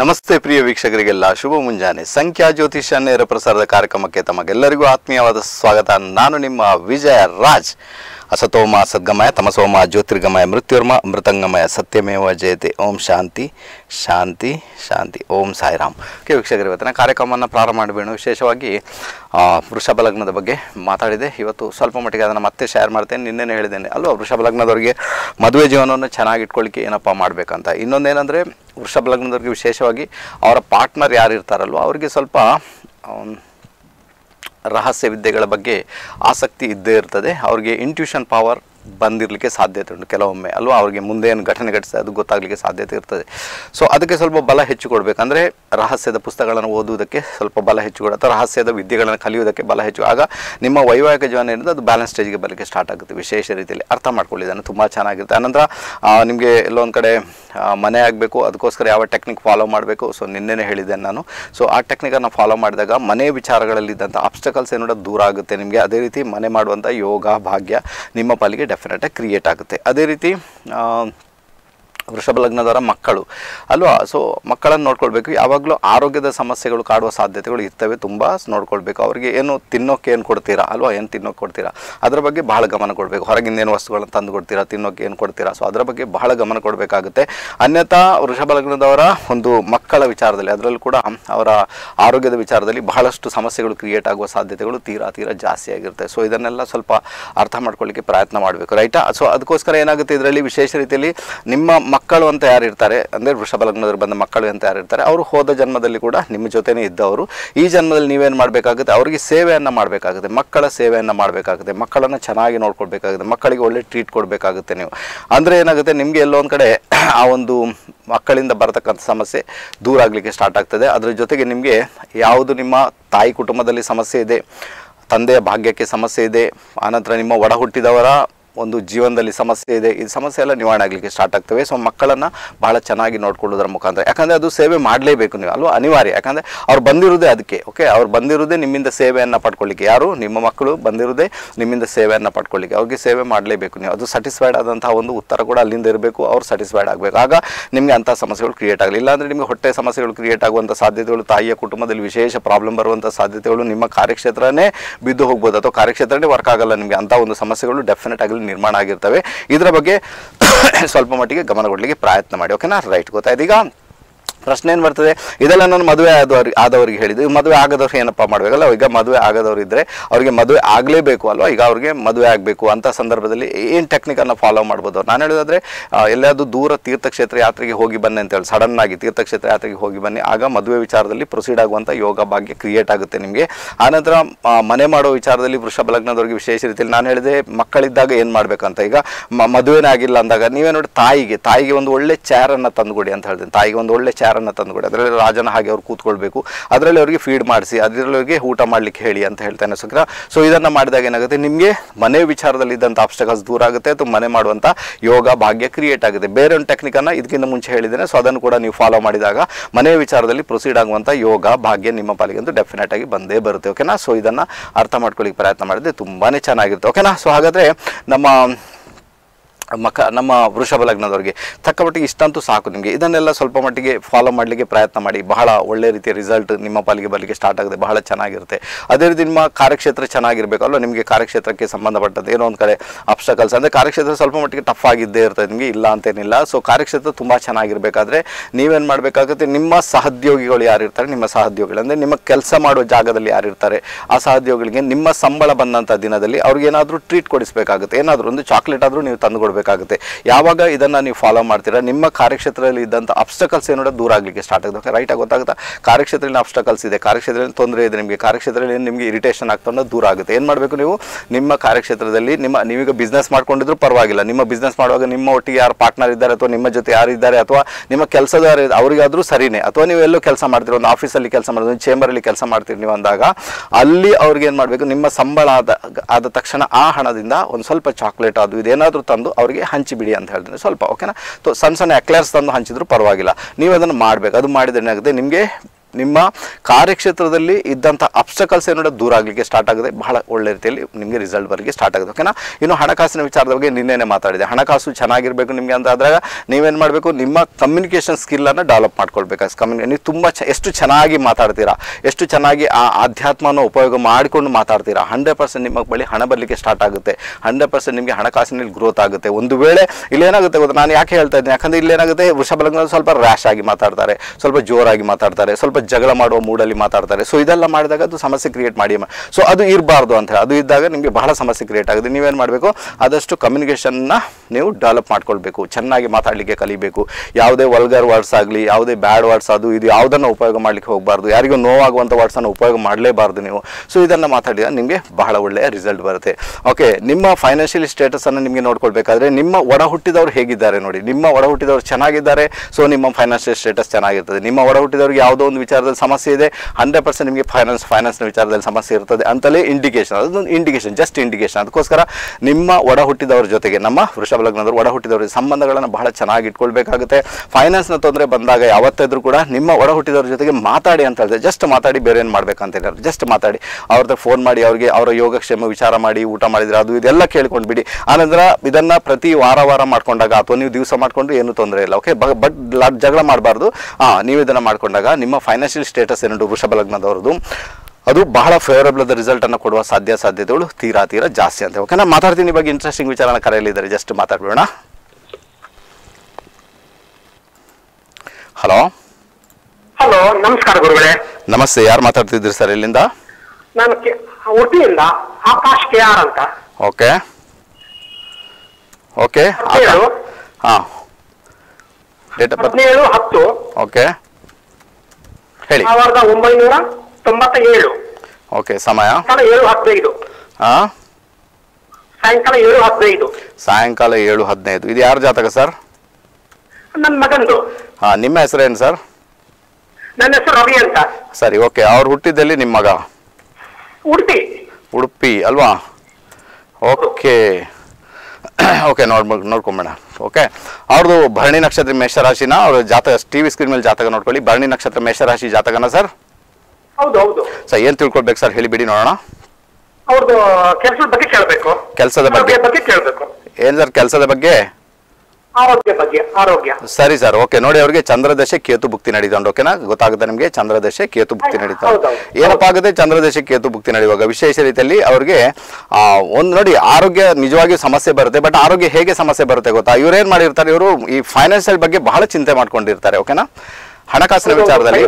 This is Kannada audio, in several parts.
ನಮಸ್ತೆ ಪ್ರಿಯ ವೀಕ್ಷಕರಿಗೆಲ್ಲ, ಶುಭ ಮುಂಜಾನೆ. ಸಂಖ್ಯಾ ಜ್ಯೋತಿಷ್ಯ ನೇರ ಪ್ರಸಾರದ ಕಾರ್ಯಕ್ರಮಕ್ಕೆ ತಮಗೆಲ್ಲರಿಗೂ ಆತ್ಮೀಯವಾದ ಸ್ವಾಗತ. ನಾನು ನಿಮ್ಮ ವಿಜಯ ರಾಜ್. ಅಸತೋಮ ಸದ್ಗಮಯ, ತಮಸೋಮ ಜ್ಯೋತಿರ್ಗಮಯ, ಮೃತ್ಯುರ್ಮ ಮೃತಂಗಮಯ, ಸತ್ಯಮೇವ ಜಯತೆ. ಓಂ ಶಾಂತಿ ಶಾಂತಿ ಶಾಂತಿ. ಓಂ ಸಾಯಿರಾಮ್. ಓಕೆ ವೀಕ್ಷಕರು, ಇವತ್ತಿನ ಕಾರ್ಯಕ್ರಮವನ್ನು ಪ್ರಾರಂಭ ಮಾಡಬೇಕು ವಿಶೇಷವಾಗಿ ವೃಷಭ ಲಗ್ನದ ಬಗ್ಗೆ ಮಾತಾಡಿದೆ. ಇವತ್ತು ಸ್ವಲ್ಪ ಮಟ್ಟಿಗೆ ಅದನ್ನು ಮತ್ತೆ ಶೇರ್ ಮಾಡ್ತೇನೆ. ನಿನ್ನೆನೇ ಹೇಳಿದ್ದೇನೆ. ಅಲ್ವಾ, ವೃಷಭ ಲಗ್ನದವರಿಗೆ ಮದುವೆ ಜೀವನವನ್ನು ಚೆನ್ನಾಗಿ ಇಟ್ಕೊಳ್ಳಿಕ್ಕೆ ಏನಪ್ಪ ಮಾಡಬೇಕಂತ. ಇನ್ನೊಂದೇನೆಂದರೆ ವೃಷಭ ಲಗ್ನದವ್ರಿಗೆ ವಿಶೇಷವಾಗಿ ಅವರ ಪಾರ್ಟ್ನರ್ ಯಾರು ಇರ್ತಾರಲ್ವ ಅವರಿಗೆ ಸ್ವಲ್ಪ ರಹಸ್ಯ ವಿದ್ಯೆಗಳ ಬಗ್ಗೆ ಆಸಕ್ತಿ ಇದ್ದೇ ಇರ್ತದೆ. ಅವ್ರಿಗೆ ಇಂಟ್ಯೂಷನ್ ಪವರ್ ಬಂದಿರಲಿಕ್ಕೆ ಸಾಧ್ಯತೆ ಉಂಟು ಕೆಲವೊಮ್ಮೆ. ಅಲ್ವಾ? ಅವರಿಗೆ ಮುಂದೆ ಏನು ಘಟನೆ ಘಟಿಸ್ತದೆ ಅದು ಗೊತ್ತಾಗಲಿಕ್ಕೆ ಸಾಧ್ಯತೆ ಇರ್ತದೆ. ಸೊ ಅದಕ್ಕೆ ಸ್ವಲ್ಪ ಬಲ ಹೆಚ್ಚು ಕೊಡಬೇಕಂದ್ರೆ ರಹಸ್ಯದ ಪುಸ್ತಕಗಳನ್ನು ಓದುವುದಕ್ಕೆ ಸ್ವಲ್ಪ ಬಲ ಹೆಚ್ಚು ಕೊಡ ಅಥವಾ ರಹಸ್ಯದ ವಿದ್ಯೆಗಳನ್ನು ಕಲಿಯುವುದಕ್ಕೆ ಬಲ ಹೆಚ್ಚು. ಆಗ ನಿಮ್ಮ ವೈವಾಹಿಕ ಜೀವನ ಏನಿದೆ ಅದು ಬ್ಯಾಲೆನ್ಸ್ ಸ್ಟೇಜ್ಗೆ ಬರಲಿಕ್ಕೆ ಸ್ಟಾರ್ಟ್ ಆಗುತ್ತೆ. ವಿಶೇಷ ರೀತಿಯಲ್ಲಿ ಅರ್ಥ ಮಾಡ್ಕೊಳ್ಳಿ ಇದನ್ನು ತುಂಬ ಚೆನ್ನಾಗಿರುತ್ತೆ. ಆನಂತರ ನಿಮಗೆ ಎಲ್ಲೊಂದು ಕಡೆ ಮನೆ ಆಗಬೇಕು. ಅದಕ್ಕೋಸ್ಕರ ಯಾವ ಟೆಕ್ನಿಕ್ ಫಾಲೋ ಮಾಡಬೇಕು. ಸೊ ನಿನ್ನೆನೇ ಹೇಳಿದ್ದೇನೆ ನಾನು. ಸೊ ಆ ಟೆಕ್ನಿಕನ್ನು ಫಾಲೋ ಮಾಡಿದಾಗ ಮನೆ ವಿಚಾರಗಳಲ್ಲಿದ್ದಂಥ ಅಬ್ಸ್ಟಕಲ್ಸ್ ಏನೋ ದೂರ ಆಗುತ್ತೆ ನಿಮಗೆ. ಅದೇ ರೀತಿ ಮನೆ ಮಾಡುವಂಥ ಯೋಗ, ಭಾಗ್ಯ ನಿಮ್ಮ ಪಾಲಿಗೆ ಡೆಫಿನೆಟಾಗಿ ಕ್ರಿಯೇಟ್ ಆಗುತ್ತೆ. ಅದೇ ರೀತಿ ವೃಷಭ ಲಗ್ನದವರ ಮಕ್ಕಳು. ಅಲ್ವಾ? ಸೊ ಮಕ್ಕಳನ್ನು ನೋಡ್ಕೊಳ್ಬೇಕು. ಯಾವಾಗಲೂ ಆರೋಗ್ಯದ ಸಮಸ್ಯೆಗಳು ಕಾಡುವ ಸಾಧ್ಯತೆಗಳು ಇರ್ತವೆ. ತುಂಬ ನೋಡ್ಕೊಳ್ಬೇಕು. ಅವರಿಗೆ ಏನು ತಿನ್ನೋಕೆ ಏನು ಕೊಡ್ತೀರಾ? ಅಲ್ವಾ? ಏನು ತಿನ್ನೋಕೆ ಕೊಡ್ತೀರಾ? ಅದರ ಬಗ್ಗೆ ಬಹಳ ಗಮನ ಕೊಡಬೇಕು. ಹೊರಗಿಂದ ಏನು ವಸ್ತುಗಳನ್ನು ತಂದು ಕೊಡ್ತೀರಾ? ತಿನ್ನೋಕೆ ಏನು ಕೊಡ್ತೀರಾ? ಸೊ ಅದರ ಬಗ್ಗೆ ಬಹಳ ಗಮನ ಕೊಡಬೇಕಾಗುತ್ತೆ. ಅನ್ಯಥಾ ವೃಷಭ ಲಗ್ನದವರ ಒಂದು ಮಕ್ಕಳ ವಿಚಾರದಲ್ಲಿ, ಅದರಲ್ಲೂ ಕೂಡ ಅವರ ಆರೋಗ್ಯದ ವಿಚಾರದಲ್ಲಿ ಬಹಳಷ್ಟು ಸಮಸ್ಯೆಗಳು ಕ್ರಿಯೇಟ್ ಆಗುವ ಸಾಧ್ಯತೆಗಳು ತೀರಾ ತೀರಾ ಜಾಸ್ತಿ ಆಗಿರುತ್ತೆ. ಸೊ ಇದನ್ನೆಲ್ಲ ಸ್ವಲ್ಪ ಅರ್ಥ ಮಾಡ್ಕೊಳ್ಳಿಕ್ಕೆ ಪ್ರಯತ್ನ ಮಾಡಬೇಕು. ರೈಟಾ ಸೊ ಅದಕ್ಕೋಸ್ಕರ ಏನಾಗುತ್ತೆ? ಇದರಲ್ಲಿ ವಿಶೇಷ ರೀತಿಯಲ್ಲಿ ನಿಮ್ಮ ಮಕ್ಕಳು ಅಂತ ಯಾರು ಇರ್ತಾರೆ, ಅಂದರೆ ವೃಷಭ ಲಗ್ನದಲ್ಲಿ ಬಂದ ಮಕ್ಕಳು ಅಂತ ಯಾರು ಇರ್ತಾರೆ, ಅವರು ಹೋದ ಜನ್ಮದಲ್ಲಿ ಕೂಡ ನಿಮ್ಮ ಜೊತೆನೇ ಇದ್ದವರು. ಈ ಜನ್ಮದಲ್ಲಿ ನೀವೇನು ಮಾಡಬೇಕಾಗುತ್ತೆ? ಅವರಿಗೆ ಸೇವೆಯನ್ನು ಮಾಡಬೇಕಾಗುತ್ತೆ. ಮಕ್ಕಳ ಸೇವೆಯನ್ನು ಮಾಡಬೇಕಾಗುತ್ತೆ. ಮಕ್ಕಳನ್ನು ಚೆನ್ನಾಗಿ ನೋಡ್ಕೊಳ್ಬೇಕಾಗುತ್ತೆ ಮಕ್ಕಳಿಗೆ ಒಳ್ಳೆ ಟ್ರೀಟ್ ಕೊಡಬೇಕಾಗುತ್ತೆ ನೀವು. ಅಂದರೆ ಏನಾಗುತ್ತೆ? ನಿಮಗೆ ಎಲ್ಲೋ ಒಂದು ಕಡೆ ಆ ಒಂದು ಮಕ್ಕಳಿಂದ ಬರತಕ್ಕಂಥ ಸಮಸ್ಯೆ ದೂರ ಆಗಲಿಕ್ಕೆ ಸ್ಟಾರ್ಟ್ ಆಗ್ತದೆ. ಅದರ ಜೊತೆಗೆ ನಿಮಗೆ ಯಾವುದು ನಿಮ್ಮ ತಾಯಿ ಕುಟುಂಬದಲ್ಲಿ ಸಮಸ್ಯೆ ಇದೆ, ತಂದೆಯ ಭಾಗ್ಯಕ್ಕೆ ಸಮಸ್ಯೆ ಇದೆ, ಆನಂತರ ನಿಮ್ಮ ಒಡ ಹುಟ್ಟಿದವರ ಒಂದು ಜೀವನದಲ್ಲಿ ಸಮಸ್ಯೆ ಇದೆ. ಈ ಸಮಸ್ಯೆ ಎಲ್ಲ ನಿವಾರಣೆ ಆಗಲಿಕ್ಕೆ ಸ್ಟಾರ್ಟ್ ಆಗ್ತವೆ. ಸೊ ಮಕ್ಕಳನ್ನು ಬಹಳ ಚೆನ್ನಾಗಿ ನೋಡ್ಕೊಳ್ಳೋದ್ರ ಮುಖಾಂತರ. ಯಾಕಂದರೆ ಅದು ಸೇವೆ ಮಾಡಲೇಬೇಕು ನೀವು. ಅಲ್ವಾ? ಅನಿವಾರ್ಯ. ಯಾಕಂದರೆ ಅವ್ರು ಬಂದಿರೋದೇ ಅದಕ್ಕೆ ಓಕೆ ಅವ್ರು ಬಂದಿರೋದೇ ನಿಮ್ಮಿಂದ ಸೇವೆಯನ್ನು ಪಡ್ಕೊಳ್ಳಿಕ್ಕೆ. ಯಾರು? ನಿಮ್ಮ ಮಕ್ಕಳು ಬಂದಿರೋದೇ ನಿಮ್ಮಿಂದ ಸೇವೆಯನ್ನು ಪಡ್ಕೊಳ್ಳಿಕ್ಕೆ. ಅವ್ರಿಗೆ ಸೇವೆ ಮಾಡಲೇಬೇಕು ನೀವು. ಅದು ಸ್ಯಾಟಿಸ್ಫೈಡ್ ಆದಂತಹ ಒಂದು ಉತ್ತರ ಕೂಡ ಅಲ್ಲಿಂದ ಇರಬೇಕು. ಅವ್ರು ಸ್ಯಾಟಿಸ್ಫೈಡ್ ಆಗಬೇಕು. ಆಗ ನಿಮಗೆ ಅಂಥ ಸಮಸ್ಯೆಗಳು ಕ್ರಿಯೇಟ್ ಆಗಲಿ ಇಲ್ಲಾಂದರೆ ನಿಮಗೆ ಹೊಟ್ಟೆ ಸಮಸ್ಯೆಗಳು ಕ್ರಿಯೇಟ್ ಆಗುವಂಥ ಸಾಧ್ಯತೆಗಳು, ತಾಯಿಯ ಕುಟುಂಬದಲ್ಲಿ ವಿಶೇಷ ಪ್ರಾಬ್ಲಮ್ ಬರುವಂಥ ಸಾಧ್ಯತೆಗಳು ನಿಮ್ಮ ಕಾರ್ಯಕ್ಷೇತ್ರನೇ ಬಿದ್ದು ಹೋಗ್ಬೋದು. ಅಥವಾ ಕಾರ್ಯಕ್ಷೇತ್ರನೇ ವರ್ಕ್ ಆಗಲ್ಲ ನಿಮಗೆ. ಅಂಥ ಒಂದು ಸಮಸ್ಯೆಗಳು ಡೆಫಿನೆಟ್ ಆಗಲಿ ನಿರ್ಮಾಣ ಆಗಿರ್ತವೆ. ಇದರ ಬಗ್ಗೆ ಸ್ವಲ್ಪ ಮಟ್ಟಿಗೆ ಗಮನ ಕೊಡಲಿಕ್ಕೆ ಪ್ರಯತ್ನ ಮಾಡಿ. ಓಕೆನಾ ರೈಟ್ ಗೊತ್ತಾಯ್ತು. ಈಗ ಪ್ರಶ್ನೆ ಏನು ಬರ್ತದೆ? ಇದೆಲ್ಲ ನಾನು ಮದುವೆ ಆದವ್ರಿಗೆ ಆದವರಿಗೆ ಹೇಳಿದ್ದು. ಮದುವೆ ಆಗದವ್ರು ಏನಪ್ಪ ಮಾಡಬೇಕಲ್ಲ? ಈಗ ಮದುವೆ ಆಗದವ್ರು ಇದ್ದರೆ ಅವರಿಗೆ ಮದುವೆ ಆಗಲೇಬೇಕು ಅಲ್ವಾ? ಈಗ ಅವ್ರಿಗೆ ಮದುವೆ ಆಗಬೇಕು ಅಂತ ಸಂದರ್ಭದಲ್ಲಿ ಏನು ಟೆಕ್ನಿಕನ್ನು ಫಾಲೋ ಮಾಡ್ಬೋದು? ನಾನು ಹೇಳೋದಾದರೆ ಎಲ್ಲಾದರೂ ದೂರ ತೀರ್ಥಕ್ಷೇತ್ರ ಯಾತ್ರೆಗೆ ಹೋಗಿ ಬನ್ನಿ ಅಂತ ಹೇಳಿ ಸಡನ್ ಆಗಿ ತೀರ್ಥಕ್ಷೇತ್ರ ಯಾತ್ರೆಗೆ ಹೋಗಿ ಬನ್ನಿ, ಆಗ ಮದುವೆ ವಿಚಾರದಲ್ಲಿ ಪ್ರೊಸೀಡ್ ಆಗುವಂಥ ಯೋಗ ಭಾಗ್ಯ ಕ್ರಿಯೇಟ್ ಆಗುತ್ತೆ ನಿಮಗೆ. ಆನಂತರ ಮನೆ ಮಾಡೋ ವಿಚಾರದಲ್ಲಿ ವೃಷಭ ಲಗ್ನದವ್ರಿಗೆ ವಿಶೇಷ ರೀತಿಯಲ್ಲಿ ನಾನು ಹೇಳಿದೆ, ಮಕ್ಕಳಿದ್ದಾಗ ಏನು ಮಾಡಬೇಕಂತ. ಈಗ ಮದುವೆನೇ ಆಗಿಲ್ಲ ಅಂದಾಗ, ನೀವೇ ನೋಡಿ ತಾಯಿಗೆ ತಾಯಿಗೆ ಒಂದು ಒಳ್ಳೆ ಚೇರನ್ನು ತಂದುಕೊಡಿ ಅಂತ ಹೇಳ್ತೀನಿ. ತಾಯಿಗೆ ಒಂದು ಒಳ್ಳೆ ಚೇರನ್ನು ತಂದುಕೊಡಿ ಅದರಲ್ಲಿ ರಾಜನ ಹಾಗೆ ಅವ್ರು ಕೂತ್ಕೊಳ್ಬೇಕು. ಅದರಲ್ಲಿ ಅವರಿಗೆ ಫೀಡ್ ಮಾಡಿಸಿ, ಅದರಲ್ಲಿ ಅವರಿಗೆ ಊಟ ಮಾಡ್ಲಿಕ್ಕೆ ಹೇಳಿ ಅಂತ ಹೇಳ್ತಾನೆ ಸುಗ್ರ. ಸೊ ಇದನ್ನು ಮಾಡಿದಾಗ ಏನಾಗುತ್ತೆ? ನಿಮಗೆ ಮನೆ ವಿಚಾರದಲ್ಲಿ ಇದ್ದಂಥ ಆಬ್ಸ್ಟಕಲ್ಸ್ ದೂರ ಆಗುತ್ತೆ. ಅಥವಾ ಮನೆ ಮಾಡುವಂಥ ಯೋಗ ಭಾಗ್ಯ ಕ್ರಿಯೇಟ್ ಆಗುತ್ತೆ. ಬೇರೆ ಒಂದು ಟೆಕ್ನಿಕನ್ನು ಇದಕ್ಕಿಂತ ಮುಂಚೆ ಹೇಳಿದ್ದೇನೆ. ಸೊ ಅದನ್ನು ಕೂಡ ನೀವು ಫಾಲೋ ಮಾಡಿದಾಗ ಮನೆ ವಿಚಾರದಲ್ಲಿ ಪ್ರೊಸೀಡ್ ಆಗುವಂಥ ಯೋಗ ಭಾಗ್ಯ ನಿಮ್ಮ ಪಾಲಿಗೆ ಅಂತೂ ಡೆಫಿನೆಟ್ ಆಗಿ ಬಂದೇ ಬರುತ್ತೆ. ಓಕೆನಾ ಸೊ ಇದನ್ನು ಅರ್ಥ ಮಾಡ್ಕೊಳ್ಳಿಕ್ಕೆ ಪ್ರಯತ್ನ ಮಾಡಿದ್ರೆ ತುಂಬಾ ಚೆನ್ನಾಗಿರುತ್ತೆ. ಓಕೆನಾ ಸೊ ಹಾಗಾದರೆ ನಮ್ಮ ಮಕ, ನಮ್ಮ ವೃಷಭ ಲಗ್ನದವ್ರಿಗೆ ತಕ್ಕ ಮಟ್ಟಿಗೆ ಇಷ್ಟಂತೂ ಸಾಕು ನಿಮಗೆ. ಇದನ್ನೆಲ್ಲ ಸ್ವಲ್ಪ ಮಟ್ಟಿಗೆ ಫಾಲೋ ಮಾಡಲಿಕ್ಕೆ ಪ್ರಯತ್ನ ಮಾಡಿ. ಬಹಳ ಒಳ್ಳೆ ರೀತಿಯ ರಿಸಲ್ಟ್ ನಿಮ್ಮ ಪಾಲಿಗೆ ಬರಲಿಕ್ಕೆ ಸ್ಟಾರ್ಟ್ ಆಗುತ್ತೆ. ಬಹಳ ಚೆನ್ನಾಗಿರುತ್ತೆ. ಅದೇ ರೀತಿ ನಿಮ್ಮ ಕಾರ್ಯಕ್ಷೇತ್ರ ಚೆನ್ನಾಗಿರಬೇಕು ಅಲ್ವಾ? ನಿಮಗೆ ಕಾರ್ಯಕ್ಷೇತ್ರಕ್ಕೆ ಸಂಬಂಧಪಟ್ಟಂತೆ ಏನೋ ಒಂದು ಕಡೆ ಅಬ್ಸ್ಟಕಲ್ಸ್ ಅಂದರೆ ಕಾರ್ಯಕ್ಷೇತ್ರ ಸ್ವಲ್ಪ ಮಟ್ಟಿಗೆ ಟಫ್ ಆಗಿದ್ದೇ ಇರ್ತದೆ ನಿಮಗೆ. ಇಲ್ಲ ಅಂತೇನಿಲ್ಲ. ಸೊ ಕಾರ್ಯಕ್ಷೇತ್ರ ತುಂಬ ಚೆನ್ನಾಗಿರಬೇಕಾದ್ರೆ ನೀವೇನು ಮಾಡಬೇಕಾಗುತ್ತೆ? ನಿಮ್ಮ ಸಹೋದ್ಯೋಗಿಗಳು ಯಾರಿರ್ತಾರೆ ನಿಮ್ಮ ಸಹೋದ್ಯೋಗಿಗಳು. ಅಂದರೆ ನಿಮ್ಮ ಕೆಲಸ ಮಾಡುವ ಜಾಗದಲ್ಲಿ ಯಾರಿರ್ತಾರೆ ಆ ಸಹೋದ್ಯೋಗಿಗಳಿಗೆ ನಿಮ್ಮ ಸಂಬಳ ಬಂದಂಥ ದಿನದಲ್ಲಿ ಅವ್ರಿಗೆ ಏನಾದರೂ ಟ್ರೀಟ್ ಕೊಡಿಸಬೇಕಾಗುತ್ತೆ. ಏನಾದರೂ ಒಂದು ಚಾಕ್ಲೇಟ್ ಆದರೂ ನೀವು ತಂದು ಕೊಡಬೇಕಾಗುತ್ತೆ ಯಾವಾಗ ಇದನ್ನು ನೀವು ಫಾಲೋ ಮಾಡ್ತೀರಾ? ನಿಮ್ಮ ಕಾರ್ಯಕ್ಷೇತ್ರದಲ್ಲಿ ಇದ್ದಂಥ ಅಬ್ಸ್ಟಕಲ್ಸ್ ಏನೋ ದೂರ ಆಗಲಿಕ್ಕೆ ಸ್ಟಾರ್ಟ್ ಆಗುತ್ತೆ ರೈಟಾಗಿ ಗೊತ್ತಾಗುತ್ತಾ? ಕಾರ್ಯಕ್ಷೇತ್ರದಲ್ಲಿ ಅಬ್ಸ್ಟಕಲ್ಸ್ ಇದೆ, ಕಾರ್ಯಕ್ಷೇತ್ರದಲ್ಲಿ ತೊಂದರೆ ಇದೆ ನಿಮಗೆ, ಕಾರ್ಯಕ್ಷೇತ್ರದಲ್ಲಿ ಏನು ನಿಮಗೆ ಇರಿಟೇಷನ್ ಆಗ್ತಾ ದೂರ ಆಗುತ್ತೆ. ಏನು ಮಾಡಬೇಕು ನೀವು? ನಿಮ್ಮ ಕಾರ್ಯಕ್ಷೇತ್ರದಲ್ಲಿ ನಿಮ್ಮ, ನೀವೀಗ ಬಿಸ್ನೆಸ್ ಮಾಡ್ಕೊಂಡಿದ್ರು ಪರವಾಗಿಲ್ಲ. ನಿಮ್ಮ ಬಿಸ್ನೆಸ್ ಮಾಡುವಾಗ ನಿಮ್ಮ ಒಟ್ಟಿಗೆ ಯಾರು ಪಾರ್ಟ್ನರ್ ಇದ್ದಾರೆ ಅಥವಾ ನಿಮ್ಮ ಜೊತೆ ಯಾರು ಇದ್ದಾರೆ ಅಥವಾ ನಿಮ್ಮ ಕೆಲಸದವರು ಅವರಿಗಾದರೂ ಸರಿನೇ. ಅಥವಾ ನೀವು ಎಲ್ಲೋ ಕೆಲಸ ಮಾಡ್ತೀರಿ, ಒಂದು ಆಫೀಸಲ್ಲಿ ಕೆಲಸ ಮಾಡಿದ್ರೆ ಒಂದು ಚೇಂಬರಲ್ಲಿ ಕೆಲಸ ಮಾಡ್ತೀರಿ ನೀವು ಅಂದಾಗ, ಅಲ್ಲಿ ಅವ್ರಿಗೆ ಏನು ಮಾಡಬೇಕು? ನಿಮ್ಮ ಸಂಬಳ ಆದ ಆದ ತಕ್ಷಣ ಆ ಹಣದಿಂದ ಒಂದು ಸ್ವಲ್ಪ ಚಾಕ್ಲೇಟ್ ಅದು, ಇದೇನಾದರೂ ತಂದು ಅವರಿಗೆ ಹಂಚಿಬಿಡಿ ಅಂತ ಹೇಳ್ತೀನಿ ಸ್ವಲ್ಪ ಓಕೆನಾ ಸೊ ಸಣ್ಣ ಸಣ್ಣ ಎಕ್ಲೇರ್ಸ್ ತಂದು ಹಂಚಿದ್ರು, ಪರವಾಗಿಲ್ಲ. ನೀವು ಅದನ್ನು ಮಾಡಬೇಕು. ಅದು ಮಾಡಿದ್ರೆ ಏನಾಗುತ್ತೆ? ನಿಮಗೆ ನಿಮ್ಮ ಕಾರ್ಯಕ್ಷೇತ್ರದಲ್ಲಿ ಇದ್ದಂಥ ಅಬ್ಸ್ಟಕಲ್ಸ್ ಏನೋ ದೂರ ಆಗಲಿಕ್ಕೆ ಸ್ಟಾರ್ಟ್ ಆಗುತ್ತೆ. ಬಹಳ ಒಳ್ಳೆ ರೀತಿಯಲ್ಲಿ ನಿಮಗೆ ರಿಸಲ್ಟ್ ಬರಲಿಕ್ಕೆ ಸ್ಟಾರ್ಟ್ ಆಗುತ್ತೆ. ಓಕೆನಾ ಇನ್ನು ಹಣಕಾಸಿನ ವಿಚಾರದ ಬಗ್ಗೆ ನಿನ್ನೆನೆ ಮಾತಾಡಿದೆ. ಹಣಕಾಸು ಚೆನ್ನಾಗಿರಬೇಕು ನಿಮಗೆ ಅಂತ ಆದಾಗ ನೀವೇನು ಮಾಡಬೇಕು? ನಿಮ್ಮ ಕಮ್ಯುನಿಕೇಷನ್ ಸ್ಕಿಲ್ಲನ್ನು ಡೆವಲಪ್ ಮಾಡ್ಕೊಳ್ಬೇಕು. ಕಮ್ಯುನಿ ನೀವು ತುಂಬ ಚ ಎಷ್ಟು ಚೆನ್ನಾಗಿ ಮಾತಾಡ್ತೀರಾ? ಎಷ್ಟು ಚೆನ್ನಾಗಿ ಆ ಆಧ್ಯಾತ್ಮನ ಉಪಯೋಗ ಮಾಡಿಕೊಂಡು ಮಾತಾಡ್ತೀರಾ? ಹಂಡ್ರೆಡ್ ಪರ್ಸೆಂಟ್ ನಿಮ್ಮ ಬಳಿ ಹಣ ಬರಲಿಕ್ಕೆ ಸ್ಟಾರ್ಟ್ ಆಗುತ್ತೆ. ಹಂಡ್ರೆಡ್ ಪರ್ಸೆಂಟ್ ನಿಮಗೆ ಹಣಕಾಸಿನಲ್ಲಿ ಗ್ರೋತ್ ಆಗುತ್ತೆ. ಒಂದು ವೇಳೆ ಇಲ್ಲೇನಾಗುತ್ತೆ ಗೊತ್ತಾ? ನಾನು ಯಾಕೆ ಹೇಳ್ತಾ ಇದ್ದೀನಿ? ಯಾಕಂದ್ರೆ ಇಲ್ಲೇನಾಗುತ್ತೆ? ವೃಷಭ ಲಗ್ನದಲ್ಲಿ ಸ್ವಲ್ಪ ರ್ಯಾಶ್ ಆಗಿ ಮಾತಾಡ್ತಾರೆ. ಸ್ವಲ್ಪ ಜೋರಾಗಿ ಮಾತಾಡ್ತಾರೆ. ಸ್ವಲ್ಪ ಜಗಳ ಮಾಡುವ ಮೂಡಲ್ಲಿ ಮಾತಾಡ್ತಾರೆ. ಸೊ ಇದೆಲ್ಲ ಮಾಡಿದಾಗ ಅದು ಸಮಸ್ಯೆ ಕ್ರಿಯೇಟ್ ಮಾಡಿ ಸೊ ಅದು ಇರಬಾರ್ದು ಅಂತ ಅದು ಇದ್ದಾಗ ನಿಮಗೆ ಬಹಳ ಸಮಸ್ಯೆ ಕ್ರಿಯೇಟ್ ಆಗುತ್ತೆ. ನೀವೇನು ಮಾಡಬೇಕು? ಆದಷ್ಟು ಕಮ್ಯುನಿಕೇಷನ್ನ ನೀವು ಡೆವಲಪ್ ಮಾಡ್ಕೊಳ್ಬೇಕು. ಚೆನ್ನಾಗಿ ಮಾತಾಡಲಿಕ್ಕೆ ಕಲಿಬೇಕು. ಯಾವುದೇ ವಲ್ಗರ್ ವರ್ಡ್ಸ್ ಆಗಲಿ, ಯಾವುದೇ ಬ್ಯಾಡ್ ವರ್ಡ್ಸ್ ಅದು ಇದು ಯಾವುದನ್ನು ಉಪಯೋಗ ಮಾಡಲಿಕ್ಕೆ ಹೋಗಬಾರ್ದು. ಯಾರಿಗೂ ನೋವಾಗುವಂಥ ವರ್ಡ್ಸನ್ನು ಉಪಯೋಗ ಮಾಡಲೇಬಾರ್ದು ನೀವು. ಸೊ ಇದನ್ನು ಮಾತಾಡಿದಾಗ ನಿಮಗೆ ಬಹಳ ಒಳ್ಳೆಯ ರಿಸಲ್ಟ್ ಬರುತ್ತೆ. ಓಕೆ ನಿಮ್ಮ ಫೈನಾನ್ಷಿಯಲ್ ಸ್ಟೇಟಸನ್ನು ನಿಮಗೆ ನೋಡ್ಕೊಳ್ಬೇಕಾದ್ರೆ ನಿಮ್ಮ ಒಡ ಹುಟ್ಟಿದವರು ಹೇಗಿದ್ದಾರೆ ನೋಡಿ. ನಿಮ್ಮ ಒಡ ಹುಟ್ಟಿದವರು ಚೆನ್ನಾಗಿದ್ದಾರೆ ಸೊ ನಿಮ್ಮ ಫೈನಾನ್ಷಿಯಲ್ ಸ್ಟೇಟಸ್ ಚೆನ್ನಾಗಿರ್ತದೆ. ನಿಮ್ಮ ಒಡ ಹುಟ್ಟಿದವ್ರಿಗೆ ಯಾವುದೋ ಒಂದು ವಿಚಾರದಲ್ಲಿ ಸಮಸ್ಯೆ ಇದೆ. ಹಂಡ್ರೆಡ್ ಪರ್ಸೆಂಟ್ ನಿಮಗೆ ಫೈನಾನ್ಸ್ ಫೈನಾನ್ಸ್ನ ವಿಚಾರದಲ್ಲಿ ಸಮಸ್ಯೆ ಇರ್ತದೆ ಅಂತಲೇ ಇಂಡಿಕೇಶನ್ ಅದೊಂದು ಇಂಡಿಕೇಶನ್ ಜಸ್ಟ್ ಇಂಡಿಕೇಶನ್ ಅದಕ್ಕೋಸ್ಕರ ನಿಮ್ಮ ಒಡ ಹುಟ್ಟಿದವರ ಜೊತೆಗೆ, ನಮ್ಮ ವೃಷಭ ಲಗ್ನದವರು ಒಡ ಹುಟ್ಟಿದವರ ಸಂಬಂಧಗಳನ್ನು ಬಹಳ ಚೆನ್ನಾಗಿ ಇಟ್ಕೊಳ್ಬೇಕಾಗುತ್ತೆ. ಫೈನಾನ್ಸ್ನ ತೊಂದರೆ ಬಂದಾಗ ಯಾವತ್ತಾದರೂ ಕೂಡ ನಿಮ್ಮ ಒಡ ಹುಟ್ಟಿದವ್ರ ಜೊತೆಗೆ ಮಾತಾಡಿ ಅಂತ ಹೇಳಿದೆ ಜಸ್ಟ್ ಮಾತಾಡಿ ಬೇರೆ ಏನು ಮಾಡಬೇಕಂತ ಹೇಳಿದ್ರೆ ಜಸ್ಟ್ ಮಾತಾಡಿ. ಅವ್ರದ್ದು ಫೋನ್ ಮಾಡಿ, ಅವ್ರಿಗೆ ಅವರ ಯೋಗಕ್ಷೇಮ ವಿಚಾರ ಮಾಡಿ, ಊಟ ಮಾಡಿದರೆ ಅದು ಇದೆಲ್ಲ ಕೇಳ್ಕೊಂಡು ಬಿಡಿ. ಆನಂತರ ಇದನ್ನು ಪ್ರತಿ ವಾರ ವಾರ ಮಾಡ್ಕೊಂಡಾಗ ಅಥವಾ ನೀವು ದಿವಸ ಮಾಡಿಕೊಂಡ್ರೆ ಏನು ತೊಂದರೆ ಇಲ್ಲ ಓಕೆ ಬಟ್ ಜಗಳ ಮಾಡಬಾರ್ದು. ಹಾಂ ನೀವು ಇದನ್ನು ಮಾಡಿಕೊಂಡಾಗ ನಿಮ್ಮ ಫೈನಾನ್ಷಿಯಲ್ ಸ್ಟೇಟಸ್ ಏನು ವೃಷಭ ಲಗ್ನದವ್ರದ್ದು ಅದು ಬಹಳ ಫೇವರಬಲ್ ಆದ ರಿಸಲ್ಟ್ ಅನ್ನು ಕೊಡುವ ಸಾಧ್ಯ ಸಾಧ್ಯತೆಗಳು ತೀರಾ ತೀರಾ ಜಾಸ್ತಿ ಅಂತ. ಓಕೆ ನಾನು ಮಾತಾಡ್ತೀನಿ ಬಗ್ಗೆ ಇಂಟ್ರೆಸ್ಟಿಂಗ್ ವಿಚಾರನ ಕರೆಯಲಿದ್ದಾರೆ ಜಸ್ಟ್ ಮಾತಾಡ್ಬಿಡೋಣ. ಹಲೋ ಹಲೋ ನಮಸ್ಕಾರ ಗುರುಗಳೇ. ನಮಸ್ತೆ ಯಾರು ಮಾತಾಡ್ತಿದ್ರಿ ಸರ್ ಇಲ್ಲಿಂದ? ನಾನು ಉಡುಪಿಯಿಂದ ಆಕಾಶ್ ಕೆ ಆರ್ ಅಂತ. ಓಕೆ ಓಕೆ ಹಾಂ. ಡೇಟ್ ಆಫ್ ಬರ್ತ್ ಹದಿನೇಳು ಹತ್ತು. ಓಕೆ ಹೇಳಿ. ಸಾವಿರದ ಒಂಬೈನೂರ ತೊಂಬತ್ತ ಏಳು ಓಕೆ ಸಮಯ? ಏಳು ಹದಿನೈದು. ಹಾಂ ಸಾಯಂಕಾಲ ಏಳು ಹದಿನೈದು. ಸಾಯಂಕಾಲ ಏಳು ಹದಿನೈದು. ಇದು ಯಾರ ಜಾತಕ ಸರ್? ನನ್ನ ಮಗಂದು. ಹಾಂ ನಿಮ್ಮ ಹೆಸರೇನು ಸರ್? ನನ್ನ ಹೆಸರು ರವಿ ಅಂತ. ಸರಿ ಓಕೆ. ಅವ್ರು ಹುಟ್ಟಿದ್ದಲ್ಲಿ ನಿಮ್ಮ ಮಗ? ಉಡುಪಿ. ಉಡುಪಿ ಅಲ್ವಾ? ಓಕೆ. ಓಕೆ ನೋಡ್ಬೇಕು ನೋಡ್ಕೊಂಬೇಡ. ಓಕೆ ಅವ್ರದ್ದು ಭರಣಿ ನಕ್ಷತ್ರ ಮೇಷರಾಶಿನ ಅವ್ರ ಜಾತಕ ಟಿ ವಿ ಸ್ಕ್ರೀನ್ ಮೇಲೆ ಜಾತಕ ನೋಡ್ಕೊಳ್ಳಿ. ಭರಣಿ ನಕ್ಷತ್ರ ಮೇಷರಾಶಿ ಜಾತಕನ ಸರ್ ಸರ್ ಏನು ತಿಳ್ಕೊಳ್ಬೇಕು ಸರ್ ಹೇಳಿಬಿಡಿ ನೋಡೋಣ. ಕೆಲಸದ ಬಗ್ಗೆ ಕೇಳಬೇಕು. ಕೆಲಸದ ಬಗ್ಗೆ. ಬಗ್ಗೆ ಕೇಳಬೇಕು. ಏನು ಸರ್ ಕೆಲಸದ ಬಗ್ಗೆ? ಆರೋಗ್ಯ ಬಗ್ಗೆ ಆರೋಗ್ಯ. ಸರಿ ಸರ್ ಓಕೆ. ನೋಡಿ ಅವ್ರಿಗೆ ಚಂದ್ರದಶೆ ಕೇತು ಭುಕ್ತಿ ನಡೀತುಂಟು ಓಕೆನಾ? ಗೊತ್ತಾಗುತ್ತೆ ನಿಮಗೆ ಚಂದ್ರದಶೆ ಕೇತು ಭುಕ್ತಿ ನಡೀತಾ. ಏನಪ್ಪ ಆಗುತ್ತೆ? ಚಂದ್ರದಶೆ ಕೇತು ಭುಕ್ತಿ ನಡೆಯುವಾಗ. ವಿಶೇಷ ರೀತಿಯಲ್ಲಿ ಅವ್ರಿಗೆ ಒಂದು ನೋಡಿ ಆರೋಗ್ಯ ನಿಜವಾಗಿಯೂ ಸಮಸ್ಯೆ ಬರುತ್ತೆ ಬಟ್ ಆರೋಗ್ಯ ಹೇಗೆ ಸಮಸ್ಯೆ ಬರುತ್ತೆ ಗೊತ್ತಾ? ಇವ್ರು ಏನ್ ಮಾಡಿರ್ತಾರೆ ಇವರು ಈ ಫೈನಾನ್ಷಿಯಲ್ ಬಗ್ಗೆ ಬಹಳ ಚಿಂತೆ ಮಾಡ್ಕೊಂಡಿರ್ತಾರೆ ಓಕೆನಾ? ಹಣಕಾಸಿನ ವಿಚಾರದಲ್ಲಿ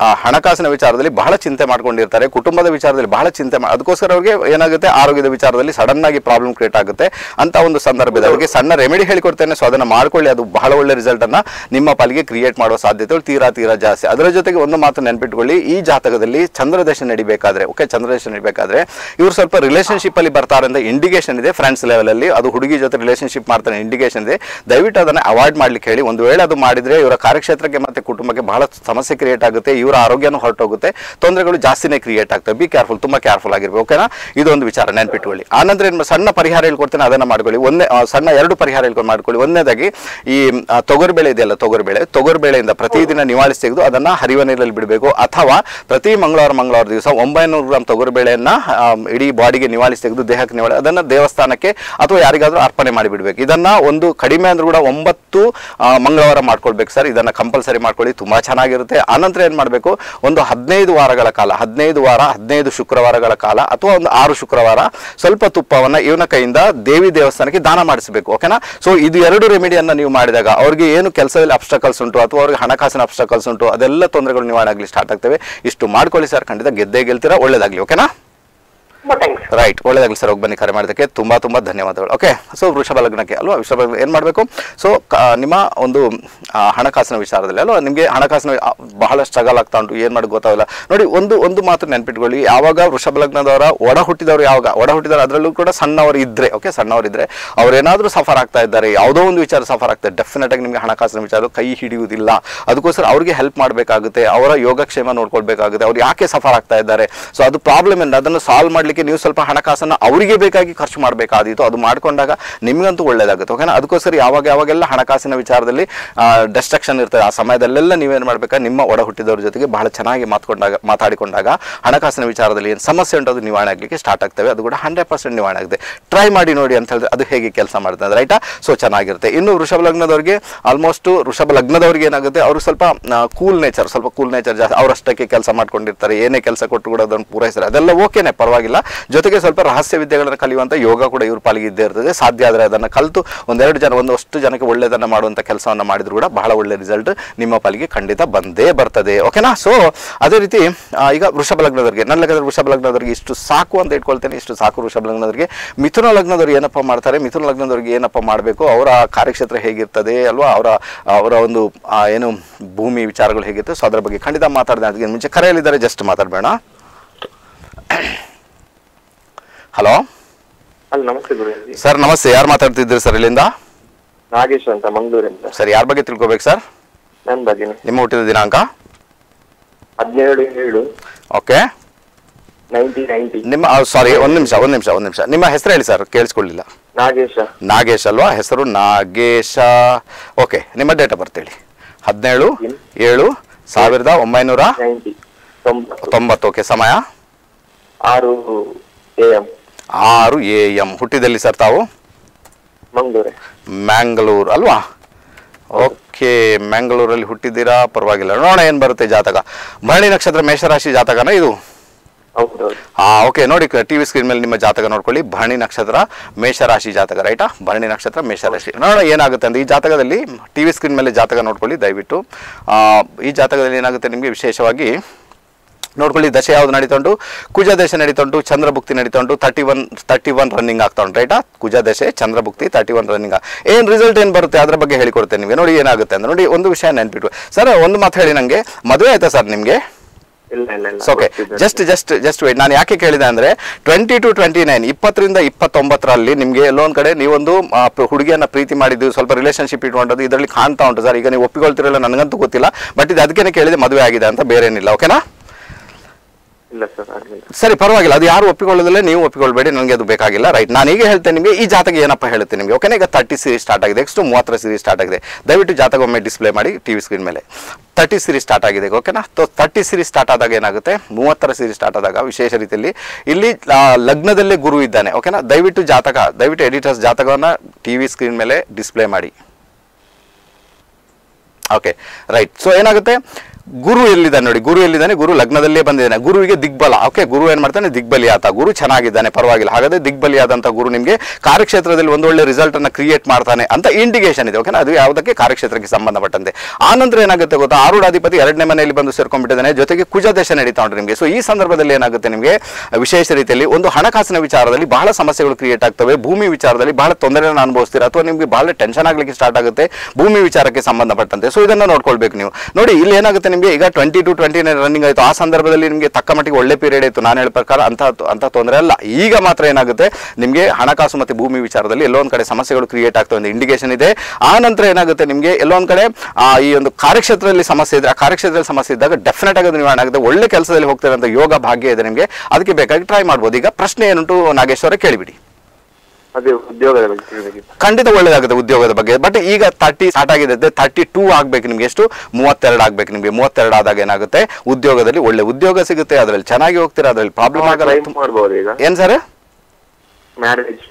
ಆ, ಹಣಕಾಸಿನ ವಿಚಾರದಲ್ಲಿ ಬಹಳ ಚಿಂತೆ ಮಾಡ್ಕೊಂಡಿರ್ತಾರೆ ಕುಟುಂಬದ ವಿಚಾರದಲ್ಲಿ ಬಹಳ ಚಿಂತೆ ಅದಕ್ಕೋಸ್ಕರ ಅವ್ರಿಗೆ ಏನಾಗುತ್ತೆ ಆರೋಗ್ಯದ ವಿಚಾರದಲ್ಲಿ ಸಡನ್ ಆಗಿ ಪ್ರಾಬ್ಲಮ್ ಕ್ರಿಯೇಟ್ ಆಗುತ್ತೆ ಅಂತ ಒಂದು ಸಂದರ್ಭದಲ್ಲಿ ಅವರಿಗೆ ಸಣ್ಣ ರೆಮಿಡಿ ಹೇಳಿಕೊಡ್ತೇನೆ ಸೊ ಅದನ್ನ ಮಾಡ್ಕೊಳ್ಳಿ ಅದು ಬಹಳ ಒಳ್ಳೆ ರಿಸಲ್ಟ್ ಅನ್ನ ನಿಮ್ಮ ಪಾಲಿಗೆ ಕ್ರಿಯೇಟ್ ಮಾಡುವ ಸಾಧ್ಯತೆಗಳು ತೀರಾ ತೀರಾ ಜಾಸ್ತಿ. ಅದರ ಜೊತೆಗೆ ಒಂದು ಮಾತು ನೆನ್ಪಿಟ್ಕೊಳ್ಳಿ ಈ ಜಾತಕದಲ್ಲಿ ಚಂದ್ರದೇಶ ನಡಿಬೇಕಾದ್ರೆ ಓಕೆ ಚಂದ್ರದೇಶ ನಡಿಬೇಕಾದ್ರೆ ಇವರು ಸ್ವಲ್ಪ ರಿಲೇಶನ್ಶಿಪ್ ಅಲ್ಲಿ ಬರ್ತಾರೆ ಅಂತ ಇಂಡಿಕೇಶನ್ ಇದೆ ಫ್ರೆಂಡ್ಸ್ ಲೆವೆಲ್ ಅಲ್ಲಿ. ಅದು ಹುಡುಗಿ ಜೊತೆ ರಿಲೇಶನ್ಶಿಪ್ ಮಾಡ್ತಾರೆ ಇಂಡಿಕೇಶನ್ ಇದೆ. ದಯವಿಟ್ಟು ಅದನ್ನ ಅವಾಯ್ಡ್ ಮಾಡ್ಲಿಕ್ಕೆ ಹೇಳಿ ಒಂದು ವೇಳೆ ಅದು ಮಾಡಿದ್ರೆ ಇವರ ಕಾರ್ಯಕ್ಷೇತ್ರಕ್ಕೆ ಮತ್ತೆ ಕುಟುಂಬಕ್ಕೆ ಬಹಳ ಸಮಸ್ಯೆ ಕ್ರಿಯೇಟ್ ಆಗುತ್ತೆ, ಇವರ ಆರೋಗ್ಯನೂ ಹೊರಟೋಗುತ್ತೆ, ತೊಂದರೆಗಳು ಜಾಸ್ತಿನೇ ಕ್ರಿಯೇಟ್ ಆಗ್ತವೆ. ಬಿ ಕೇರ್ಫುಲ್ ತುಂಬ ಕೇರ್ಫುಲ್ ಆಗಿರ್ಬೇಕು ಓಕೆನಾ ಇದೊಂದು ವಿಚಾರ ನೆನ್ಪಿಟ್ಕೊಳ್ಳಿ ಆನಂತರ ಏನು ಸಣ್ಣ ಪರಿಹಾರ ಹೇಳ್ಕೊಡ್ತೇನೆ, ಅದನ್ನು ಮಾಡ್ಕೊಳ್ಳಿ. ಒಂದೇ ಸಣ್ಣ ಎರಡು ಪರಿಹಾರ ಹೇಳ್ಕೊಂಡು ಮಾಡ್ಕೊಳ್ಳಿ. ಒಂದನೇದಾಗಿ, ಈ ತೊಗರಿ ತೊಗರಿಬೇಳೆ ಇದೆಯಲ್ಲ, ತೊಗರಿಬೇಳೆ. ತೊಗರಿಬೇಳೆಯಿಂದ ಪ್ರತಿದಿನ ನಿವಾಳಿಸಿ ತೆಗೆದು ಅದನ್ನು ಹರಿವ ನೀರಲ್ಲಿ ಬಿಡಬೇಕು. ಅಥವಾ ಪ್ರತಿ ಮಂಗಳವಾರ ಮಂಗಳವಾರ ದಿವಸ ಒಂಬೈನೂರು ಗ್ರಾಮ್ ತೊಗರಿ ಬೆಳೆಯನ್ನು ಇಡೀ ಬಾಡಿಗೆ ನಿವಾಳಿಸಿ ತೆಗೆದು ದೇಹಕ್ಕೆ ನಿವಾಳಿ, ಅದನ್ನ ದೇವಸ್ಥಾನಕ್ಕೆ ಅಥವಾ ಯಾರಿಗಾದರೂ ಅರ್ಪಣೆ ಮಾಡಿಬಿಡ್ಬೇಕು. ಇದನ್ನ ಒಂದು ಕಡಿಮೆ ಅಂದರೂ ಕೂಡ ಒಂಬತ್ತು ಮಂಗಳವಾರ ಮಾಡ್ಕೊಳ್ಬೇಕು ಸರ್. ಇದನ್ನ ಕಂಪಲ್ಸರಿ ಮಾಡ್ಕೊಳ್ಳಿ, ತುಂಬಾ ಚೆನ್ನಾಗಿರುತ್ತೆ. ಆನಂತರ ಏನು ಮಾಡಬೇಕು? ಒಂದು ಹದಿನೈದು ವಾರಗಳ ಕಾಲ, ಹದಿನೈದು ವಾರ, ಹದಿನೈದು ಶುಕ್ರವಾರಗಳ ಕಾಲ ಅಥವಾ ಒಂದು ಆರು ಶುಕ್ರವಾರ ಸ್ವಲ್ಪ ತುಪ್ಪವನ್ನ ಇವನ ಕೈಯಿಂದ ದೇವಿ ದೇವಸ್ಥಾನಕ್ಕೆ ದಾನ ಮಾಡಿಸಬೇಕು, ಓಕೆನಾ? ಸೊ ಇದು ಎರಡು ರೆಮಿಡಿಯನ್ನ ನೀವು ಮಾಡಿದಾಗ ಅವ್ರಿಗೆ ಏನು ಕೆಲಸದಲ್ಲಿ ಅಬ್ಸ್ಟಕಲ್ಸ್ ಉಂಟು ಅಥವಾ ಅವ್ರಿಗೆ ಹಣಕಾಸಿನ ಅಬ್ಸ್ಟಕಲ್ಸ್ ಉಂಟು, ಅದೆಲ್ಲ ತೊಂದರೆಗಳು ನಿವಾರಣೆ ಆಗಲಿ ಸ್ಟಾರ್ಟ್ ಆಗ್ತವೆ. ಇಷ್ಟು ಮಾಡ್ಕೊಳ್ಳಿ ಸರ್, ಖಂಡಿತ ಗೆದ್ದೇ ಗೆಲ್ತೀರಾ, ಒಳ್ಳೇದಾಗ್ಲಿ, ಓಕೆನಾ? ರೈಟ್ ಒಳ್ಳೇದಾಗಲಿ ಸರ್ ಹೋಗಿ ಬನ್ನಿ ಕರೆ ಮಾಡೋದಕ್ಕೆ ತುಂಬಾ ತುಂಬಾ ಧನ್ಯವಾದಗಳು. ಓಕೆ ಸೊ ವೃಷಭ ಲಗ್ನಕ್ಕೆ ಅಲ್ವಾ? ವೃಷಭ ಏನ್ ಮಾಡಬೇಕು? ಸೊ ನಿಮ್ಮ ಒಂದು ಹಣಕಾಸಿನ ವಿಚಾರದಲ್ಲಿ ಅಲ್ವಾ? ನಿಮಗೆ ಹಣಕಾಸಿನ ಬಹಳ ಸ್ಟ್ರಗಲ್ ಆಗ್ತಾ ಉಂಟು, ಏನು ಮಾಡಿ ಗೊತ್ತಾಗಲ್ಲ. ನೋಡಿ, ಒಂದು ಒಂದು ಮಾತು ನೆನ್ಪಿಟ್ಕೊಳ್ಳಿ. ಯಾವಾಗ ವೃಷಭ ಲಗ್ನದವರ ಒಡ ಹುಟ್ಟಿದವರು ಯಾವಾಗ? ಒಡ ಹುಟ್ಟಿದವರು ಅದರಲ್ಲೂ ಕೂಡ ಸಣ್ಣವರು ಇದ್ರೆ ಓಕೆ ಸಣ್ಣವರು ಇದ್ದರೆ ಅವರೇನಾದರೂ ಸಫರ್ ಆಗ್ತಾ ಇದ್ದಾರೆ, ಯಾವುದೋ ಒಂದು ವಿಚಾರ ಸಫರ್ ಆಗ್ತದೆ ಡೆಫಿನೆಟ್ ಆಗಿ ನಿಮಗೆ ಹಣಕಾಸಿನ ವಿಚಾರ ಕೈ ಹಿಡಿಯುವುದಿಲ್ಲ. ಅದಕ್ಕೋಸ್ಕರ ಅವ್ರಿಗೆ ಹೆಲ್ಪ್ ಮಾಡಬೇಕಾಗುತ್ತೆ, ಅವರ ಯೋಗಕ್ಷೇಮ ನೋಡ್ಕೊಳ್ಬೇಕಾಗುತ್ತೆ, ಅವ್ರು ಯಾಕೆ ಸಫರ್ ಆಗ್ತಾ ಇದ್ದಾರೆ? ಸೊ ಅದು ಪ್ರಾಬ್ಲಮ್ ಏನು ಅದನ್ನು ಸಾಲ್ವ್ ಮಾಡ್ಲಿಕ್ಕೆ ಮಾಡಲಿಕ್ಕೆ ನೀವು ಸ್ವಲ್ಪ ಹಣಕಾಸನ್ನು ಅವರಿಗೆ ಬೇಕಾಗಿ ಖರ್ಚು ಮಾಡಬೇಕಾದೀತು. ಅದು ಮಾಡ್ಕೊಂಡಾಗ ನಿಮಗಂತೂ ಒಳ್ಳೇದಾಗುತ್ತೆ. ಓಕೆನಾ? ಅದಕ್ಕೋಸ್ಕರ ಯಾವಾಗ ಯಾವಾಗೆಲ್ಲ ಹಣಕಾಸಿನ ವಿಚಾರದಲ್ಲಿ ಡಿಸ್ಟ್ರಕ್ಷನ್ ಇರ್ತದೆ, ಆ ಸಮಯದಲ್ಲೆಲ್ಲ ನೀವೇನು ಮಾಡಬೇಕಾ? ನಿಮ್ಮ ಒಡ ಹುಟ್ಟಿದವ್ರ ಜೊತೆಗೆ ಬಹಳ ಚೆನ್ನಾಗಿ ಮಾತುಕೊಂಡಾಗ, ಮಾತಾಡಿಕೊಂಡಾಗ ಹಣಕಾಸಿನ ವಿಚಾರದಲ್ಲಿ ಏನು ಸಮಸ್ಯೆ ಉಂಟು ಅದು ನಿವಾರಣೆ ಆಗಲಿಕ್ಕೆ ಸ್ಟಾರ್ಟ್ ಆಗ್ತವೆ. ಅದು ಕೂಡ ಹಂಡ್ರೆಡ್ ಪರ್ಸೆಂಟ್ ನಿವಾರಣೆ ಆಗುತ್ತೆ. ಟ್ರೈ ಮಾಡಿ ನೋಡಿ ಅಂತ ಹೇಳಿದ್ರೆ ಅದು ಹೇಗೆ ಕೆಲಸ ಮಾಡ್ತದೆ ರೈಟಾ ಸೊ ಚೆನ್ನಾಗಿರುತ್ತೆ. ಇನ್ನು ವೃಷಭ ಲಗ್ನದವ್ರಿಗೆ ಆಲ್ಮೋಸ್ಟ್ ವೃಷಭ ಲಗ್ನದವ್ರಿಗೆ ಏನಾಗುತ್ತೆ? ಅವರು ಸ್ವಲ್ಪ ಕೂಲ್ ನೇಚರ್ ಸ್ವಲ್ಪ ಕೂಲ್ ನೇಚರ್ ಜಾಸ್ತಿ, ಅವರಷ್ಟಕ್ಕೆ ಕೆಲಸ ಮಾಡ್ಕೊಂಡಿರ್ತಾರೆ. ಏನೇ ಕೆಲಸ ಕೊಟ್ಟು ಕೂಡ ಅದನ್ನು ಪೂರೈಸ್ತಾರೆ. ಅದೆಲ್ಲ ಓಕೆನೆ ಪರವಾಗಿಲ್ಲ. ಜೊತೆಗೆ ಸ್ವಲ್ಪ ರಹಸ್ಯ ವಿದ್ಯೆಗಳನ್ನು ಕಲಿಯುವಂಥ ಯೋಗ ಕೂಡ ಇವ್ರ ಪಾಲಿಗೆ ಇದ್ದೇ ಇರ್ತದೆ. ಸಾಧ್ಯ ಆದರೆ ಅದನ್ನು ಕಲಿತು ಒಂದೆರಡು ಜನ, ಒಂದಷ್ಟು ಜನಕ್ಕೆ ಒಳ್ಳೆಯದನ್ನು ಮಾಡುವಂಥ ಕೆಲಸವನ್ನು ಮಾಡಿದ್ರು ಕೂಡ ಬಹಳ ಒಳ್ಳೆ ರಿಸಲ್ಟ್ ನಿಮ್ಮ ಪಾಲಿಗೆ ಖಂಡಿತ ಬಂದೇ ಬರ್ತದೆ. ಓಕೆನಾ ಸೊ ಅದೇ ರೀತಿ ಈಗ ವೃಷಭ ಲಗ್ನದವರಿಗೆ, ನನ್ನ ಲಗ್ನದ ವೃಷಭ ಲಗ್ನದವರಿಗೆ ಇಷ್ಟು ಸಾಕು ಅಂತ ಇಟ್ಕೊಳ್ತೇನೆ, ಇಷ್ಟು ಸಾಕು ವೃಷಭ ಲಗ್ನದವರಿಗೆ. ಮಿಥುನ ಲಗ್ನದವರು ಏನಪ್ಪ ಮಾಡ್ತಾರೆ? ಮಿಥುನ ಲಗ್ನದವರಿಗೆ ಏನಪ್ಪ ಮಾಡಬೇಕು? ಅವರ ಕಾರ್ಯಕ್ಷೇತ್ರ ಹೇಗಿರ್ತದೆ ಅಲ್ವಾ? ಅವರ ಅವರ ಒಂದು ಏನು ಭೂಮಿ ವಿಚಾರಗಳು ಹೇಗಿತ್ತು ಸೊ ಅದರ ಬಗ್ಗೆ ಖಂಡಿತ ಮಾತಾಡಿದೆ, ಅದಕ್ಕೆ ಮುಂಚೆ ಕರೆಯಲಿದ್ದಾರೆ ಜಸ್ಟ್ ಮಾತಾಡಬೇಡ. ಹಲೋ? ಹಲೋ ನಮಸ್ತೆ ಗುರುಜಿ. ಸರ್ ನಮಸ್ತೆ. ಯಾರು ಮಾತಾಡ್ತಿದ್ದೀರಿ ಸರ್ ಇಲ್ಲಿಂದ? ನಾಗೇಶ್ ಅಂತ ಮಂಗಳೂರಿಂದ. ಸರ್ ಯಾರ ಬಗ್ಗೆ ತಿಳ್ಕೊಬೇಕು ಸರ್? ನನ್ನ ಬಗ್ಗೆ ನಿಮ್ಮ ಹುಟ್ಟಿದ ದಿನಾಂಕ? ಹದಿನೇಳು ಏಳು. ಓಕೆ. Nineteen ninety. ನಿಮ್ಮ ಸಾರಿ ಒಂದು ನಿಮಿಷ ಒಂದು ನಿಮಿಷ ಒಂದು ನಿಮಿಷ. ನಿಮ್ಮ ಹೆಸರು ಹೇಳಿ ಸರ್ ಕೇಳಿಸ್ಕೊಳ್ಳಿಲ್ಲ. ನಾಗೇಶ. ನಾಗೇಶ್ ಅಲ್ವಾ? ಹೆಸರು ನಾಗೇಶ. ಓಕೆ ನಿಮ್ಮ ಡೇಟ್ ಆಫ್ ಬರ್ತ್ ಹೇಳಿ. ಹದಿನೇಳು ಏಳು ಸಾವಿರದ ಒಂಬೈನೂರ ತೊಂಬತ್ತು. ಓಕೆ ಸಮಯ? ಆರು ಎ ಎಂ. ಆರು ಎ ಎಂ. ಹುಟ್ಟಿದಲ್ಲಿ ಸರ್ ತಾವು? ಮ್ಯಾಂಗ್ಳೂರ್ ಅಲ್ವಾ? ಓಕೆ ಮ್ಯಾಂಗ್ಳೂರಲ್ಲಿ ಹುಟ್ಟಿದ್ದೀರಾ? ಪರವಾಗಿಲ್ಲ. ನೋಡೋಣ ಏನು ಬರುತ್ತೆ ಜಾತಕ. ಭರಣಿ ನಕ್ಷತ್ರ ಮೇಷರಾಶಿ ಜಾತಕನ ಇದು? ಹಾ ಓಕೆ ನೋಡಿ ಟಿ ವಿ ಸ್ಕ್ರೀನ್ ಮೇಲೆ ನಿಮ್ಮ ಜಾತಕ ನೋಡ್ಕೊಳ್ಳಿ. ಭರಣಿ ನಕ್ಷತ್ರ ಮೇಷರಾಶಿ ಜಾತಕ ರೈಟಾ? ಭರಣಿ ನಕ್ಷತ್ರ ಮೇಷರಾಶಿ. ನೋಡೋಣ ಏನಾಗುತ್ತೆ ಅಂದ್ರೆ ಈ ಜಾತಕದಲ್ಲಿ ಟಿ ವಿ ಸ್ಕ್ರೀನ್ ಮೇಲೆ ಜಾತಕ ನೋಡ್ಕೊಳ್ಳಿ ದಯವಿಟ್ಟು. ಈ ಜಾತಕದಲ್ಲಿ ಏನಾಗುತ್ತೆ ನಿಮಗೆ ವಿಶೇಷವಾಗಿ? ನೋಡ್ಕೊಳ್ಳಿ ದಶೆ ಯಾವ್ದು ನಡೀತಾ ಉಂಟು ಕುಜ ದಶೆ ನಡೀತಾ ಉಂಟು ಚಂದ್ರಭುಕ್ತಿ ನಡೀತಾ ಉಂಟು thirty one thirty one running ಆಗ್ತಾ ಉಂಟು ರೈಟಾ ಕುಜ ದಶೆ ಚಂದ್ರಭುಕ್ತಿ ತರ್ಟಿ ಒನ್ ರನ್ನಿಂಗ್ ಏನು ರಿಸಲ್ಟ್ ಏನು ಬರುತ್ತೆ ಅದ್ರ ಬಗ್ಗೆ ಹೇಳಿಕೊಡ್ತೇನೆ ನಿಮಗೆ. ನೋಡಿ ಏನಾಗುತ್ತೆ ಅಂತ ನೋಡಿ ಒಂದು ವಿಷಯ ನೆನ್ಪಿಟ್ಟು ಸರ್ ಒಂದು ಮಾತು ಹೇಳಿ ನನಗೆ ಮದುವೆ ಆಯ್ತಾ ಸರ್ ನಿಮಗೆ? ಇಲ್ಲ ಇಲ್ಲ ಇಲ್ಲ. Okay just just just wait ನಾನು ಯಾಕೆ ಕೇಳಿದೆ ಅಂದ್ರೆ ಟ್ವೆಂಟಿ ಟು ಟ್ವೆಂಟಿ ನೈನ್ ಇಪ್ಪತ್ತರಿಂದ ಇಪ್ಪತ್ತೊಂಬತ್ತರಲ್ಲಿ ನಿಮಗೆ ಲೋನ್ ಕಡೆ ನೀವೊಂದು ಹುಡುಗಿಯನ್ನ ಪ್ರೀತಿ ಮಾಡಿದ್ದು ಸ್ವಲ್ಪ ರಿಲೇಶನ್ಶಿಪ್ ಇಟ್ಕೊಂಡದ್ದು ಇದರಲ್ಲಿ ಕಾಣ್ತಾ ಉಂಟು ಸರ್ ಈಗ ನೀವು ಒಪ್ಪಿಕೊಳ್ತಿರಲ್ಲ ನನಗಂತೂ ಗೊತ್ತಿಲ್ಲ. ಬಟ್ ಇದು ಅದಕ್ಕೆ ಕೇಳಿದೆ ಮದುವೆ ಆಗಿದೆ ಅಂತ ಬೇರೆ ಏನಿಲ್ಲ ಓಕೆನಾ ಸರ್ ಪರವಾಗಿಲ್ಲ. ಅದು ಯಾರು ಒಪ್ಪಿಕೊಳ್ಳೋದಿಲ್ಲ, ನೀವು ಒಪ್ಪಿಕೊಳ್ಬೇಡಿ. ನನಗೆ ಅದು ಬೇಕಾಗಿಲ್ಲ. ರೈಟ್ ನಾನು ಈಗ ಹೇಳ್ತೇನೆ ನಿಮಗೆ, ಈ ಜಾತಕ ಏನಪ್ಪ ಹೇಳುತ್ತೆ ನಿಮಗೆ? ಓಕೆನಾ ಈಗ ತರ್ಟಿ ಸೀರೀಸ್ ಸ್ಟಾರ್ಟ್ ಆಗಿದೆ. ನೆಕ್ಸ್ಟ್ ಮೂವತ್ತರ ಸೀರೀಸ್ ಸ್ಟಾರ್ಟ್ ಆಗಿದೆ. ದಯವಿಟ್ಟು ಜಾತಕ ಒಮ್ಮೆ ಡಿಸ್ಪ್ಲೇ ಮಾಡಿ ಟಿ ವಿ ಸ್ಕ್ರೀನ್ ಮೇಲೆ. ತರ್ಟಿ ಸೀರೀಸ್ ಸ್ಟಾರ್ಟ್ ಆಗಿದೆ ಓಕೆನಾ ತೋ ತರ್ಟಿ ಸೀರೀಸ್ ಸ್ಟಾರ್ಟ್ ಆದಾಗ ಏನಾಗುತ್ತೆ? ಮೂವತ್ತರ ಸೀರೀಸ್ ಸ್ಟಾರ್ಟ್ ಆದಾಗ ವಿಶೇಷ ರೀತಿಯಲ್ಲಿ ಇಲ್ಲಿ ಲಗ್ನದಲ್ಲೇ ಗುರು ಇದ್ದಾನೆ ಓಕೆನಾ ದಯವಿಟ್ಟು ಜಾತಕ, ದಯವಿಟ್ಟು ಎಡಿಟರ್ಸ್ ಜಾತಕವನ್ನು ಟಿ ವಿ ಸ್ಕ್ರೀನ್ ಮೇಲೆ ಡಿಸ್ಪ್ಲೇ ಮಾಡಿ. ಓಕೆ ರೈಟ್ ಸೊ ಏನಾಗುತ್ತೆ? ಗುರು ಎಲ್ಲಿದ್ದಾನೆ ನೋಡಿ, ಗುರು ಎಲ್ಲಿದ್ದಾನೆ? ಗುರು ಲಗ್ನದಲ್ಲೇ ಬಂದಿದ್ದಾನೆ. ಗುರುವಿಗೆ ದಿಗ್ಬಲ. ಓಕೆ ಗುರು ಏನ್ ಮಾಡ್ತಾನೆ? ದಿಗ್ಬಲಿ ಆತ ಗುರು ಚೆನ್ನಾಗಿದ್ದಾನೆ, ಪರವಾಗಿಲ್ಲ. ಹಾಗಾದ್ರೆ ದಿಗ್ಬಲಿಯಾದಂಥ ಗುರು ನಿಮಗೆ ಕಾರ್ಯಕ್ಷೇತ್ರದಲ್ಲಿ ಒಂದೊಳ್ಳೆ ರಿಸಲ್ಟ್ ಅನ್ನ ಕ್ರಿಯೇಟ್ ಮಾಡ್ತಾನೆ ಅಂತ ಇಂಡಿಕೇಶನ್ ಇದೆ. ಓಕೆನಾ ಅದು ಯಾವುದಕ್ಕೆ? ಕಾರ್ಯಕ್ಷೇತ್ರಕ್ಕೆ ಸಂಬಂಧಪಟ್ಟಂತೆ. ಆನಂತರ ನಂತರ ಏನಾಗುತ್ತೆ ಗೊತ್ತಾ? ಆರುಢಾಧಿಪತಿ ಎರಡನೇ ಮನೆಯಲ್ಲಿ ಬಂದು ಸೇರ್ಕೊಂಡ್ಬಿಟ್ಟಿದ್ದಾನೆ. ಜೊತೆಗೆ ಕುಜದೇಶ ನಡೀತಾ ಉಂಟು ನಿಮಗೆ. ಸೊ ಈ ಸಂದರ್ಭದಲ್ಲಿ ಏನಾಗುತ್ತೆ ನಿಮಗೆ? ವಿಶೇಷ ರೀತಿಯಲ್ಲಿ ಒಂದು ಹಣಕಾಸಿನ ವಿಚಾರದಲ್ಲಿ ಬಹಳ ಸಮಸ್ಯೆಗಳು ಕ್ರಿಯೇಟ್ ಆಗ್ತವೆ. ಭೂಮಿ ವಿಚಾರದಲ್ಲಿ ಬಹಳ ತೊಂದರೆಯನ್ನು ಅನುಭವಿಸ್ತೀರಾ? ಅಥವಾ ನಿಮಗೆ ಬಹಳ ಟೆನ್ಷನ್ ಆಗಲಿಕ್ಕೆ ಸ್ಟಾರ್ಟ್ ಆಗುತ್ತೆ ಭೂಮಿ ವಿಚಾರಕ್ಕೆ ಸಂಬಂಧಪಟ್ಟಂತೆ. ಸೊ ಇದನ್ನ ನೋಡ್ಕೊಳ್ಬೇಕು ನೀವು. ನೋಡಿ, ಇಲ್ಲಿ ಏನಾಗುತ್ತೆ ನಿಮಗೆ ಈಗ twenty two twenty nine running ಆಯಿತು. ಆ ಸಂದರ್ಭದಲ್ಲಿ ನಿಮಗೆ ತಕ್ಕ ಮಟ್ಟಿಗೆ ಒಳ್ಳೆ ಪೀರಿಯಡ್ ಆಯಿತು. ನಾನು ಹೇಳಿದ ಪ್ರಕಾರ ಅಂತ ಅಂತ ತೊಂದರೆ ಅಲ್ಲ. ಈಗ ಮಾತ್ರ ಏನಾಗುತ್ತೆ? ನಿಮಗೆ ಹಣಕಾಸು ಮತ್ತು ಭೂಮಿ ವಿಚಾರದಲ್ಲಿ ಎಲ್ಲೊಂದು ಕಡೆ ಸಮಸ್ಯೆಗಳು ಕ್ರಿಯೇಟ್ ಆಗ್ತವೆ ಒಂದು ಇಂಡಿಕೇಶನ್ ಇದೆ. ಆ ನಂತರ ಏನಾಗುತ್ತೆ? ನಿಮಗೆ ಎಲ್ಲೊಂದು ಕಡೆ ಈ ಒಂದು ಕಾರ್ಯಕ್ಷೇತ್ರದಲ್ಲಿ ಸಮಸ್ಯೆ ಇದೆ ಆ ಕಾರ್ಯಕ್ಷೇತ್ರದಲ್ಲಿ ಸಮಸ್ಯೆ ಇದ್ದಾಗ ಡೆಫಿನೆಟ್ ಆಗಿ ನಿವಾರಣೆ ಆಗುತ್ತೆ. ಒಳ್ಳೆ ಕೆಲಸದಲ್ಲಿ ಹೋಗ್ತಿರೋಂಥ ಯೋಗ ಭಾಗ್ಯ ಇದೆ ನಿಮಗೆ. ಅದಕ್ಕೆ ಬೇಕಾಗಿ ಟ್ರೈ ಮಾಡ್ಬೋದು. ಈಗ ಪ್ರಶ್ನೆ ಏನುಂಟು ನಾಗೇಶ್ವರ ಕೇಳಿಬಿಡಿ. ಅದೇ ಉದ್ಯೋಗದ ಬಗ್ಗೆ ತಿಳ್ಬೇಕಿತ್ತು. ಖಂಡಿತ ಒಳ್ಳೇದಾಗುತ್ತೆ ಉದ್ಯೋಗದ ಬಗ್ಗೆ. ಬಟ್ ಈಗ ತರ್ಟಿ ಸ್ಟಾರ್ಟ್ ಆಗಿದೆ. ತರ್ಟಿ ಟೂ ಆಗ್ಬೇಕು ನಿಮ್ಗೆ ಎಷ್ಟು? ಮೂವತ್ತೆರಡು ಆಗ್ಬೇಕು ನಿಮ್ಗೆ. ಮೂವತ್ತೆರಡು ಆದಾಗ ಏನಾಗುತ್ತೆ? ಉದ್ಯೋಗದಲ್ಲಿ ಒಳ್ಳೆ ಉದ್ಯೋಗ ಸಿಗುತ್ತೆ. ಅದ್ರಲ್ಲಿ ಚೆನ್ನಾಗಿ ಹೋಗ್ತೀರಾ? ಅದ್ರಲ್ಲಿ ಪ್ರಾಬ್ಲಮ್ ಆಗಲ್ಲ. ಟ್ರೈ ಮಾಡ್ಬೋದು ಈಗ. ಏನ್ ಸರ್ ಮ್ಯಾರೇಜ್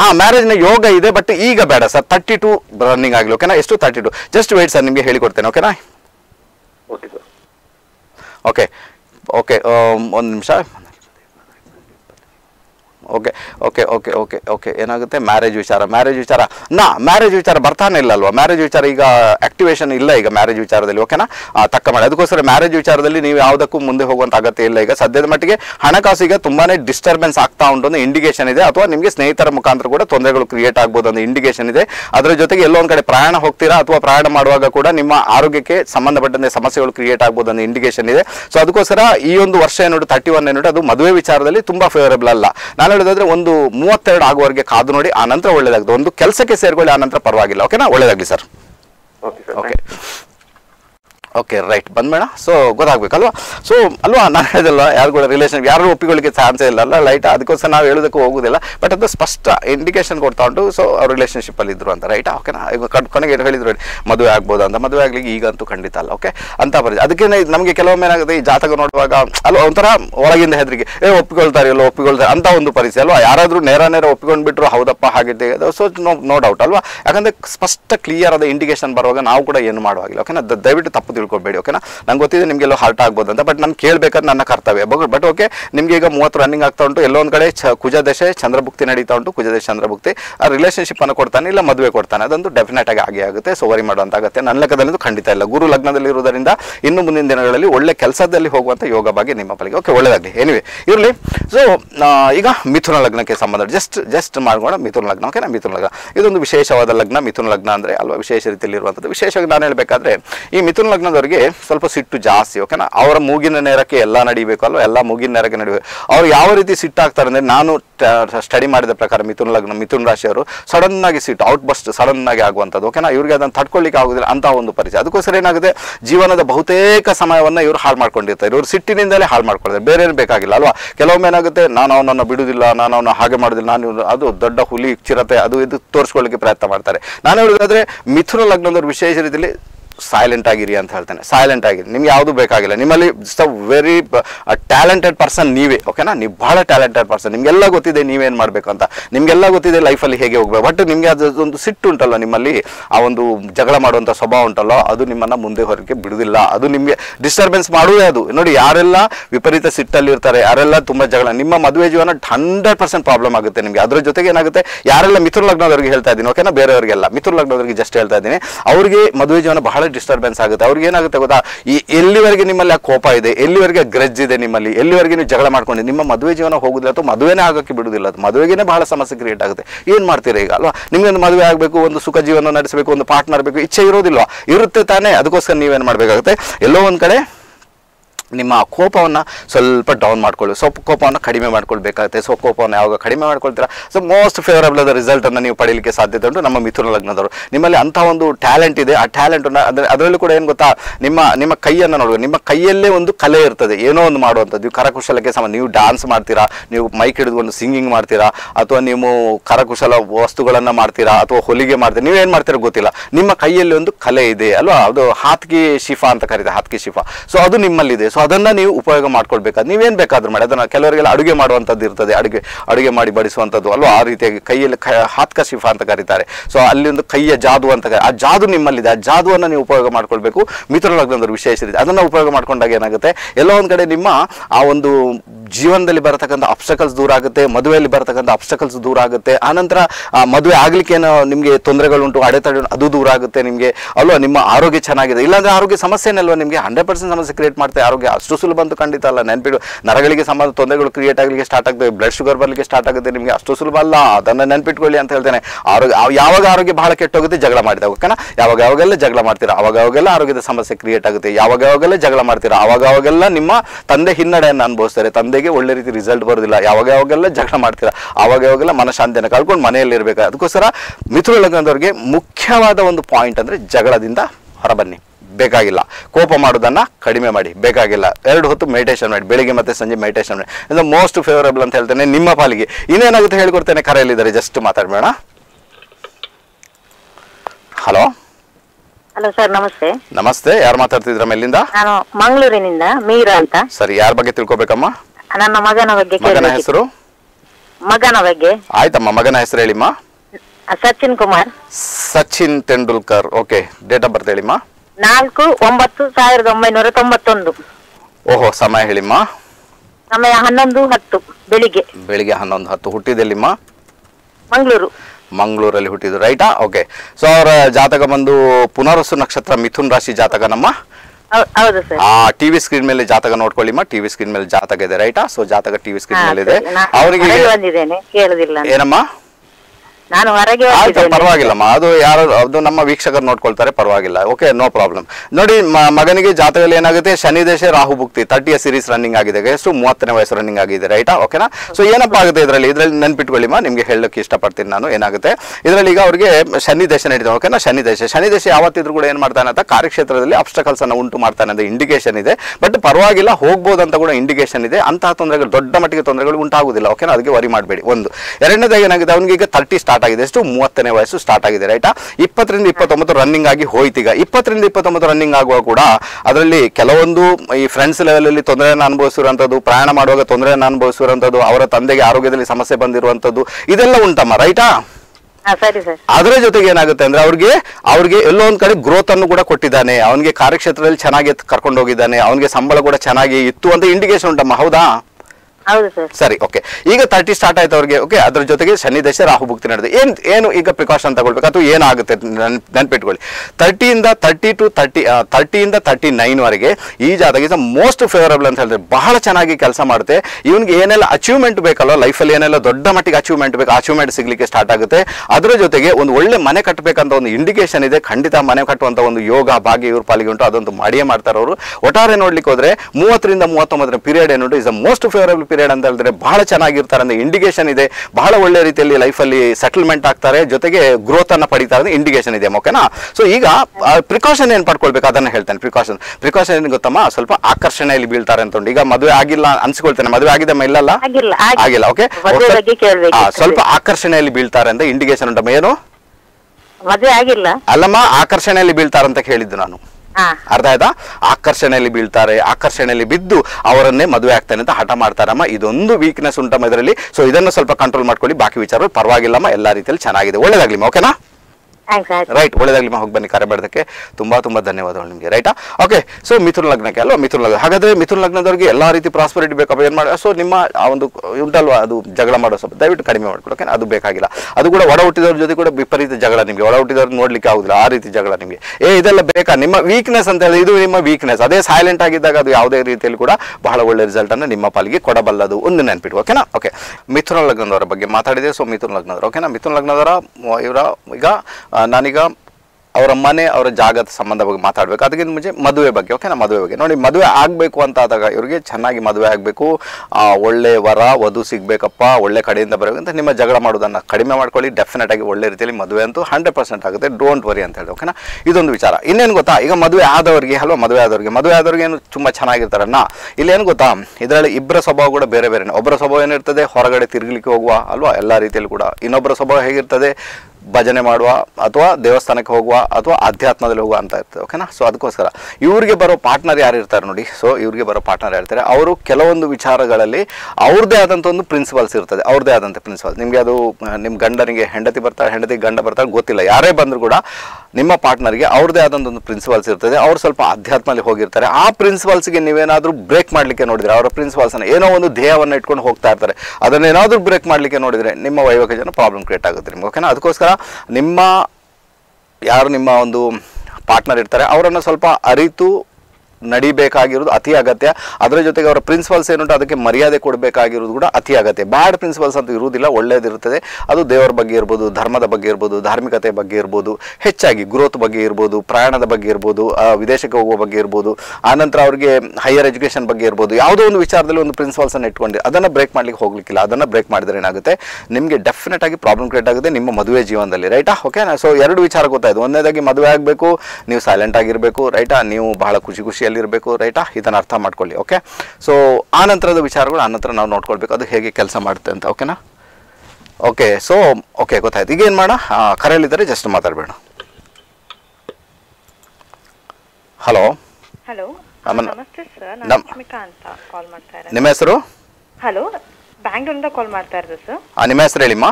ಹಾ ಮ್ಯಾರೇಜ್ನ ಯೋಗ ಇದೆ ಬಟ್ ಈಗ ಬೇಡ ಸರ್ ತರ್ಟಿ ಟು ರನ್ನಿಂಗ್ ಆಗಲಿ ಓಕೆನಾ ಎಷ್ಟು thirty two just wait sir ನಿಮಗೆ ಹೇಳಿಕೊಡ್ತೇನೆ ಓಕೆನಾ ಓಕೆ ಓಕೆ ಒಂದು ನಿಮಿಷ. Okay okay okay okay okay, ಏನಾಗುತ್ತೆ? ಮ್ಯಾರೇಜ್ ವಿಚಾರ ಮ್ಯಾರೇಜ್ ವಿಚಾರ. ನಾ ಮ್ಯಾರೇಜ್ ವಿಚಾರ ಬರ್ತಾನೆ ಇಲ್ಲ ಅಲ್ವಾ? ಮ್ಯಾರೇಜ್ ವಿಚಾರ ಈಗ ಆಕ್ಟಿವೇಶನ್ ಇಲ್ಲ ಈಗ ಮ್ಯಾರೇಜ್ ವಿಚಾರದಲ್ಲಿ ಓಕೆನಾ ತಕ್ಕ ಮಾಡಿ. ಅದಕ್ಕೋಸ್ಕರ ಮ್ಯಾರೇಜ್ ವಿಚಾರದಲ್ಲಿ ನೀವು ಯಾವುದಕ್ಕೂ ಮುಂದೆ ಹೋಗುವಂಥ ಅಗತ್ಯ ಇಲ್ಲ. ಈಗ ಸದ್ಯದ ಮಟ್ಟಿಗೆ ಹಣಕಾಸಿಗೆ ತುಂಬಾ ಡಿಸ್ಟರ್ಬೆನ್ಸ್ ಆಗ್ತಾ ಉಂಟು, ಒಂದು ಇಂಡಿಕೇಶನ್ ಇದೆ. ಅಥವಾ ನಿಮಗೆ ಸ್ನೇಹಿತರ ಮುಖಾಂತರ ಕೂಡ ತೊಂದರೆಗಳು ಕ್ರಿಯೇಟ್ ಆಗ್ಬೋದು ಅನ್ನೋ ಇಂಡಿಕೇಶನ್ ಇದೆ. ಅದರ ಜೊತೆಗೆ ಎಲ್ಲೋ ಒಂದು ಕಡೆ ಪ್ರಯಾಣ ಹೋಗ್ತೀರಾ? ಅಥವಾ ಪ್ರಯಾಣ ಮಾಡುವಾಗ ಕೂಡ ನಿಮ್ಮ ಆರೋಗ್ಯಕ್ಕೆ ಸಂಬಂಧಪಟ್ಟಂತೆ ಸಮಸ್ಯೆಗಳು ಕ್ರಿಯೇಟ್ ಆಗ್ಬೋದು ಅನ್ನೋ ಇಂಡಿಕೇಶನ್ ಇದೆ. ಸೊ ಅದಕ್ಕೋಸ್ಕರ ಈ ಒಂದು ವರ್ಷ ಏನೋ ತರ್ಟಿ ಒನ್ ಅದು ಮದುವೆ ವಿಚಾರದಲ್ಲಿ ತುಂಬಾ ಫೇವರೇಬಲ್ ಅಲ್ಲ. ನಾನು ಹೇಳೋದಾದ್ರೆ ಒಂದು ಮೂವತ್ತೆರಡು ಆಗುವವರೆಗೆ ಕಾದು ನೋಡಿ ಆ ನಂತರ ಒಳ್ಳೇದಾಗುತ್ತೆ ಒಂದು ಕೆಲಸಕ್ಕೆ ಸೇರ್ಕೊಳ್ಳಿ ಆ ನಂತರ ಪರವಾಗಿಲ್ಲ. ಓಕೆನಾ ಒಳ್ಳೇದಾಗ್ಲಿ ಸರ್. ಓಕೆ ಓಕೆ ರೈಟ್ ಬಂದ್ಬೇಡ ಸೊ ಗೊತ್ತಾಗ್ಬೇಕಲ್ವಾ? ಸೊ ಅಲ್ವಾ? ನಾನು ಹೇಳಿದಲ್ಲ ಯಾರು ಕೂಡ ರಿಲೇಷನ್ ಯಾರು ಒಪ್ಪಿಕೊಳ್ಳಿಕ್ಕೆ ಚಾನ್ಸೇ ಇಲ್ಲ ಅಲ್ಲ ಲೈಟ್ ಅದಕ್ಕೋಸ್ಕರ ನಾವು ಹೇಳೋದಕ್ಕೂ ಹೋಗೋದಿಲ್ಲ. ಬಟ್ ಅದು ಸ್ಪಷ್ಟ ಇಂಡಿಕೇಶನ್ ಕೊಡ್ತಾ ಉಂಟು. ಸೊ ಅವ್ರ ರಿಲೇಷನ್ಶಿಪ್ ಅಲ್ಲಿ ಇದ್ರು ಅಂತ ರೈಟ್ ಓಕೆನಾ ಈಗ ಕಣ್- ಕೊನೆಗೆ ಏನು ಹೇಳಿದ್ರು ಮದುವೆ ಆಗ್ಬೋದು ಅಂತ. ಮದುವೆ ಆಗಲಿಕ್ಕೆ ಈಗಂತೂ ಖಂಡಿತ ಅಲ್ಲ ಓಕೆ ಅಂತ ಬರೀ ಅದಕ್ಕೆ ನಮಗೆ ಕೆಲವೊಮ್ಮೆ ಏನಾಗುತ್ತೆ, ಈ ಜಾತಕ ನೋಡುವಾಗ ಅಲ್ಲ ಒಂಥರ ಒಳಗಿಂದ ಹೆದರಿಕೆ. ಏ, ಒಪ್ಪಿಕೊಳ್ತಾರೆ ಇಲ್ಲ ಒಪ್ಪಿಕೊಳ್ತಾರೆ ಅಂತ ಒಂದು ಪರಿಸ್ಥಿತಿ, ಅಲ್ವಾ? ಯಾರಾದರೂ ನೇರ ನೇರ ಒಪ್ಪಿಕೊಂಡ್ಬಿಟ್ರು, ಹೌದಪ್ಪ, ಹಾಗಿದ್ದೆ. ಸೊ ನೋ ನೋ ಡೌಟ್ ಅಲ್ವಾ? ಯಾಕಂದ್ರೆ ಸ್ಪಷ್ಟ ಕ್ಲಿಯರ್ ಆದ ಇಂಡಿಕೇಶನ್ ಬರುವಾಗ ನಾವು ಕೂಡ ಏನು ಮಾಡುವಾಗಿಲ್ಲ ಓಕೆನಾ ದಯವಿಟ್ಟು ತಪ್ಪು ತಿಳ್ಕೊಬೇಡಿ ಓಕೆನಾ ನಂಗೆ ಗೊತ್ತಿದೆ ನಿಮಗೆಲ್ಲೋ ಹಾರ್ಟ್ ಆಗ್ಬೋದು ಅಂತ ಬಟ್ ನಾನು ಕೇಳಬೇಕಾದ್ರೆ ನನ್ನ ಕರ್ತವ್ಯ. ಬಟ್ ಓಕೆ ನಿಮಗೆ ಈಗ ಮೂವತ್ತು ರನ್ನಿಂಗ್ ಆಗ್ತಾ ಉಂಟು ಎಲ್ಲೊಂದು ಕಡೆ ಚ ಕುಜ ದಶೆ, ಚಂದ್ರಭುಕ್ತಿ ನಡೀತಾ ಉಂಟು, ಕುಜ ದಶೆ, ಚಂದ್ರಭುಕ್ತಿ. ಆ ರಿಲೇಷನ್ಶಿಪ್ ಅನ್ನು ಕೊಡ್ತಾನೆ, ಇಲ್ಲ ಮದುವೆ ಕೊಡ್ತಾನೆ, ಅದೊಂದು ಡೆಫಿನೆಟ್ ಆಗಿ ಆಗೇ ಆಗುತ್ತೆ ಸೊ ವರಿ ಮಾಡುವಂತ ಆಗುತ್ತೆ ನನ್ನ ಲೆಕ್ಕದಲ್ಲಿ ಖಂಡಿತ ಇಲ್ಲ. ಗುರು ಲಗ್ನದಲ್ಲಿ ಇರುವುದರಿಂದ ಇನ್ನು ಮುಂದಿನ ದಿನಗಳಲ್ಲಿ ಒಳ್ಳೆ ಕೆಲಸದಲ್ಲಿ ಹೋಗುವಂಥ ಯೋಗ ಬಗ್ಗೆ ನಿಮ್ಮ ಪಾಲಿಗೆ ಓಕೆ ಒಳ್ಳೆಯದಾಗಲಿ ಎನಿವೆ ಇರಲಿ. ಸೊ ಈಗ ಮಿಥುನ ಲಗ್ನಕ್ಕೆ ಸಂಬಂಧ ಜಸ್ಟ್ ಜಸ್ಟ್ ಮಾಡ್ಕೊಂಡು ಮಿಥುನ ಲಗ್ನ ಓಕೆನಾ ಮಿಥುನ ಲಗ್ನ. ಇದೊಂದು ವಿಶೇಷವಾದ ಲಗ್ನ, ಮಿಥುನ ಲಗ್ನ ಅಂದರೆ ಅಲ್ವಾ? ವಿಶೇಷ ರೀತಿಯಲ್ಲಿ ಇರುವಂಥದ್ದು ವಿಶೇಷವಾಗಿ ನಾನು ಹೇಳಬೇಕಾದ್ರೆ, ಈ ಮಿಥುನ ಲಗ್ನದವರಿಗೆ ಸ್ವಲ್ಪ ಸಿಟ್ಟು ಜಾಸ್ತಿ ಓಕೆನಾ ಅವರ ಮೂಗಿನ ನೇರಕ್ಕೆ ಎಲ್ಲ ನಡಿಬೇಕು ಅಲ್ವಾ? ಎಲ್ಲ ಮೂಗಿನ ನೇರಕ್ಕೆ ನಡಿಬೇಕು. ಅವ್ರು ಯಾವ ರೀತಿ ಸಿಟ್ಟಾಗ್ತಾರೆ ಅಂದರೆ ನಾನು ಸ್ಟಡಿ ಮಾಡಿದ ಪ್ರಕಾರ ಮಿಥುನ್ ಲಗ್ನ, ಮಿಥುನ್ ರಾಶಿಯವರು ಸಡನ್ ಆಗಿ ಸಿಟ್ಟು ಔಟ್ ಬಸ್ಟ್ ಸಡನ್ ಆಗಿ ಆಗುವಂಥದ್ದು ಓಕೆನಾ ಇವರಿಗೆ ಅದನ್ನು ತಡ್ಕೊಳ್ಳಿಕ್ಕೆ ಆಗೋದಿಲ್ಲ ಅಂತ ಒಂದು ಪರಿಚಯ. ಅದಕ್ಕೋಸ್ಕರ ಏನಾಗುತ್ತೆ? ಜೀವನದ ಬಹುತೇಕ ಸಮಯವನ್ನು ಇವರು ಹಾಳು ಮಾಡ್ಕೊಂಡಿರ್ತಾರೆ. ಇವರು ಸಿಟ್ಟಿನಿಂದಲೇ ಹಾಳು ಮಾಡ್ಕೊಳ್ತಾರೆ. ಬೇರೆ ಏನು ಬೇಕಾಗಿಲ್ಲ, ಅಲ್ವಾ? ಕೆಲವೊಮ್ಮೆ ಏನಾಗುತ್ತೆ? ನಾನು ಅವನನ್ನು ಬಿಡುವುದಿಲ್ಲ ನಾನು ಅವನ ಹಾಗೆ ಮಾಡೋದಿಲ್ಲ, ನಾನು ಅದು ದೊಡ್ಡ ಹುಲಿ ಚಿರತೆ, ಅದು ಇದು ತೋರಿಸ್ಕೊಳ್ಳಿಕ್ಕೆ ಪ್ರಯತ್ನ ಮಾಡ್ತಾರೆ. ನಾನು ಹೇಳೋದಾದರೆ, ಮಿಥುನ ಲಗ್ನದವ್ರು ವಿಶೇಷ ರೀತಿಯಲ್ಲಿ ಸೈಲೆಂಟ್ ಆಗಿರಿ ಅಂತ ಹೇಳ್ತೇನೆ. ಸೈಲೆಂಟ್ ಆಗಿರಿ. ನಿಮ್ಗೆ ಯಾವುದು ಬೇಕಾಗಿಲ್ಲ. ನಿಮ್ಮಲ್ಲಿ it's a very talented person ನೀವೇ ಓಕೆನಾ ನೀವು ಭಾಳ ಟ್ಯಾಲೆಂಟೆಡ್ ಪರ್ಸನ್ ನಿಮಗೆಲ್ಲ ಗೊತ್ತಿದೆ ನೀವೇನು ಮಾಡಬೇಕು ಅಂತ. ನಿಮಗೆಲ್ಲ ಗೊತ್ತಿದೆ ಲೈಫಲ್ಲಿ ಹೇಗೆ ಹೋಗ್ಬೇಕು. ಬಟ್ ನಿಮಗೆ ಅದೊಂದು ಸಿಟ್ಟು ಉಂಟಲ್ಲ ನಿಮ್ಮಲ್ಲಿ? ಆ ಒಂದು ಜಗಳ ಮಾಡುವಂಥ ಸ್ವಭಾವ ಉಂಟಲ್ಲ ಅದು ನಿಮ್ಮನ್ನು ಮುಂದೆ ಹೊರಗೆ ಬಿಡುವುದಿಲ್ಲ. ಅದು ನಿಮಗೆ ಡಿಸ್ಟರ್ಬೆನ್ಸ್ ಮಾಡುವುದೇ ಅದು. ನೋಡಿ, ಯಾರೆಲ್ಲ ವಿಪರೀತ ಸಿಟ್ಟಲ್ಲಿ ಇರ್ತಾರೆ, ಯಾರೆಲ್ಲ ತುಂಬ ಜಗಳ, ನಿಮ್ಮ ಮದುವೆ ಜೀವನ ಹಂಡ್ರೆಡ್ ಪರ್ಸೆಂಟ್ ಪ್ರಾಬ್ಲಮ್ ಆಗುತ್ತೆ ನಿಮಗೆ. ಅದರ ಜೊತೆಗೆ ಏನಾಗುತ್ತೆ? ಯಾರೆಲ್ಲ ಮಿತ್ರ ಲಗ್ನದವ್ರಿಗೆ ಹೇಳ್ತಾ ಇದ್ದೀನಿ ಓಕೆನಾ ಬೇರೆಯವರಿಗೆಲ್ಲ. ಮಿತ್ರ ಲಗ್ನದವ್ರಿಗೆ ಜಸ್ಟ್ ಹೇಳ್ತಾ ಇದ್ದೀನಿ. ಅವರಿಗೆ ಮದುವೆ ಜೀವನ ಬಹಳ ಡಿಸ್ಟರ್ಬೆನ್ಸ್ ಆಗುತ್ತೆ. ಅವ್ರಿಗೆ ಏನಾಗುತ್ತೆ ಗೊತ್ತಾ? ಈ ಎಲ್ಲಿವರೆಗೆ ನಿಮ್ಮಲ್ಲಿ ಆ ಕೋಪ ಇದೆ, ಎಲ್ಲಿವರೆಗೆ ಗ್ರಜ್ ಇದೆ ನಿಮ್ಮಲ್ಲಿ, ಎಲ್ಲಿವರೆಗೆ ನೀವು ಜಗಳ ಮಾಡ್ಕೊಂಡು, ನಿಮ್ಮ ಮದುವೆ ಜೀವನ ಹೋಗುದಿಲ್ಲ ಅಥವಾ ಮದುವೆನೇ ಆಗೋಕ್ಕೆ ಬಿಡುವುದಿಲ್ಲ ಅದು ಮದುವೆಗೇನೆ ಬಹಳ ಸಮಸ್ಯೆ ಕ್ರಿಯೇಟ್ ಆಗುತ್ತೆ. ಏನು ಮಾಡ್ತೀರಾ ಈಗ? ಅಲ್ವಾ? ನಿಮಗೆ ಒಂದು ಮದುವೆ ಆಗಬೇಕು, ಒಂದು ಸುಖ ಜೀವನ ನಡೆಸಬೇಕು, ಒಂದು ಪಾರ್ಟ್ನರ್ ಬೇಕು, ಇಚ್ಛೆ ಇರೋದಿಲ್ವಾ? ಇರುತ್ತೆ ತಾನೇ, ಅದಕ್ಕೋಸ್ಕರ ನೀವೇನು ಮಾಡಬೇಕಾಗುತ್ತೆ? ಎಲ್ಲೋ ಒಂದು ಕಡೆ ನಿಮ್ಮ ಕೋಪವನ್ನು ಸ್ವಲ್ಪ ಡೌನ್ ಮಾಡ್ಕೊಳ್ಳಿ. ಸ್ವಲ್ಪ ಕೋಪವನ್ನು ಕಡಿಮೆ ಮಾಡ್ಕೊಳ್ಬೇಕಾಗುತ್ತೆ. ಸೊ ಕೋಪವನ್ನು ಯಾವಾಗ ಕಡಿಮೆ ಮಾಡ್ಕೊಳ್ತೀರಾ? ಸೊ ಮೋಸ್ಟ್ ಫೇವರಬಲ್ ಆದ ರಿಸಲ್ಟನ್ನು ನೀವು ಪಡೀಲಿಕ್ಕೆ ಸಾಧ್ಯತೆ ಉಂಟು ನಮ್ಮ ಮಿಥುನ ಲಗ್ನದವರು. ನಿಮ್ಮಲ್ಲಿ ಅಂಥ ಒಂದು ಟ್ಯಾಲೆಂಟ್ ಇದೆ. ಆ ಟ್ಯಾಲೆಂಟನ್ನು ಅಂದರೆ ಅದರಲ್ಲೂ ಕೂಡ ಏನು ಗೊತ್ತಾ? ನಿಮ್ಮ ನಿಮ್ಮ ಕೈಯನ್ನು ನೋಡುವ ನಿಮ್ಮ ಕೈಯಲ್ಲೇ ಒಂದು ಕಲೆ ಇರ್ತದೆ. ಏನೋ ಒಂದು ಮಾಡುವಂಥದ್ದು. ನೀವು ಕರಕುಶಲಕ್ಕೆ ಸಮ, ನೀವು ಡ್ಯಾನ್ಸ್ ಮಾಡ್ತೀರಾ? ನೀವು ಮೈಕ್ ಹಿಡಿದುಕೊಂಡು ಸಿಂಗಿಂಗ್ ಮಾಡ್ತೀರಾ? ಅಥವಾ ನೀವು ಕರಕುಶಲ ವಸ್ತುಗಳನ್ನು ಮಾಡ್ತೀರಾ? ಅಥವಾ ಹೊಲಿಗೆ ಮಾಡ್ತೀರಾ? ನೀವೇನು ಮಾಡ್ತೀರಾ ಗೊತ್ತಿಲ್ಲ. ನಿಮ್ಮ ಕೈಯಲ್ಲಿ ಒಂದು ಕಲೆ ಇದೆ, ಅಲ್ವಾ? ಅದು ಹಾತ್ಕಿ ಶಿಫಾ ಅಂತ ಕರೀತಾರೆ, ಹಾತ್ಗೆ ಶಿಫಾ. ಸೊ ಅದು ನಿಮ್ಮಲ್ಲಿದೆ. ಸೊ ಅದನ್ನು ನೀವು ಉಪಯೋಗ ಮಾಡ್ಕೊಳ್ಬೇಕಾದ್ರೆ ನೀವೇನು ಬೇಕಾದ್ರೂ ಮಾಡಿ. ಅದನ್ನ ಕೆಲವರಿಗೆಲ್ಲ ಅಡುಗೆ ಮಾಡುವಂಥದ್ದು ಇರ್ತದೆ. ಅಡುಗೆ ಅಡುಗೆ ಮಾಡಿ ಬಡಿಸುವಂಥದ್ದು ಅಲ್ವಾ ಆ ರೀತಿಯಾಗಿ ಕೈಯಲ್ಲಿ ಹಾತ್ಕ ಶಿಫಾ ಅಂತ ಕರೀತಾರೆ. ಸೊ ಅಲ್ಲಿ ಒಂದು ಕೈಯ ಜಾದು ಅಂತ ಆ ಜಾದು ನಿಮ್ಮಲ್ಲಿದೆ. ಆ ಜಾದುವನ್ನು ನೀವು ಉಪಯೋಗ ಮಾಡ್ಕೊಳ್ಬೇಕು. ಮಿತ್ರ ಲಗ್ನದವ್ರು ವಿಶೇಷ ರೀತಿ. ಅದನ್ನು ಉಪಯೋಗ ಮಾಡ್ಕೊಂಡಾಗ ಏನಾಗುತ್ತೆ? ಎಲ್ಲ ಒಂದು ಕಡೆ ನಿಮ್ಮ ಆ ಒಂದು ಜೀವನದಲ್ಲಿ ಬರತಕ್ಕಂಥ ಅಪ್ಸ್ಟಕಲ್ಸ್ ದೂರ ಆಗುತ್ತೆ. ಮದುವೆಯಲ್ಲಿ ಬರತಕ್ಕಂಥ ಅಪ್ಸ್ಟಕಲ್ಸ್ ದೂರ ಆಗುತ್ತೆ. ಆನಂತರ ಮದುವೆ ಆಗ್ಲಿಕ್ಕೆ ಏನೋ ನಿಮಗೆ ತೊಂದರೆಗಳುಂಟು ಅಡೆತಡೆ ಅದು ದೂರ ಆಗುತ್ತೆ ನಿಮಗೆ. ಅಲ್ವಾ ನಿಮ್ಮ ಆರೋಗ್ಯ ಚೆನ್ನಾಗಿದೆ. ಇಲ್ಲಾಂದರೆ ಆರೋಗ್ಯ ಸಮಸ್ಯೆನೇ ಅಲ್ವಾ ನಿಮಗೆ? ಹಂಡ್ರೆಡ್ ಪರ್ಸೆಂಟ್ ಸಮಸ್ಯೆ ಕ್ರಿಯೇಟ್ ಮಾಡ್ತಾರೆ ಆರೋಗ್ಯ ಅಷ್ಟು ಸುಲಭ ಅಂತೂ ಖಂಡಿತ ಅಲ್ಲ. ನೆನಪಿಡು, ನರಗಳಿಗೆ ಸಂಬಂಧ ತೊಂದರೆಗಳು ಕ್ರಿಯೇಟ್ ಆಗಲಿಕ್ಕೆ ಸ್ಟಾರ್ಟ್ ಆಗ್ತದೆ ಬ್ಲಡ್ ಶುಗರ್ ಬರಲಿಕ್ಕೆ ಸ್ಟಾರ್ಟ್ ಆಗುತ್ತೆ, ನಿಮಗೆ ಅಷ್ಟು ಸುಲಭ ಅಲ್ಲ. ಅದನ್ನು ನೆನ್ಪಿಟ್ಕೊಳ್ಳಿ ಅಂತ ಹೇಳ್ತೇನೆ. ಆರೋಗ್ಯ ಯಾವಾಗ ಆರೋಗ್ಯ ಬಹಳ ಕೆಟ್ಟೋಗುತ್ತೆ, ಜಗಳ ಮಾಡಿದಾಗ, ಓಕೆನಾ? ಯಾವಾಗ ಯಾವಾಗೆಲ್ಲ ಜಗಳ ಮಾಡ್ತೀರಾ? ಅವಾಗ ಯಾವಾಗೆಲ್ಲ ಆರೋಗ್ಯದ ಸಮಸ್ಯೆ ಕ್ರಿಯೇಟ್ ಆಗುತ್ತೆ, ಯಾವಾಗ ಯಾವಾಗೆಲ್ಲ ಜಗಳ ಮಾಡ್ತೀರಾ? ಅವಾಗ ಯಾವಾಗೆಲ್ಲ ನಿಮ್ಮ ತಂದೆ ಹಿನ್ನಡೆಯನ್ನು ಅನುಭವಿಸ್ತಾರೆ. ತಂದೆಗೆ ಒಳ್ಳೆ ರೀತಿ ರಿಸಲ್ಟ್ ಬರೋದಿಲ್ಲ. ಯಾವಾಗ ಯಾವಾಗೆಲ್ಲ ಜಗಳ ಮಾಡ್ತೀರಾ? ಅವಾಗ ಯಾವಾಗೆಲ್ಲ ಮನಃಶಾಂತಿಯನ್ನು ಕಳ್ಕೊಂಡು ಮನೆಯಲ್ಲಿ ಇರಬೇಕು ಅದಕ್ಕೋಸ್ಕರ ಮಿಥುನ ಲಗ್ನದವರಿಗೆ ಮುಖ್ಯವಾದ ಒಂದು ಪಾಯಿಂಟ್ ಅಂದರೆ ಜಗಳದಿಂದ ಹೊರಬನ್ನಿ. ಬೇಕಾಗಿಲ್ಲ. ಕೋಪ ಮಾಡೋದನ್ನು ಕಡಿಮೆ ಮಾಡಿ ಬೇಕಾಗಿಲ್ಲ. ಎರಡು ಹೊತ್ತು ಮೆಡಿಟೇಷನ್ ಮಾಡಿ ಬೆಳಿಗ್ಗೆ ಮತ್ತೆ ಸಂಜೆ ಮೆಡಿಟೇಷನ್ ಮಾಡಿ. ಇದು ಮೋಸ್ಟ್ ಫೇವರೇಬಲ್ ಅಂತ ಹೇಳ್ತೇನೆ ನಿಮ್ಮ ಪಾಲಿಗೆ. ಇನ್ನೇನಾಗುತ್ತೆ ಹೇಳ್ಕೊಡ್ತೇನೆ ಕರೆಯಲ್ಲಿದ್ದಾರೆ ಜಸ್ಟ್ ಮಾತಾಡಬೇಡ. ಹಲೋ ಹಲೋ ಸರ್ ನಮಸ್ತೆ. ನಮಸ್ತೆ ಯಾರು ಮಾತಾಡ್ತಿದ್ರ ಮೇಲಿಂದ? ನಾನು ಮಂಗಳೂರಿನಿಂದ ಮೀರಾ ಅಂತ. ಸರಿ ಯಾರ ಬಗ್ಗೆ ತಿಳ್ಕೊಬೇಕಮ್ಮ? ನನ್ನ ಮಗನ ಬಗ್ಗೆ ಮಗನ ಹೆಸರು? ಮಗನ ಬಗ್ಗೆ. ಆಯ್ತಮ್ಮ ಮಗನ ಹೆಸರು ಹೇಳಿಮ್ಮ. Sachin Kumar. Sachin Tendulkar okay date of birth ಹೇಳಿಮ್ಮ. ನಾಲ್ಕು ಒಂಬತ್ತು ಸಾವಿರದ ಒಂಬೈನೂರ ತೊಂಬತ್ತೊಂದು. ಓಹೋ ಸಮಯ ಹೇಳಿಮ್ಮ. ಸಮಯ ಹನ್ನೊಂದು ಹತ್ತು ಬೆಳಿಗ್ಗೆ. ಬೆಳಿಗ್ಗೆ ಹನ್ನೊಂದು ಹತ್ತು. ಹುಟ್ಟಿದೆಲ್ಲಿಮ್ಮ? ಮಂಗಳೂರು. ಮಂಗಳೂರಲ್ಲಿ ಹುಟ್ಟಿದ್ರು ರೈಟಾ? ಓಕೆ. ಸೊ ಅವರ ಜಾತಕ ಬಂದು ಪುನರ್ವಸು ನಕ್ಷತ್ರ ಮಿಥುನ್ ರಾಶಿ ಜಾತಕ ನಮ್ಮ ಹೌದು ಸರ್. ಆ ಟಿವಿ ಸ್ಕ್ರೀನ್ ಮೇಲೆ ಜಾತಕ ನೋಡ್ಕೊಳ್ಳಿಮ್ಮ. ಟಿವಿ ಸ್ಕ್ರೀನ್ ಮೇಲೆ ಜಾತಕ ಇದೆ ರೈಟಾ? ಸೊ ಜಾತಕ ಟಿವಿ ಸ್ಕ್ರೀನ್ ಮೇಲೆ ಇದೆ. ಅವರಿಗೆ ಏನಮ್ಮ? ನಾನು ಹೊರಗೆ. ಪರವಾಗಿಲ್ಲಮ್ಮ. ಅದು ಯಾರು, ಅದು ನಮ್ಮ ವೀಕ್ಷಕರು ನೋಡ್ಕೊಳ್ತಾರೆ, ಪರವಾಗಿಲ್ಲ. ಓಕೆ ನೋ ಪ್ರಾಬ್ಲಮ್ ನೋಡಿ ಮಗನಿಗೆ ಜಾತಕದಲ್ಲಿ ಏನಾಗುತ್ತೆ? ಶನಿ ದೇಶ, ರಾಹು ಭುಕ್ತಿ. ತರ್ಟಿಯ ಸೀರೀಸ್ ರನ್ನಿಂಗ್ ಆಗಿದೆ. ಎಷ್ಟು? ಮೂವತ್ತನೇ ವಯಸ್ಸು ರನ್ನಿಂಗ್ ಆಗಿದೆ ರೈಟಾ ಓಕೆನಾ ಸೊ ಏನಪ್ಪ ಆಗುತ್ತೆ ಇದರಲ್ಲಿ? ಇದರಲ್ಲಿ ನೆನ್ಪಿಟ್ಕೊಳ್ಳಿಮ್ಮ. ನಿಮಗೆ ಹೇಳೋಕೆ ಇಷ್ಟಪಡ್ತೀನಿ ನಾನು. ಏನಾಗುತ್ತೆ? ಇದರಲ್ಲಿ ಈಗ ಅವರಿಗೆ ಶನಿ ದೇಶ ನಡೀತಾವೆ ಓಕೆನಾ ಶನಿ ದೇಶ. ಶನಿ ದೇಶ ಯಾವತ್ತಿದ್ರು ಕೂಡ ಏನು ಮಾಡ್ತಾನೆ ಅಂತ ಕಾರ್ಯಕ್ಷೇತ್ರದಲ್ಲಿ ಅಬ್ಸ್ಟಕಲ್ಸ್ ಅನ್ನು ಉಂಟು ಮಾಡ್ತಾನೆ ಅಂತ ಇಂಡಿಕೇಶನ್ ಇದೆ. ಬಟ್ ಪರವಾಗಿಲ್ಲ, ಹೋಗ್ಬೋದು ಅಂತ ಕೂಡ ಇಂಡಿಕೇಶನ್ ಇದೆ. ಅಂತಹ ತೊಂದರೆಗಳು, ದೊಡ್ಡ ಮಟ್ಟಿಗೆ ತೊಂದರೆಗಳು ಉಂಟಾಗುವುದಿಲ್ಲ. ಓಕೆನಾ ಅದಕ್ಕೆ ವರಿ ಮಾಡಬೇಡಿ. ಒಂದು. ಎರಡನೇದಾಗಿ ಏನಾಗಿದೆ ಅವನಿಗೆ ಈಗ ತರ್ಟಿ ಸ್ಟಾರ್ಟ್ ಆಗಿದೆ. ಎಷ್ಟು? ಮೂವತ್ತನೇ ವಯಸ್ಸು ಸ್ಟಾರ್ಟ್ ಆಗಿದೆ ರೈಟಾ ಇಪ್ಪತ್ತರಿಂದ ಇಪ್ಪತ್ತೊಂಬತ್ತು ರನ್ನಿಂಗ್ ಆಗಿ ಹೋಯ್ತು ಈಗ. ಇಪ್ಪತ್ತರಿಂದ ಇಪ್ಪತ್ತೊಂಬತ್ತು ರನ್ನಿಂಗ್ ಆಗುವಾಗ ಕೂಡ ಅದರಲ್ಲಿ ಕೆಲವೊಂದು ಈ ಫ್ರೆಂಡ್ಸ್ ಲೆವೆಲಲ್ಲಿ ತೊಂದರೆಯನ್ನು ಅನುಭವಿಸಿರುವಂಥದ್ದು ಪ್ರಯಾಣ ಮಾಡುವಾಗ ತೊಂದರೆಯನ್ನು ಅನುಭವಿಸಿರುವಂಥದ್ದು ಅವರ ತಂದೆಗೆ ಆರೋಗ್ಯದಲ್ಲಿ ಸಮಸ್ಯೆ ಬಂದಿರುವಂಥದ್ದು ಇದೆಲ್ಲ ಉಂಟಮ್ಮ ರೈಟಾ ಅದರ ಜೊತೆಗೆ ಏನಾಗುತ್ತೆ ಅಂದ್ರೆ ಅವ್ರಿಗೆ ಅವ್ರಿಗೆ ಎಲ್ಲೋ ಒಂದ್ ಕಡೆ ಗ್ರೋತ್ ಅನ್ನು ಕೂಡ ಕೊಟ್ಟಿದ್ದಾನೆ. ಅವನಿಗೆ ಕಾರ್ಯಕ್ಷೇತ್ರದಲ್ಲಿ ಚೆನ್ನಾಗಿ ಕರ್ಕೊಂಡು ಹೋಗಿದ್ದಾನೆ ಅವನಿಗೆ ಸಂಬಳ ಕೂಡ ಚೆನ್ನಾಗಿ ಇತ್ತು ಅಂತ ಇಂಡಿಕೇಶನ್ ಉಂಟಮ್ಮ ಹೌದು? ಸರ್. ಓಕೆ ಈಗ ತರ್ಟಿ ಸ್ಟಾರ್ಟ್ ಆಯ್ತು ಅವ್ರಿಗೆ ಓಕೆ ಅದ್ರ ಜೊತೆಗೆ ಶನಿ ದಶೆ ರಾಹು ಭುಕ್ತಿ ನಡೆದು. ಏನು ಏನು ಈಗ ಪ್ರಿಕಾಷನ್ ತಗೊಳ್ಬೇಕು? ಅಥವಾ ಏನಾಗುತ್ತೆ? ನೆನ್- ನೆನ್ಪಿಟ್ಕೊಳ್ಳಿ. ತರ್ಟಿಯಿಂದ ತರ್ಟಿ ಟು ತರ್ಟಿ ತರ್ಟಿಯಿಂದ ತರ್ಟಿ ನೈನ್ ವರೆಗೆ ಈ ಜಾತಕ ಇಸ್ ಮೋಸ್ಟ್ ಫೇವರಬಲ್ ಅಂತ ಹೇಳಿದ್ರೆ ಬಹಳ ಚೆನ್ನಾಗಿ ಕೆಲಸ ಮಾಡುತ್ತೆ. ಇವನ್ಗೆ ಏನೆಲ್ಲ ಅಚೀವ್ಮೆಂಟ್ ಬೇಕಲ್ಲ ಲೈಫಲ್ಲಿ ಏನೆಲ್ಲ ದೊಡ್ಡ ಮಟ್ಟಿಗೆ ಅಚೀವ್ಮೆಂಟ್ ಬೇಕು ಅಚೀವ್ಮೆಂಟ್ ಸಿಗ್ಲಿಕ್ಕೆ ಸ್ಟಾರ್ಟ್ ಆಗುತ್ತೆ. ಅದರ ಜೊತೆಗೆ ಒಂದು ಒಳ್ಳೆ ಮನೆ ಕಟ್ಟಬೇಕಂತ ಒಂದು ಇಂಡಿಕೇಶನ್ ಇದೆ. ಖಂಡಿತ ಮನೆ ಕಟ್ಟುವಂತ ಒಂದು ಯೋಗ, ಭಾಗ್ಯ, ಇವ್ರ ಪಾಲಿಗೆ ಉಂಟು. ಅದೊಂದು ಮಾಡಿಯೇ ಮಾಡ್ತಾರೆ ಅವರು ಒಟ್ಟಾರೆ ನೋಡ್ಲಿಕ್ಕೆ ಹೋದ್ರೆ ಮೂವತ್ತರಿಂದ ಮೂವತ್ತೊಂಬತ್ತರ ಪೀರಿಯಡ್ ಏನುಂಟು is a most favourable period ಅಂತ ಹೇಳಿದ್ರೆ ಬಹಳ ಚೆನ್ನಾಗಿರ್ತಾರೆ ಅಂದ್ರೆ ಇಂಡಿಕೇಶನ್ ಇದೆ. ಬಹಳ ಒಳ್ಳೆ ರೀತಿಯಲ್ಲಿ ಲೈಫಲ್ಲಿ ಸೆಟಲ್ಮೆಂಟ್ ಆಗ್ತಾರೆ. ಜೊತೆಗೆ ಗ್ರೋತ್ ಅನ್ನ ಪಡಿತಾರೆ ಅಂದ್ರೆ ಇಂಡಿಕೇಶನ್ ಇದೆ ಓಕೆನಾ ಸೊ ಈಗ ಪ್ರಿಕಾಷನ್ ಏನ್ ಪಡ್ಕೊಳ್ಬೇಕು? ಅದನ್ನ ಹೇಳ್ತೇನೆ ಪ್ರಿಕಾಷನ್ ಪ್ರಿಕಾಷನ್ ಏನು ಗೊತ್ತಮ್ಮ? ಸ್ವಲ್ಪ ಆಕರ್ಷಣೆಯಲ್ಲಿ ಬೀಳ್ತಾರೆ ಅಂತ ಈಗ ಮದುವೆ ಆಗಿಲ್ಲ ಅನ್ಸ್ಕೊಳ್ತೇನೆ. ಮದುವೆ ಆಗಿದೆ ಇಲ್ಲಲ್ಲ? ಆಗಿಲ್ಲ, ಓಕೆ. ಸ್ವಲ್ಪ ಆಕರ್ಷಣೆಯಲ್ಲಿ ಬೀಳ್ತಾರೆ ಅಂತ ಇಂಡಿಕೇಶನ್ ಉಂಟಮ್ಮ. ಏನು? ಮದುವೆ ಆಗಿಲ್ಲ. ಅಲ್ಲಮ್ಮ ಆಕರ್ಷಣೆಯಲ್ಲಿ ಬೀಳ್ತಾರಂತ ಕೇಳಿದ್ದು ನಾನು. ಅರ್ಥ ಆಯ್ತಾ? ಆಕರ್ಷಣೆಯಲ್ಲಿ ಬೀಳ್ತಾರೆ, ಆಕರ್ಷಣೆಯಲ್ಲಿ ಬಿದ್ದು ಅವರನ್ನೇ ಮದುವೆ ಆಗ್ತಾನೆ ಅಂತ ಹಠ ಮಾಡ್ತಾರಮ್ಮ. ಇದೊಂದು ವೀಕ್ನೆಸ್ ಉಂಟಮ್ಮ ಇದರಲ್ಲಿ. ಸೊ ಇದನ್ನು ಸ್ವಲ್ಪ ಕಂಟ್ರೋಲ್ ಮಾಡ್ಕೊಳ್ಳಿ. ಬಾಕಿ ವಿಚಾರ ಪರವಾಗಿಲ್ಲಮ್ಮ. ಎಲ್ಲಾ ರೀತಿಯಲ್ಲಿ ಚೆನ್ನಾಗಿದೆ. ಒಳ್ಳೇದಾಗ್ಲಿಮ್ಮ ಓಕೆನಾ ರೈಟ್ ಒಳ್ಳೇದಾಗ್ಲಿ ಹೋಗಿ ಬನ್ನಿ ಕರೆ ಮಾಡೋದಕ್ಕೆ ತುಂಬಾ ತುಂಬಾ ಧನ್ಯವಾದಗಳು ನಿಮಗೆ, ರೈಟಾ? ಓಕೆ ಸೊ ಮಿಥುನ ಲಗ್ನಕ್ಕೆ ಅಲ್ವಾ? ಮಿಥುನ ಲಗ್ನ. ಹಾಗಾದ್ರೆ ಮಿಥುನ ಲಗ್ನದವರಿಗೆ ಎಲ್ಲಾ ರೀತಿ ಪ್ರಾಸ್ಪರಿಟಿ ಬೇಕಪ್ಪ ಏನು ಮಾಡಿ ಸೊ ನಿಮ್ಮ ಆ ಒಂದು, ಉಂಟಲ್ವಾ, ಅದು ಜಗಳ ಮಾಡೋ ಸ್ವಲ್ಪ, ದಯವಿಟ್ಟು ಕಡಿಮೆ ಮಾಡ್ಕೊಳ್ಳೋಕೆ ಅದು ಬೇಕಾಗಿಲ್ಲ. ಅದು ಕೂಡ ಒಡ ಹುಟ್ಟಿದವ್ರ ಜೊತೆ ಕೂಡ ವಿಪರೀತ ಜಗಳ ನಿಮಗೆ ಒಡ ಹುಟ್ಟಿದವ್ರು ನೋಡ್ಲಿಕ್ಕೆ ಆಗುದಿಲ್ಲ, ಆ ರೀತಿ ಜಗಳ ನಿಮಗೆ. ಏ, ಇದೆಲ್ಲ ಬೇಕಾ? ನಿಮ್ಮ ವೀಕ್ನೆಸ್ ಅಂತ ಹೇಳಿ, ಇದು ನಿಮ್ಮ ವೀಕ್ನೆಸ್ ಅದೇ ಸೈಲೆಂಟ್ ಆಗಿದ್ದಾಗ ಅದು ಯಾವುದೇ ರೀತಿಯಲ್ಲಿ ಕೂಡ ಬಹಳ ಒಳ್ಳೆ ರಿಸಲ್ಟ್ ಅನ್ನು ನಿಮ್ಮ ಪಾಲಿಗೆ ಕೊಡಬಲ್ಲದು ಒಂದು ನೆನ್ಪಿಟ್ಟು ಓಕೆನಾ ಓಕೆ ಮಿಥುನ ಲಗ್ನದವರ ಬಗ್ಗೆ ಮಾತಾಡಿದೆ ಸೊ ಮಿಥುನ ಲಗ್ನದವರು ಓಕೆನಾ ಮಿಥುನ ಲಗ್ನದವರ, ಇವರ, ಈಗ ನಾನೀಗ ಅವರ ಮನೆ, ಅವರ ಜಾಗದ ಸಂಬಂಧ ಬಗ್ಗೆ ಮಾತಾಡಬೇಕು. ಅದಕ್ಕಿಂತ ಮುಂಚೆ ಮದುವೆ ಬಗ್ಗೆ ಓಕೆನಾ ಮದುವೆ ಬಗ್ಗೆ. ನೋಡಿ, ಮದುವೆ ಆಗಬೇಕು ಅಂತ ಆದಾಗ ಇವರಿಗೆ ಚೆನ್ನಾಗಿ ಮದುವೆ ಆಗಬೇಕು. ಒಳ್ಳೆ ವರ, ವಧು ಸಿಗಬೇಕಪ್ಪ, ಒಳ್ಳೆ ಕಡೆಯಿಂದ ಬರಬೇಕು ಅಂತ ನಿಮ್ಮ ಜಗಳ ಮಾಡೋದನ್ನು ಕಡಿಮೆ ಮಾಡ್ಕೊಳ್ಳಿ. ಡೆಫಿನೆಟ್ ಆಗಿ ಒಳ್ಳೆ ರೀತಿಯಲ್ಲಿ ಮದುವೆ ಅಂತೂ ಹಂಡ್ರೆಡ್ ಪರ್ಸೆಂಟ್ ಆಗುತ್ತೆ. ಡೋಂಟ್ ವರಿ ಅಂತ ಹೇಳಿ ಓಕೆನಾ ಇದೊಂದು ವಿಚಾರ. ಇನ್ನೇನು ಗೊತ್ತಾ? ಈಗ ಮದುವೆ ಆದವರಿಗೆ, ಅಲ್ವಾ? ಮದುವೆ ಆದವರಿಗೆ. ಮದುವೆ ಆದವ್ರಿಗೆ ಏನು ತುಂಬ ಚೆನ್ನಾಗಿರ್ತಾರಣ್ಣ ಇಲ್ಲೇನು ಗೊತ್ತಾ? ಇದರಲ್ಲಿ ಇಬ್ಬರ ಸ್ವಭಾವ ಕೂಡ ಬೇರೆ ಬೇರೆ. ಒಬ್ಬರ ಸ್ವಭಾವ ಏನಿರ್ತದೆ? ಹೊರಗಡೆ ತಿರುಗಲಿಕ್ಕೆ ಹೋಗುವ, ಅಲ್ವಾ? ಎಲ್ಲ ರೀತಿಯಲ್ಲಿ ಕೂಡ. ಇನ್ನೊಬ್ಬರ ಸ್ವಭಾವ ಹೇಗಿರ್ತದೆ? ಭಜನೆ ಮಾಡುವ ಅಥವಾ ದೇವಸ್ಥಾನಕ್ಕೆ ಹೋಗುವ ಅಥವಾ ಅಧ್ಯಾತ್ಮದಲ್ಲಿ ಹೋಗುವ ಅಂತ ಇರ್ತದೆ ಓಕೆನಾ ಸೊ ಅದಕ್ಕೋಸ್ಕರ ಇವರಿಗೆ ಬರೋ ಪಾರ್ಟ್ನರ್ ಯಾರು ಇರ್ತಾರೆ ನೋಡಿ. ಸೊ ಇವರಿಗೆ ಬರೋ ಪಾರ್ಟ್ನರ್ ಹೇಳ್ತಾರೆ ಅವರು ಕೆಲವೊಂದು ವಿಚಾರಗಳಲ್ಲಿ ಅವ್ರದ್ದೇ ಆದಂಥ ಒಂದು ಪ್ರಿನ್ಸಿಪಲ್ಸ್ ಇರ್ತದೆ. ಅವ್ರದ್ದೇ ಆದಂಥ ಪ್ರಿನ್ಸಿಪಲ್ಸ್ ನಿಮಗೆ ಅದು ನಿಮ್ಮ ಗಂಡನಿಗೆ ಹೆಂಡತಿ ಬರ್ತಾರೆ ಹೆಂಡತಿ ಗಂಡ ಬರ್ತಾರೆ ಗೊತ್ತಿಲ್ಲ. ಯಾರೇ ಬಂದರೂ ಕೂಡ ನಿಮ್ಮ ಪಾರ್ಟ್ನರ್ಗೆ ಅವ್ರದೇ ಒಂದು ಪ್ರಿನ್ಸಿಪಲ್ಸ್ ಇರ್ತದೆ. ಅವ್ರು ಸ್ವಲ್ಪ ಅಧ್ಯಾತ್ಮದಲ್ಲಿ ಹೋಗಿರ್ತಾರೆ. ಆ ಪ್ರಿನ್ಸಿಪಲ್ಸ್ಗೆ ನೀವೇನಾದರೂ ಬ್ರೇಕ್ ಮಾಡಲಿಕ್ಕೆ ನೋಡಿದರೆ, ಅವರ ಪ್ರಿನ್ಸಿಪಲ್ಸನ್ನು ಏನೋ ಒಂದು ಧ್ಯೇಯವನ್ನು ಇಟ್ಕೊಂಡು ಹೋಗ್ತಾ ಇರ್ತಾರೆ. ಅದನ್ನೇನಾದರೂ ಬ್ರೇಕ್ ಮಾಡಲಿಕ್ಕೆ ನೋಡಿದರೆ ನಿಮ್ಮ ವೈವಾಹಿಕ ಜನ ಪ್ರಾಬ್ಲಮ್ ಕ್ರಿಯೇಟ್ ಆಗುತ್ತೆ ನಿಮ್ಗೆ ಓಕೆನಾ ಅದಕ್ಕೋಸ್ಕರ ನಿಮ್ಮ ಯಾರು ನಿಮ್ಮ ಒಂದು ಪಾರ್ಟ್ನರ್ ಇರ್ತಾರೆ, ಅವರನ್ನು ಸ್ವಲ್ಪ ಅರಿತು ನಡಿಬೇಕಾಗಿರೋದು ಅತಿ ಅಗತ್ಯ. ಅದರ ಜೊತೆಗೆ ಅವರ ಪ್ರಿನ್ಸಿಪಲ್ಸ್ ಏನುಂಟು, ಅದಕ್ಕೆ ಮರ್ಯಾದೆ ಕೊಡಬೇಕಾಗಿರೋದು ಕೂಡ ಅತಿ ಅಗತ್ಯ. ಬ್ಯಾಡ್ ಪ್ರಿನ್ಸಿಪಲ್ಸ್ ಅಂತ ಇರುವುದಿಲ್ಲ ಒಳ್ಳೆಯದಿರುತ್ತದೆ ಅದು ದೇವರ ಬಗ್ಗೆ ಇರ್ಬೋದು, ಧರ್ಮದ ಬಗ್ಗೆ ಇರ್ಬೋದು, ಧಾರ್ಮಿಕತೆ ಬಗ್ಗೆ ಇರ್ಬೋದು, ಹೆಚ್ಚಾಗಿ ಗ್ರೋತ್ ಬಗ್ಗೆ ಇರ್ಬೋದು, ಪ್ರಯಾಣದ ಬಗ್ಗೆ ಇರ್ಬೋದು ವಿದೇಶಕ್ಕೆ ಹೋಗುವ ಬಗ್ಗೆ ಇರ್ಬೋದು ಆನಂತರ ಅವರಿಗೆ ಹೈಯರ್ ಎಜುಕೇಷನ್ ಬಗ್ಗೆ ಇರ್ಬೋದು, ಯಾವುದೋ ಒಂದು ವಿಚಾರದಲ್ಲಿ ಒಂದು ಪ್ರಿನ್ಸಿಪಲ್ಸನ್ನು ಇಟ್ಕೊಂಡು ಅದನ್ನು ಬ್ರೇಕ್ ಮಾಡ್ಲಿಕ್ಕೆ ಹೋಗ್ಲಿಕ್ಕಿಲ್ಲ. ಅದನ್ನು ಬ್ರೇಕ್ ಮಾಡಿದ್ರೆ ಏನಾಗುತ್ತೆ? ನಿಮಗೆ ಡೆಫಿನೆಟ್ ಆಗಿ ಪ್ರಾಬ್ಲಮ್ ಕ್ರಿಯೇಟ್ ಆಗುತ್ತೆ ನಿಮ್ಮ ಮದುವೆ ಜೀವನದಲ್ಲಿ ರೈಟಾ ಓಕೆ ಸೊ ಎರಡು ವಿಚಾರ ಗೊತ್ತಾಯ್ತು. ಒಂದನೇದಾಗಿ ಮದುವೆ ಆಗಬೇಕು, ನೀವು ಸೈಲೆಂಟ್ ಆಗಿರಬೇಕು ರೈಟಾ ನೀವು ಬಹಳ ಖುಷಿ ಖುಷಿಯಲ್ಲಿರಬೇಕು ರೈಟಾ? ಇದನ್ನು ಅರ್ಥ ಮಾಡ್ಕೊಳ್ಳಿ ಓಕೆ? ಸೊ ಆ ನಂತರದ ವಿಚಾರಗಳು ಆ ನಂತರ ನಾವು ನೋಡ್ಕೊಳ್ಬೇಕು ಅದು ಹೇಗೆ ಕೆಲಸ ಮಾಡುತ್ತೆ ಅಂತ ಓಕೆನಾ? ಓಕೆ ಸೊ ಓಕೆ ಗೊತ್ತಾಯ್ತು. ಈಗ ಏನು ಮಾಡೋಣ ಕರೆಯಲ್ಲಿದ್ದರೆ ಜಸ್ಟ್ ಮಾತಾಡಬೇಡ. ಹಲೋ ಹಲೋ ನಮಸ್ತೆ ಸರ್ ನಾನು ರಶ್ಮಿಕಾ ಅಂತ ಕಾಲ್ ಮಾಡ್ತಾ ಇರೋದು. ನಿಮ್ಮ ಹೆಸರು? ಹಲೋ ಬ್ಯಾಂಗ್ಳೂರಿಂದ ಕಾಲ್ ಮಾಡ್ತಾ ಇರೋದು ಸರ್ ನಿಮ್ಮ ಹೆಸರು ಹೇಳಿಮ್ಮ?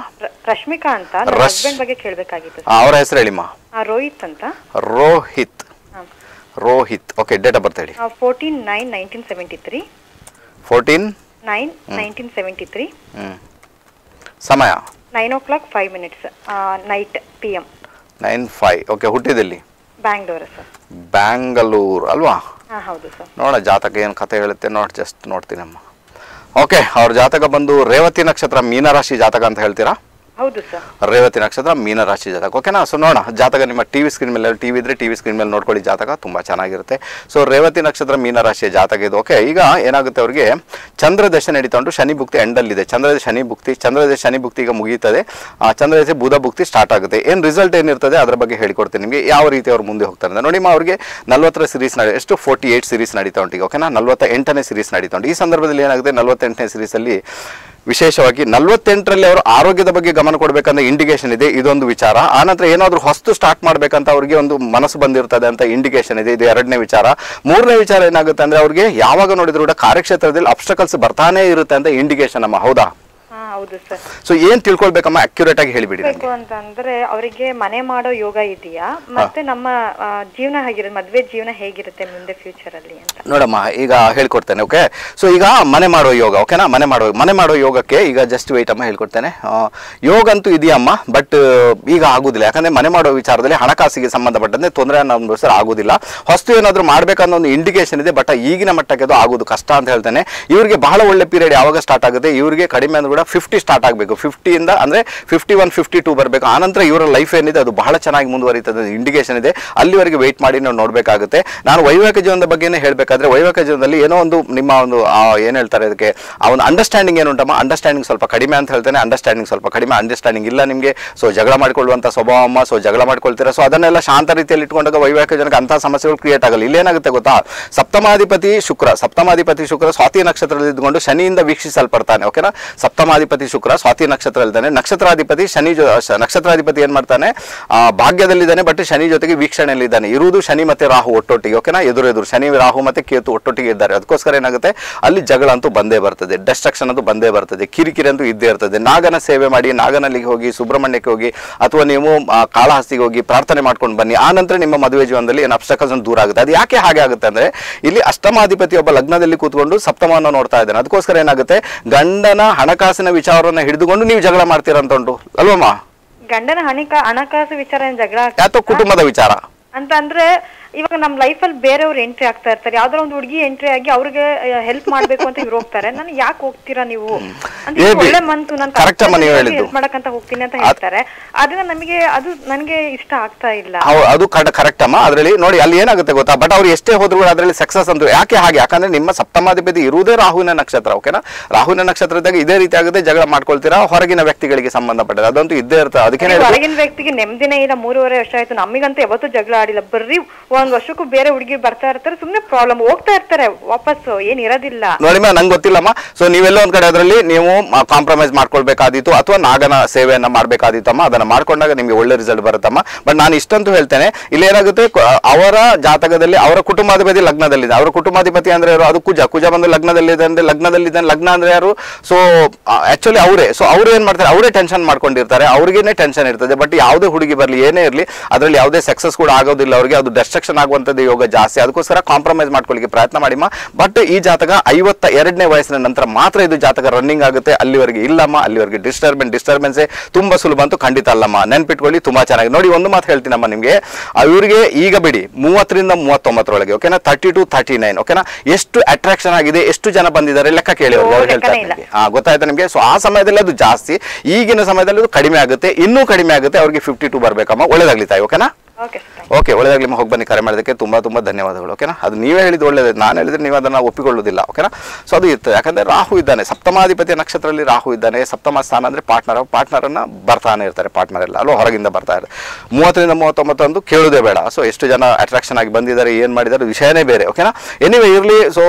ರಶ್ಮಿಕಾ ಅಂತ ಹಸ್ಬೆಂಡ್ ಬಗ್ಗೆ ಕೇಳಬೇಕಾಗಿತ್ತು ಅವರ ಹೆಸರು ಹೇಳಿಮ್ಮ? ರೋಹಿತ್ ಅಂತ. Rohit. Rohit. Okay date of birth ಹೇಳಿ. Fourteen nine nineteen seventy three fourteen nine nineteen seventy three ಸಮಯ? Nine o'clock five minutes night P M nine five okay ಹುಟ್ಟಿದಲ್ಲಿ? Bangalore sir Bangalore ಅಲ್ವಾ? ಹಾಂ ಹೌದು ಸರ್ ನೋಡ ಜಾತಕ ಏನು ಕಥೆ ಹೇಳುತ್ತೆ ನೋಡಿ ಜಸ್ಟ್ ನೋಡ್ತೀನಮ್ಮ. ಓಕೆ ಅವ್ರ ಜಾತಕ ಬಂದು ರೇವತಿ ನಕ್ಷತ್ರ ಮೀನರಾಶಿ ಜಾತಕ ಅಂತ ಹೇಳ್ತೀರಾ? ರೇವತಿ ನಕ್ಷತ್ರ, ಮೀನ ರಾಶಿ ಜಾತಕ. ಓಕೆನಾ ಸೊ ನೋಡೋಣ. ಜಾತಕ ನಿಮ್ಮ ಟಿವಿ ಸ್ಕ್ರೀನ್ ಮೇಲೆ ಟಿವಿ ಇದ್ರೆ ಟಿವಿ ಸ್ಕ್ರೀನ್ ಮೇಲೆ ನೋಡ್ಕೊಳ್ಳಿ. ಜಾತಕ ತುಂಬಾ ಚೆನ್ನಾಗಿರುತ್ತೆ. ಸೊ ರೇವತಿ ನಕ್ಷತ್ರ, ಮೀನ ರಾಶಿಯ ಜಾತಕ ಇದು. ಓಕೆ ಈಗ ಏನಾಗುತ್ತೆ ಅವರಿಗೆ? ಚಂದ್ರದಶ ನಡೀತಾ ಉಂಟು ಶನಿ ಭುಕ್ತಿ ಎಂಡಲ್ಲಿದೆ ಚಂದ್ರದ ಶನಿ ಭುಕ್ತಿ ಚಂದ್ರದಶ ಶನಿ ಭುಕ್ತಿ ಈಗ ಮುಗಿಯುತ್ತದೆ. ಚಂದ್ರದ ಬುಧ ಭುಕ್ತಿ ಸ್ಟಾರ್ಟ್ ಆಗುತ್ತೆ. ಏನು ರಿಸಲ್ಟ್ ಏನಿರ್ತದೆ ಅದರ ಬಗ್ಗೆ ಹೇಳಿಕೊಡ್ತೀನಿ ನಿಮಗೆ. ಯಾವ ರೀತಿ ಅವ್ರು ಮುಂದೆ ಹೋಗ್ತಾರೆ ಅಂತ. ನೋಡಿ ಅವ್ರಿಗೆ ನಲ್ವತ್ತರ ಸೀರೀಸ್ ನಡೆ ಎಷ್ಟು? ಫೋರ್ಟಿ ಏಯ್ಟ್ ಸೀರೀಸ್ ನಡೀತಾ ಉಂಟು ಈಗ. ಓಕೆನಾ ನಲ್ವತ್ತ ಎಂಟನೇ ಸೀರೀಸ್ ನಡೀತಾ ಉಂಟು ಈ ಸಂದರ್ಭದಲ್ಲಿ ಏನಾಗುತ್ತೆ? ನಲ್ವತ್ತೆಂಟನೇ ಸಿರೀಸಲ್ಲಿ ವಿಶೇಷವಾಗಿ ನಲ್ವತ್ತೆಂಟರಲ್ಲಿ ಅವರು ಆರೋಗ್ಯದ ಬಗ್ಗೆ ಗಮನ ಕೊಡಬೇಕಂತ ಇಂಡಿಕೇಶನ್ ಇದೆ, ಇದೊಂದು ವಿಚಾರ. ಆನಂತರ ಏನಾದರೂ ಹೊಸ್ತು ಸ್ಟಾರ್ಟ್ ಮಾಡಬೇಕಂತ ಅವರಿಗೆ ಒಂದು ಮನಸ್ಸು ಬಂದಿರ್ತದೆ ಅಂತ ಇಂಡಿಕೇಶನ್ ಇದೆ, ಇದು ಎರಡನೇ ವಿಚಾರ. ಮೂರನೇ ವಿಚಾರ ಏನಾಗುತ್ತೆ ಅಂದರೆ ಅವ್ರಿಗೆ ಯಾವಾಗ ನೋಡಿದ್ರು ಕೂಡ ಕಾರ್ಯಕ್ಷೇತ್ರದಲ್ಲಿ ಅಬ್ಸ್ಟಕಲ್ಸ್ ಬರ್ತಾನೆ ಇರುತ್ತೆ ಅಂತ ಇಂಡಿಕೇಶನ್ ಅಮ್ಮ ಹೌದಾ? ಹೌದು ಸರ್. ಸೊ ಏನ್ ತಿಳ್ಕೊಳ್ಬೇಕಮ್ಮ? ಅಕ್ಯುರೇಟ್ ಆಗಿ ಹೇಳಿಬಿಡಿ ಅಂತಂದ್ರೆ ಅವರಿಗೆ ಮನೆ ಮಾಡೋ ಯೋಗ ಇದೆಯಾ? ಮತ್ತೆ ನಮ್ಮ ಜೀವನ ಹೇಗಿರುತ್ತೆ ಮದ್ವೆ ಜೀವನ ಹೇಗಿರುತ್ತೆ ಮುಂದೆ ಫ್ಯೂಚರ್ ಅಲ್ಲಿ ಅಂತ. ನೋಡಮ್ಮ ಈಗ ಹೇಳ್ಕೊಡ್ತೇನೆ ಓಕೆ? ಸೊ ಈಗ ಮನೆ ಮಾಡೋ ಯೋಗ ಓಕೆನಾ? ಮನೆ ಮಾಡೋ ಮನೆ ಮಾಡೋ ಯೋಗಕ್ಕೆ ಈಗ ಜಸ್ಟ್ ವೆಯ್ಟ್ ಅಮ್ಮ ಹೇಳ್ಕೊಡ್ತೇನೆ. ಯೋಗ ಅಂತೂ ಇದೆಯಮ್ಮ ಬಟ್ ಈಗ ಆಗುದಿಲ್ಲ. ಯಾಕಂದ್ರೆ ಮನೆ ಮಾಡೋ ವಿಚಾರದಲ್ಲಿ ಹಣಕಾಸಿಗೆ ಸಂಬಂಧಪಟ್ಟಂತೆ ತೊಂದರೆ ಅನುಭವಿಸಿದ್ರೆ ಆಗುದಿಲ್ಲ. ಹೊಸ್ತು ಏನಾದರೂ ಮಾಡ್ಬೇಕನ್ನೋ ಒಂದು ಇಂಡಿಕೇಶನ್ ಇದೆ ಬಟ್ ಈಗಿನ ಮಟ್ಟಕ್ಕೆ ಅದು ಆಗೋದು ಕಷ್ಟ ಅಂತ ಹೇಳ್ತೇನೆ. ಇವರಿಗೆ ಬಹಳ ಒಳ್ಳೆ ಪೀರಿಯಡ್ ಯಾವಾಗ ಸ್ಟಾರ್ಟ್ ಆಗುತ್ತೆ? ಇವರಿಗೆ ಕಡಿಮೆ ಅಂದ್ರೂ ಕೂಡ ಫಿಫ್ಟಿ ಸ್ಟಾರ್ಟ್ ಆಗಬೇಕು. ಫಿಫ್ಟಿಯಿಂದ ಅಂದರೆ ಫಿಫ್ಟಿ ಒನ್ ಫಿಫ್ಟಿ ಟೂ ಬರಬೇಕು ಆನಂತರ ಇವರ ಲೈಫ್ ಏನಿದೆ, ಅದು ಬಹಳ ಚೆನ್ನಾಗಿ ಮುಂದುವರಿತದೆ ಇಂಡಿಕೇಶನ್ ಇದೆ. ಅಲ್ಲಿವರೆಗೆ ವೆಯ್ಟ್ ಮಾಡಿ ನಾವು ನೋಡಬೇಕಾಗುತ್ತೆ. ನಾನು ವೈವಾಹಿಕ ಜೀವನದ ಬಗ್ಗೆನೇ ಹೇಳಬೇಕಾದ್ರೆ, ವೈವಾಹಿಕ ಜೀವನದಲ್ಲಿ ಏನೋ ಒಂದು ನಿಮ್ಮ ಒಂದು ಏನು ಏನ್ ಹೇಳ್ತಾರೆ ಅದಕ್ಕೆ, ಆ ಒಂದು ಅಂಡರ್ಸ್ಟ್ಯಾಂಡಿಂಗ್ ಏನುಂಟಮ್ಮ ಅಂಡರ್ಸ್ಟ್ಯಾಂಡಿಂಗ್ ಸ್ವಲ್ಪ ಕಡಿಮೆ ಅಂತ ಹೇಳ್ತೇನೆ. ಅಂಡರ್ಸ್ಟ್ಯಾಂಡಿಂಗ್ ಸ್ವಲ್ಪ ಕಡಿಮೆ. ಅಂಡರ್ಸ್ಟ್ಯಾಂಡಿಂಗ್ ಇಲ್ಲ ನಿಮಗೆ. ಸೊ ಜಗಳ ಮಾಡಿಕೊಳ್ಳುವಂಥ ಸ್ವಭಾವ ಅಮ್ಮ. ಸೊ ಜಗಳ ಮಾಡ್ಕೊಳ್ತೀರಾ? ಸೊ ಅದನ್ನೆಲ್ಲ ಶಾಂತ ರೀತಿಯಲ್ಲಿ ಇಟ್ಕೊಂಡಾಗ ವೈವಾಹಿಕ ಜನಕ್ಕೆ ಅಂತ ಸಮಸ್ಯೆಗಳು ಕ್ರಿಯೇಟ್ ಆಗಲ್ಲ. ಇಲ್ಲೇನಾಗುತ್ತೆ ಗೊತ್ತಾ? ಸಪ್ತಮಾಧಿಪತಿ ಶುಕ್ರ. ಸಪ್ತಮಾಧಿಪತಿ ಶುಕ್ರ ಸ್ವಾತಿ ನಕ್ಷತ್ರದಲ್ಲಿ ಇದ್ಕೊಂಡು ಶನಿಯಿಂದ ವೀಕ್ಷಿಸಲ್ಪಡ್ತಾನೆ. ಓಕೆನಾ ಸಪ್ತಮಾಧಿಪತಿ ಶುಕ್ರ ಸ್ವಾತಿ ನಕ್ಷತ್ರ ಇದ್ದಾನೆ ನಕ್ಷತ್ರಾಧಿಪತಿ ಶನಿ ನಕ್ಷತ್ರಾಧಿಪತಿ ಏನ್ ಮಾಡ್ತಾನೆ? ಆ, ಭಾಗ್ಯದಲ್ಲಿದ್ದಾನೆ ಬಟ್ ಶನಿ ಜೊತೆಗೆ ವೀಕ್ಷಣೆಯಲ್ಲಿದ್ದಾನೆ. ಇರುವುದು ಶನಿ ಮತ್ತೆ ರಾಹು ಒಟ್ಟೊಟ್ಟಿಗೆ ಓಕೆನಾ ಎದುರು ಎದುರು. ಶನಿ ರಾಹು ಮತ್ತೆ ಕೇತು ಒಟ್ಟೊಟ್ಟಿಗೆ ಇದ್ದಾರೆ. ಅದಕ್ಕೋಸ್ಕರ ಏನಾಗುತ್ತೆ? ಅಲ್ಲಿ ಜಗಳ ಅಂತೂ ಬಂದೇ ಬರ್ತದೆ. ಡೆಸ್ಟ್ರಕ್ಷನ್ ಅಂತೂ ಬಂದೇ ಬರ್ತದೆ. ಕಿರಿಕಿರಿ ಅಂತೂ ಇದ್ದೇ ಇರ್ತದೆ. ನಾಗನ ಸೇವೆ ಮಾಡಿ ನಾಗನಲ್ಲಿಗೆ ಹೋಗಿ ಸುಬ್ರಹ್ಮಣ್ಯಕ್ಕೆ ಹೋಗಿ ಅಥವಾ ನೀವು ಕಾಳಹಸ್ತಿಗೆ ಹೋಗಿ ಪ್ರಾರ್ಥನೆ ಮಾಡ್ಕೊಂಡು ಬನ್ನಿ. ಆ ನಂತರ ನಿಮ್ಮ ಮದುವೆ ಜೀವನದಲ್ಲಿ ಏನು ಅಬ್ಸ್ಟಕಲ್ಸ್ ದೂರ ಆಗುತ್ತೆ. ಅದು ಯಾಕೆ ಹಾಗೆ ಆಗುತ್ತೆ ಅಂದ್ರೆ ಇಲ್ಲಿ ಅಷ್ಟಮಾಧಿಪತಿ ಒಬ್ಬ ಲಗ್ನದಲ್ಲಿ ಕೂತ್ಕೊಂಡು ಸಪ್ತಮವನ್ನು ನೋಡ್ತಾ ಇದ್ದಾನೆ. ಅದಕ್ಕೋಸ್ಕರ ಏನಾಗುತ್ತೆ? ಗಂಡನ ಹಣಕಾಸಿನ ವಿಚಾರವನ್ನ ಹಿಡಿದುಕೊಂಡು ನೀವು ಜಗಳ ಮಾಡ್ತೀರಾ ಅಂತ ಉಂಟು ಅಲ್ವಮ್ಮ? ಗಂಡನ ಹಣಿಕ ಹಣಕಾಸು ವಿಚಾರ ಜಗಳ ಯಾತೋ ಕುಟುಂಬದ ವಿಚಾರ. ಅಂತ ಅಂದ್ರೆ ಇವಾಗ ನಮ್ ಲೈಫ್ ಅಲ್ಲಿ ಬೇರೆಯವ್ರು ಎಂಟ್ರಿ ಆಗ್ತಾ ಇರ್ತಾರೆ. ಯಾವ್ದಾರ ಒಂದು ಹುಡುಗಿ ಎಂಟ್ರಿ ಆಗಿ ಅವ್ರಿಗೆ ಹೆಲ್ಪ್ ಮಾಡ್ಬೇಕು ಅಂತ ಇವ್ರು ಹೋಗ್ತಾರೆ. ನಾನು ಯಾಕೆ ಹೋಗ್ತೀರಾ ನೀವು? ಒಳ್ಳೆ ಮಂತು ನಾನು. ಹೆಲ್ಪ್ ಮಾಡಕ್ಕಂತ ಹೋಗ್ತೀನಿ ಅಂತ ಹೇಳ್ತಾರೆ. ಅದನ್ನ ನಮಗೆ ಅದು ನನಗೆ ಇಷ್ಟ ಆಗ್ತಾ ಇಲ್ಲ. ಅದು ಕರೆಕ್ಟ್ ಅಮ್ಮ. ಅದರಲ್ಲಿ ನೋಡಿ ಅಲ್ಲಿ ಏನಾಗುತ್ತೆ ಗೊತ್ತಾ? ಬಟ್ ಅವ್ರು ಎಷ್ಟೇ ಹೋದ್ರು ಅದ್ರಲ್ಲಿ ಸಕ್ಸಸ್ ಅಂತ ಯಾಕೆ ಹಾಗೆ? ಯಾಕಂದ್ರೆ ನಿಮ್ಮ ಸಪ್ತಮಾಧಿಪತಿ ಇರುವುದೇ ರಾಹುವಿನ ನಕ್ಷತ್ರ ಓಕೆನಾ ರಾಹುವಿನ ನಕ್ಷತ್ರದಾಗ ಇದೇ ರೀತಿ ಆಗುತ್ತೆ ಜಗಳ ಮಾಡ್ಕೊಳ್ತೀರಾ? ಹೊರಗಿನ ವ್ಯಕ್ತಿಗಳಿಗೆ ಸಂಬಂಧಪಟ್ಟದ ಅದಂತೂ ಇದ್ದೇ ಇರ್ತದೆ ಅದಕ್ಕೆ ಹೊರಗಿನ ವ್ಯಕ್ತಿಗೆ ನೆಮ್ಮದಿನೇ ಇಲ್ಲ. ಮೂರುವರೆ ವರ್ಷ ಆಯ್ತು. ನಮಗಂತೂ ಯಾವತ್ತೂ ಜಗಳ ಆಡಿಲ್ಲ. ಬರ್ರಿ ಒಂದ್ ವರ್ಷಕ್ಕೂ ಬೇರೆ ಹುಡುಗಿ ಬರ್ತಾ ಇರ್ತಾರೆ, ಸುಮ್ನೆ ಪ್ರಾಬ್ಲಮ್ ಹೋಗ್ತಾ ಇರ್ತಾರೆ ವಾಪಸ್ ಏನ್ ಇರೋದಿಲ್ಲ. ನೋಡಿಮ್ಮ ನಂಗೆ ಗೊತ್ತಿಲ್ಲಮ್ಮ. ಸೊ ನೀವೆಲ್ಲ ಒಂದ್ ಕಡೆ ಅದರಲ್ಲಿ ನೀವು ಕಾಂಪ್ರಮೈಸ್ ಮಾಡ್ಕೊಳ್ಬೇಕಾದಿತ್ತು ಅಥವಾ ನಾಗನ ಸೇವೆಯನ್ನ ಮಾಡ್ಬೇಕಾದಿತ್ತಮ್ಮ ಅದನ್ನ ಮಾಡ್ಕೊಂಡಾಗ ನಿಮ್ಗೆ ಒಳ್ಳೆ ರಿಸಲ್ಟ್ ಬರುತ್ತಮ್ಮ. ಬಟ್ ನಾನು ಇಷ್ಟಂತೂ ಹೇಳ್ತೇನೆ, ಇಲ್ಲಿ ಏನಾಗುತ್ತೆ ಅವರ ಜಾತಕದಲ್ಲಿ, ಅವರ ಕುಟುಂಬಾಧಿಪತಿ ಲಗ್ನದಲ್ಲಿದೆ. ಅವರ ಕುಟುಂಬಾಧಿಪತಿ ಅಂದ್ರೆ ಯಾರು? ಅದು ಕುಜ. ಕುಜ ಬಂದು ಲಗ್ನದಲ್ಲಿದೆ ಅಂದ್ರೆ, ಲಗ್ನದಲ್ಲಿದೆ ಲಗ್ನ ಅಂದ್ರೆ ಯಾರು? ಸೊ ಆಕ್ಚುಲಿ ಅವರೇ. ಸೊ ಅವ್ರು ಏನ್ ಮಾಡ್ತಾರೆ, ಅವರೇ ಟೆನ್ಷನ್ ಮಾಡ್ಕೊಂಡಿರ್ತಾರೆ. ಅವ್ರಿಗೇನೆ ಟೆನ್ಷನ್ ಇರ್ತದೆ. ಬಟ್ ಯಾವುದೇ ಹುಡುಗಿ ಬರಲಿ, ಏನೇ ಇರಲಿ, ಅದರಲ್ಲಿ ಯಾವುದೇ ಸಕ್ಸಸ್ ಕೂಡ ಆಗೋದಿಲ್ಲ ಅವರಿಗೆ. ಅದು ಡೆಸ್ಟ್ರಕ್ಷನ್ ಆಗುವಂಥದ್ದು ಯೋಗ ಜಾಸ್ತಿ. ಅದಕ್ಕೋಸ್ಕರ ಕಾಂಪ್ರಮೈಸ್ ಮಾಡ್ಕೊಳ್ಳಿಕ್ಕೆ ಪ್ರಯತ್ನ ಮಾಡಿಮ್ಮ. ಬಟ್ ಈ ಜಾತಕ ಐವತ್ತ ಎರಡನೇ ವಯಸ್ಸಿನ ನಂತರ ಮಾತ್ರ ಇದು ಜಾತಕ ರನ್ನಿಂಗ್ ಆಗುತ್ತೆ. ಅಲ್ಲಿವರೆಗೆ ಇಲ್ಲಮ್ಮ ಅಲ್ಲಿವರೆಗೆ ಡಿಸ್ಟರ್ಬೆನ್ಸ್ ಡಿಸ್ಟರ್ಬೆನ್ಸೇ ತುಂಬಾ ಸುಲಭ ಅಂತೂ ಖಂಡಿತ ಅಲ್ಲಮ್ಮ. ನೆನ್ಪಿಟ್ಕೊಳ್ಳಿ ತುಂಬಾ ಚೆನ್ನಾಗಿ. ನೋಡಿ ಒಂದು ಮಾತು ಹೇಳ್ತೀನಮ್ಮ ನಿಮಗೆ. ಇವರಿಗೆ ಈಗ ಬಿಡಿ ಮೂವತ್ತರಿಂದ ಮೂವತ್ತೊಂಬತ್ತರೊಳಗೆ ಓಕೆನಾ ತರ್ಟಿ ಟು ತರ್ಟಿ ನೈನ್ ಓಕೆನಾ ಎಷ್ಟು ಅಟ್ರಾಕ್ಷನ್ ಆಗಿದೆ ಎಷ್ಟು ಜನ ಬಂದಿದ್ದಾರೆ ಲೆಕ್ಕ ಕೇಳಿ ಅವ್ರು ಓ, ಅವ್ರು ಹೇಳ್ತಾ ಲೆಕ್ಕನೇ ಇಲ್ಲ. ಇದ್ದಾರೆ. ಹಾ ಗೊತ್ತಾಯ್ತಾ ನಿಮಗೆ? ಸೊ ಆ ಸಮಯದಲ್ಲಿ ಅದು ಜಾಸ್ತಿ ಈಗಿನ ಸಮಯದಲ್ಲಿ ಅದು ಕಡಿಮೆ ಆಗುತ್ತೆ ಇನ್ನೂ ಕಡಿಮೆ ಆಗುತ್ತೆ ಅವ್ರಿಗೆ ಫಿಫ್ಟಿ ಟು ಬರ್ಬೇಕಮ್ಮ. ಒಳ್ಳೇದಾಗ್ಲಿ ತಾಯಿ ಓಕೆನಾ ಓಕೆ ಒಳ್ಳೆದಾಗ್ಲಿ ಹೋಗಿ ಬನ್ನಿ. ಕರೆ ಮಾಡೋದಕ್ಕೆ ತುಂಬಾ ತುಂಬಾ ಧನ್ಯವಾದಗಳು ಓಕೆನಾ ಅದು ನೀವೇ ಹೇಳಿದ್ದು ಒಳ್ಳೇದು. ನಾನು ಹೇಳಿದ್ರೆ ನೀವು ಅದನ್ನ ಒಪ್ಪಿಕೊಳ್ಳುವುದಿಲ್ಲ ಓಕೆನಾ ಸೊ ಅದು ಇತ್ತು. ಯಾಕಂದ್ರೆ ರಾಹು ಇದ್ದಾನೆ. ಸಪ್ತಮಾಧಿಪತಿ ನಕ್ಷತ್ರದಲ್ಲಿ ರಾಹು ಇದ್ದಾನೆ. ಸಪ್ತಮ ಸ್ಥಾನ ಅಂದ್ರೆ ಪಾರ್ಟ್ನರ್ ಪಾರ್ಟ್ನರ್ ಅನ್ನ ಬರ್ತಾನೆ ಇರ್ತಾರೆ ಪಾರ್ಟ್ನರ್ ಎಲ್ಲ. ಅಲ್ಲೋ, ಹೊರಗಿಂದ ಬರ್ತಾ ಇರ್ತಾರೆ. ಮೂವತ್ತರಿಂದ ಮೂವತ್ತೊಂಬತ್ತು ಅಂದು ಕೇಳೋದೇ ಬೇಡ. ಸೊ ಎಷ್ಟು ಜನ ಅಟ್ರಾಕ್ಷನ್ ಆಗಿ ಬಂದಿದ್ದಾರೆ, ಏನು ಮಾಡಿದ್ದಾರೆ, ವಿಷಯನೇ ಬೇರೆ ಓಕೆನಾ ಎನಿವೇ ಇರಲಿ. ಸೊ